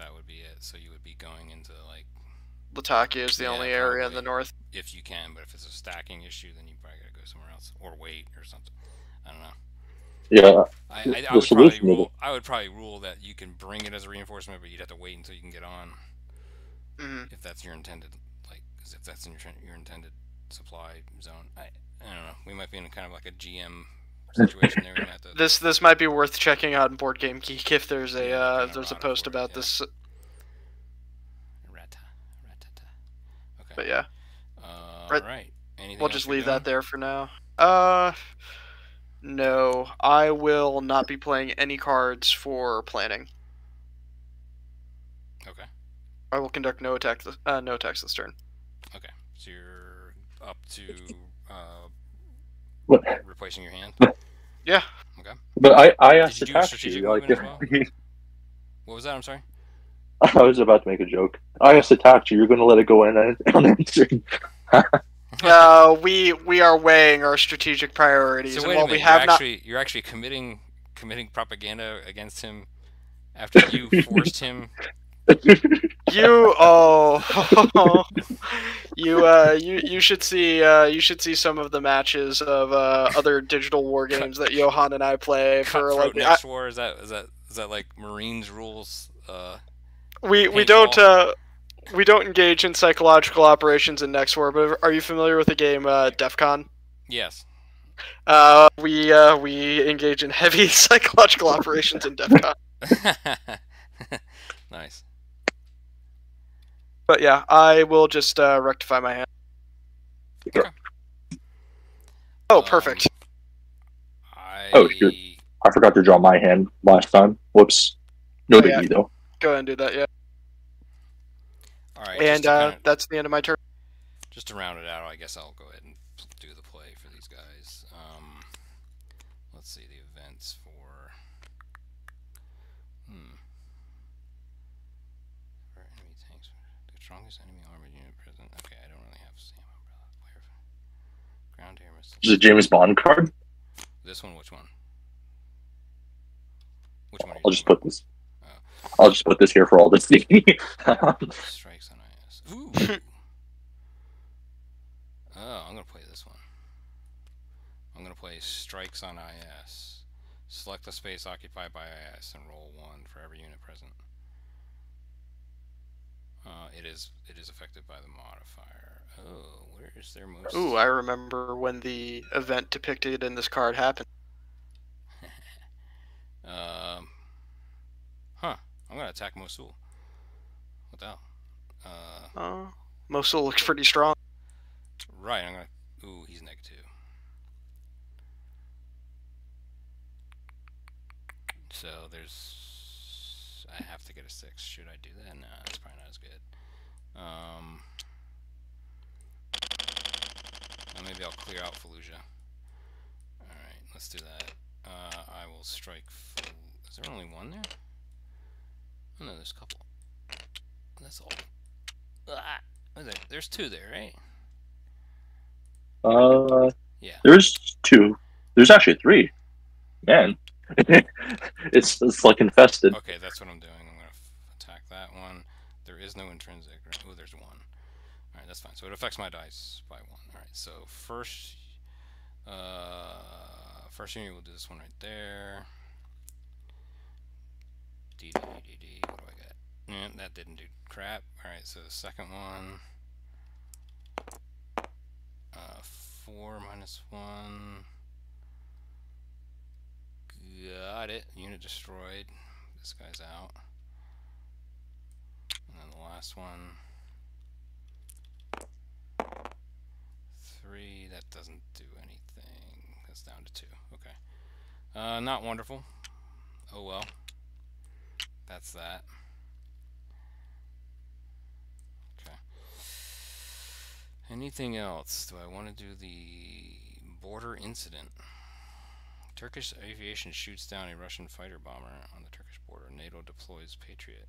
that would be it. So you would be going into like Latakia is the Yeah, only area in the north. if you can. But if it's a stacking issue, then you probably gotta go somewhere else or wait or something. I don't know. Yeah, I, I, I would probably rule. I would probably rule that you can bring it as a reinforcement, but you'd have to wait until you can get on Mhm. if that's your intended, like, 'cause if that's in your your intended supply zone. I I don't know. We might be in kind of like a GM situation there. We to. This this might be worth checking out in Board Game Geek if there's a uh, if there's a post for about yeah. this. Rata, ratata. Okay. But yeah, Uh, Right. right. Anything we'll just leave doing? that there for now. Uh, no, I will not be playing any cards for planning. Okay. I will conduct no attack. This, uh, no attacks this turn. Okay. So you're up to uh, replacing your hand. Yeah. Okay. But I I asked you to do a tax strategic you. Like, movement What was that? I'm sorry. I was about to make a joke. I asked to tax you. You're going to let it go in un- unanswered. Uh, we we are weighing our strategic priorities, So and wait a while minute. we have you're not. actually you're actually committing committing propaganda against him after you forced him. You oh, you uh you you should see uh you should see some of the matches of uh other digital war games that Johan and I play for like I, next war is that is that is that like Marines rules? Uh, we we don't uh we don't engage in psychological operations in Next War. But are you familiar with the game uh, DefCon? yes. Uh, we uh we engage in heavy psychological operations in DefCon. nice. But yeah, I will just uh, rectify my hand. Oh, Um, perfect. I. Oh, shoot. I forgot to draw my hand last time. Whoops. No Oh, biggie yeah. though. Go ahead and do that. Yeah, All right. and uh, kinda- that's the end of my turn. just to round it out, I guess I'll go ahead and do the play for these guys. Um, let's see the events for. Hmm. For enemy tanks, the strongest enemy armored unit present. Okay, I don't really have SAM Umbrella. Where? Ground air missile. Is it a James Bond card? This one, which one? Which one? Are you I'll just talking put this. Oh. I'll just put this here for all to see. Strikes on IS. Ooh. oh, I'm gonna play this one. I'm gonna play Strikes on IS. Select the space occupied by IS and roll one for every unit present. Uh, it is it is affected by the modifier. Oh, where is their most? Ooh, I remember when the event depicted in this card happened. Um. Huh. I'm gonna attack Mosul. What the hell? Uh. Uh, Mosul looks pretty strong. Right. I'm gonna. Ooh, he's negative. So there's. I have to get a six. Should I do that? No, that's probably not as good. Um. well, maybe I'll clear out Fallujah. Alright, let's do that. Uh, I will strike. Is there only one there? Oh no, there's a couple. That's all. Ah, there? There's two there, right? uh, Yeah. there's two. There's actually three. Man, it's it's like infested. Okay, that's what I'm doing. I'm gonna attack that one. There is no intrinsic. Oh, there's one. All right, that's fine. So it affects my dice by one. All right. So first, uh, first unit we'll do this one right there. D D D D. What do I got? Yeah, that didn't do crap. All right. So the second one. Uh, four minus one. Got it. Unit destroyed. This guy's out. And then the last one. Three. That doesn't do anything. That's down to two. Okay. Uh, not wonderful. Oh well. That's that. Okay. Anything else? Do I want to do the border incident? Turkish aviation shoots down a Russian fighter bomber on the Turkish border. NATO deploys Patriot.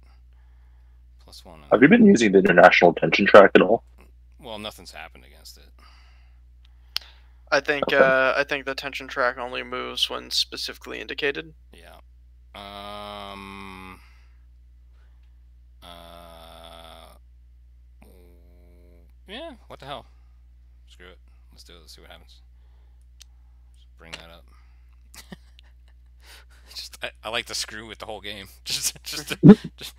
Plus one. on- Have you been using the international attention track at all? Well, nothing's happened against it. I think Okay. uh, I think the tension track only moves when specifically indicated. Yeah. Um. Uh. Yeah. What the hell? Screw it. Let's do it. Let's see what happens. Just bring that up. Just I, I like to screw with the whole game. Just just, to, just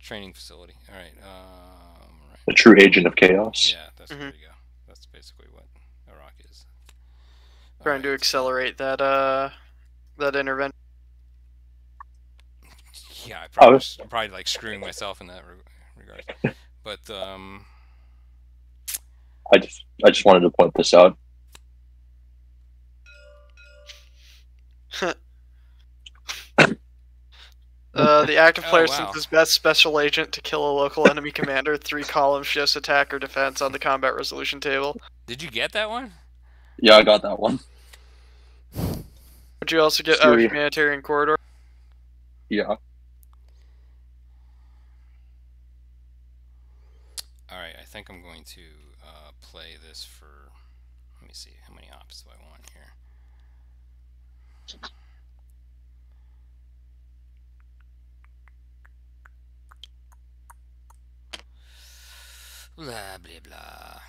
training facility. All right. Um, right. A true agent of chaos. Yeah, that's Mhm. there you go. That's basically what Iraq is. Trying to accelerate that uh that intervention. Yeah, I probably, Oh. was- I'm probably like screwing myself in that re- regard. But um, I just I just wanted to point this out. Uh, the active Oh, player wow. sends his best special agent to kill a local enemy commander. Three column shifts attack or defense on the combat resolution table. did you get that one? Yeah, I got that one. Would you also get oh, Siri. humanitarian corridor? Yeah. All right, I think I'm going to uh, play this for. Let me see how many ops do I want here. Blah blah blah.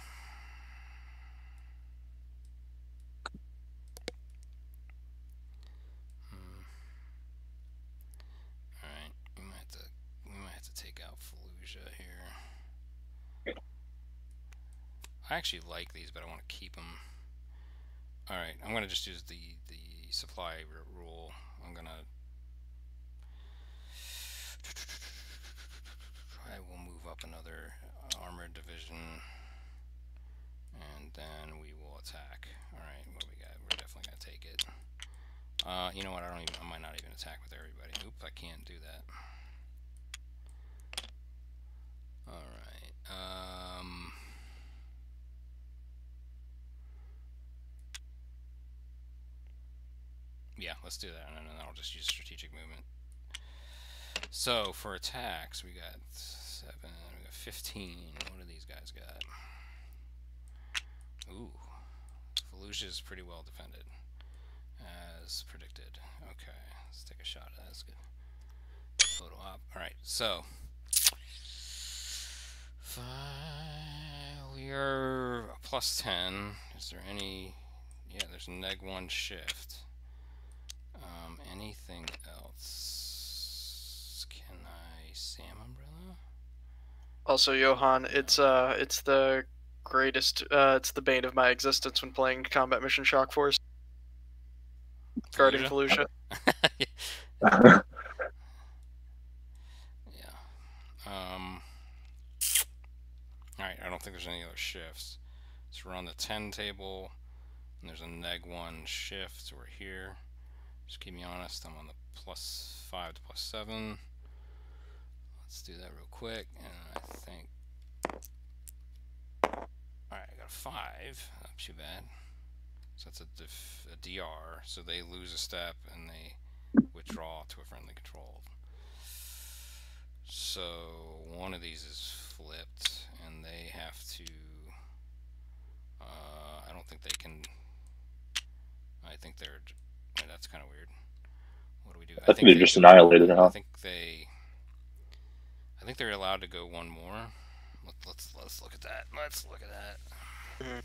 Hmm. All right, we might have to we might have to take out Fallujah here. I actually like these, but I want to keep them. All right, I'm gonna just use the the supply rule. I'm gonna. I will move up another armored division, and then we will attack. All right, what we got? We're definitely gonna take it. Uh, you know what? I don't even. I might not even attack with everybody. Oop! I can't do that. All right. Um. Yeah, let's do that, and then I'll just use strategic movement. So for attacks, we got seven, we got fifteen. What do these guys got? Ooh, Fallujah is pretty well defended, as predicted. Okay, let's take a shot at that. That's good. Photo op. All right, so five, we are plus ten. Is there any? Yeah, there's neg one shift. Um, anything else? Can I Umbrella? Also, Johan, it's uh, it's the greatest. Uh, it's the bane of my existence when playing combat mission shock force guarding Fallujah? Fallujah. Yeah. Um. All right. I don't think there's any other shifts. So we're on the ten table, and there's a neg one shift. So we're here. Just keep me honest. I'm on the plus five to plus seven. Let's do that real quick, and I think. All right, I got a five. Not too bad. So that's a, def- a DR. So they lose a step and they withdraw to a friendly control. So one of these is flipped, and they have to. Uh, I don't think they can. I think they're. that's kind of weird. What do we do? I think they're just annihilated I think they. I think they're allowed to go one more. Let, let's let's look at that. Let's look at that. Mhm.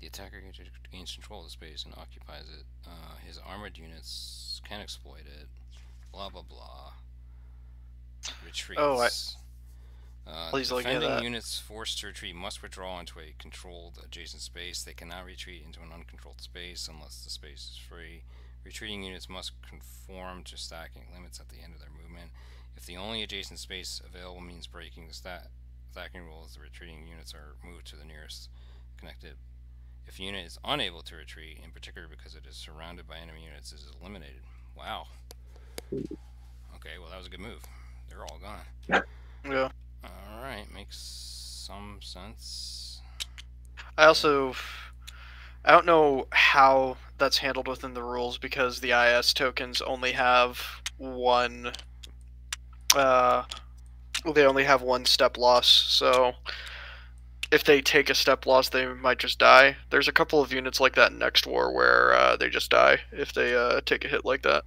The attacker gains- gains control of the space and occupies it. Uh, his armored units can exploit it. Blah blah blah. Retreats. Oh, I- Uh, Please look at defending that. units forced to retreat must withdraw into a controlled adjacent space. They cannot retreat into an uncontrolled space unless the space is free. Retreating units must conform to stacking limits at the end of their movement. If the only adjacent space available means breaking the stat stacking rules, the retreating units are moved to the nearest connected. If a unit is unable to retreat, in particular because it is surrounded by enemy units, it is eliminated. Wow. Okay, well that was a good move. They're all gone. Yeah. Alright, makes some sense. I also, I don't know how that's handled within the rules because the IS tokens only have one. Uh, they only have one step loss, so if they take a step loss, they might just die. There's a couple of units like that in Next War where uh, they just die if they uh, take a hit like that.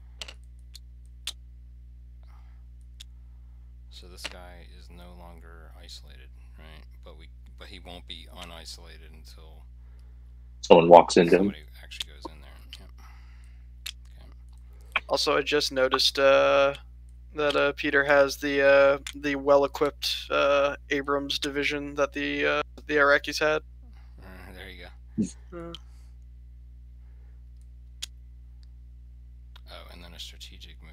So this guy is no longer isolated, right? But we, but he won't be unisolated until Someone walks into him. actually goes in there. Yep. Okay. Also, I just noticed uh, that uh, Peter has the uh, the well-equipped uh, Abrams division that the uh, the Iraqis had. Uh, there you go. Uh, Oh, and then a strategic move.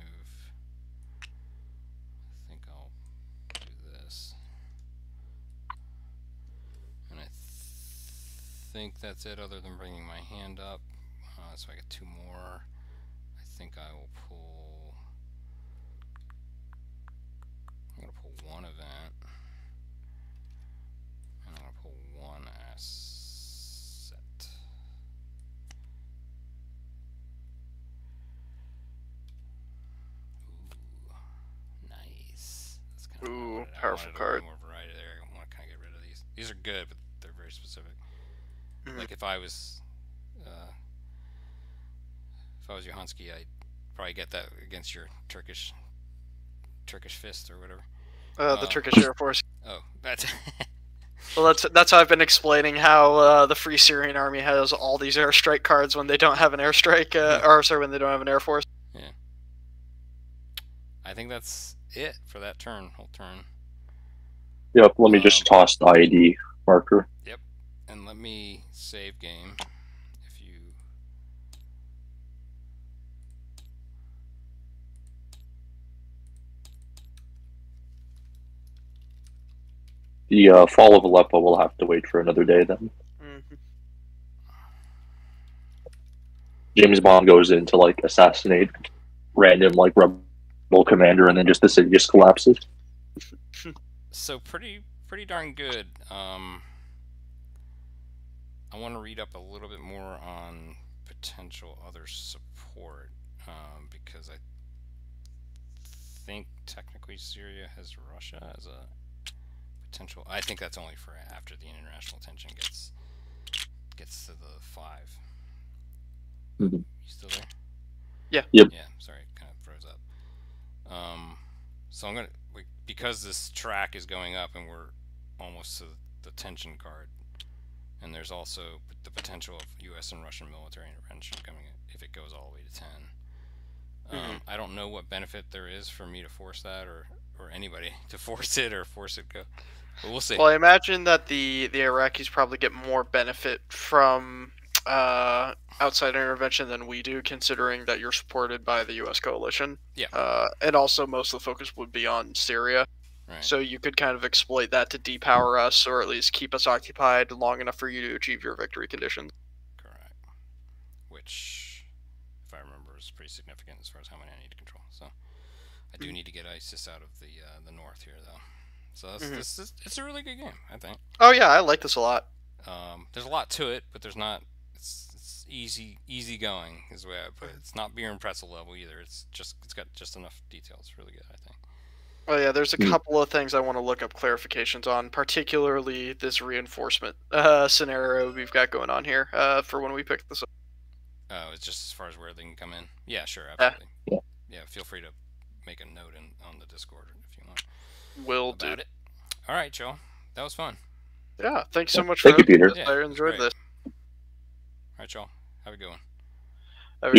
I think I'll do this. And I th- think that's it, other than bringing my hand up. Uh, so I get two more. I think I will pull. I'm gonna pull one event. And I'm gonna pull one asset. Ooh, nice. That's kind of Ooh, powerful card. more variety there. I want to kind of get rid of these. These are good, but they're very specific. Mhm. Like if I was, uh, if I was Johansky, I'd probably get that against your Turkish, Turkish fist or whatever. uh, the Uh, Turkish Air Force. Oh, that's Well, that's that's how I've been explaining how uh, the Free Syrian Army has all these airstrike cards when they don't have an airstrike, uh, or sorry, when they don't have an air force. Yeah. I think that's it for that turn, whole turn. Yep, let me just Um, toss the ID marker. And let me save game. If you The uh, fall of Aleppo will have to wait for another day then. Mhm. James Bond goes in to like assassinate random like rebel commander and then just the city just collapses. so pretty pretty darn good. Um, I want to read up a little bit more on potential other support um, because I think technically Syria has Russia as a potential. I think that's only for after the international tension gets gets to the 5 Mhm. You still there? Yeah. Yep. Yeah. Sorry, it kind of froze up. Um, so I'm gonna we, because this track is going up and we're almost to the tension card, and there's also the potential of U.S. and Russian military intervention coming if it goes all the way to 10. Um, I don't know what benefit there is for me to force that, or or anybody to force it, or force it go. But we'll see. Well, I imagine that the the Iraqis probably get more benefit from uh, outside intervention than we do, considering that you're supported by the U.S. coalition. Yeah. Uh, and also, most of the focus would be on Syria, right. so you could kind of exploit that to depower us, or at least keep us occupied long enough for you to achieve your victory conditions. Correct. Which, if I remember, is pretty significant as far as how many I need to control. So, I do need to get ISIS out of the uh, the north here, though. So that's, Mhm. this is it's a really good game, I think. Oh yeah, I like this a lot. Um, there's a lot to it, but there's not. It's, it's easy easy going is the way I put it. It's not beer and pretzel level either. It's just it's got just enough detail. It's really good, I think. Oh yeah, there's a Mm. couple of things I want to look up clarifications on, particularly this reinforcement uh, scenario we've got going on here uh, for when we pick this up. Oh, it's just as far as where they can come in. Yeah, sure, Yeah. absolutely. Yeah. Yeah, feel free to make a note in on the Discord if you want Will do. about it. All right, Joe, that was fun. Yeah, thanks so much Thank for you, Peter. hosting this. I enjoyed great. this. All right, Joe, have a good one. Have a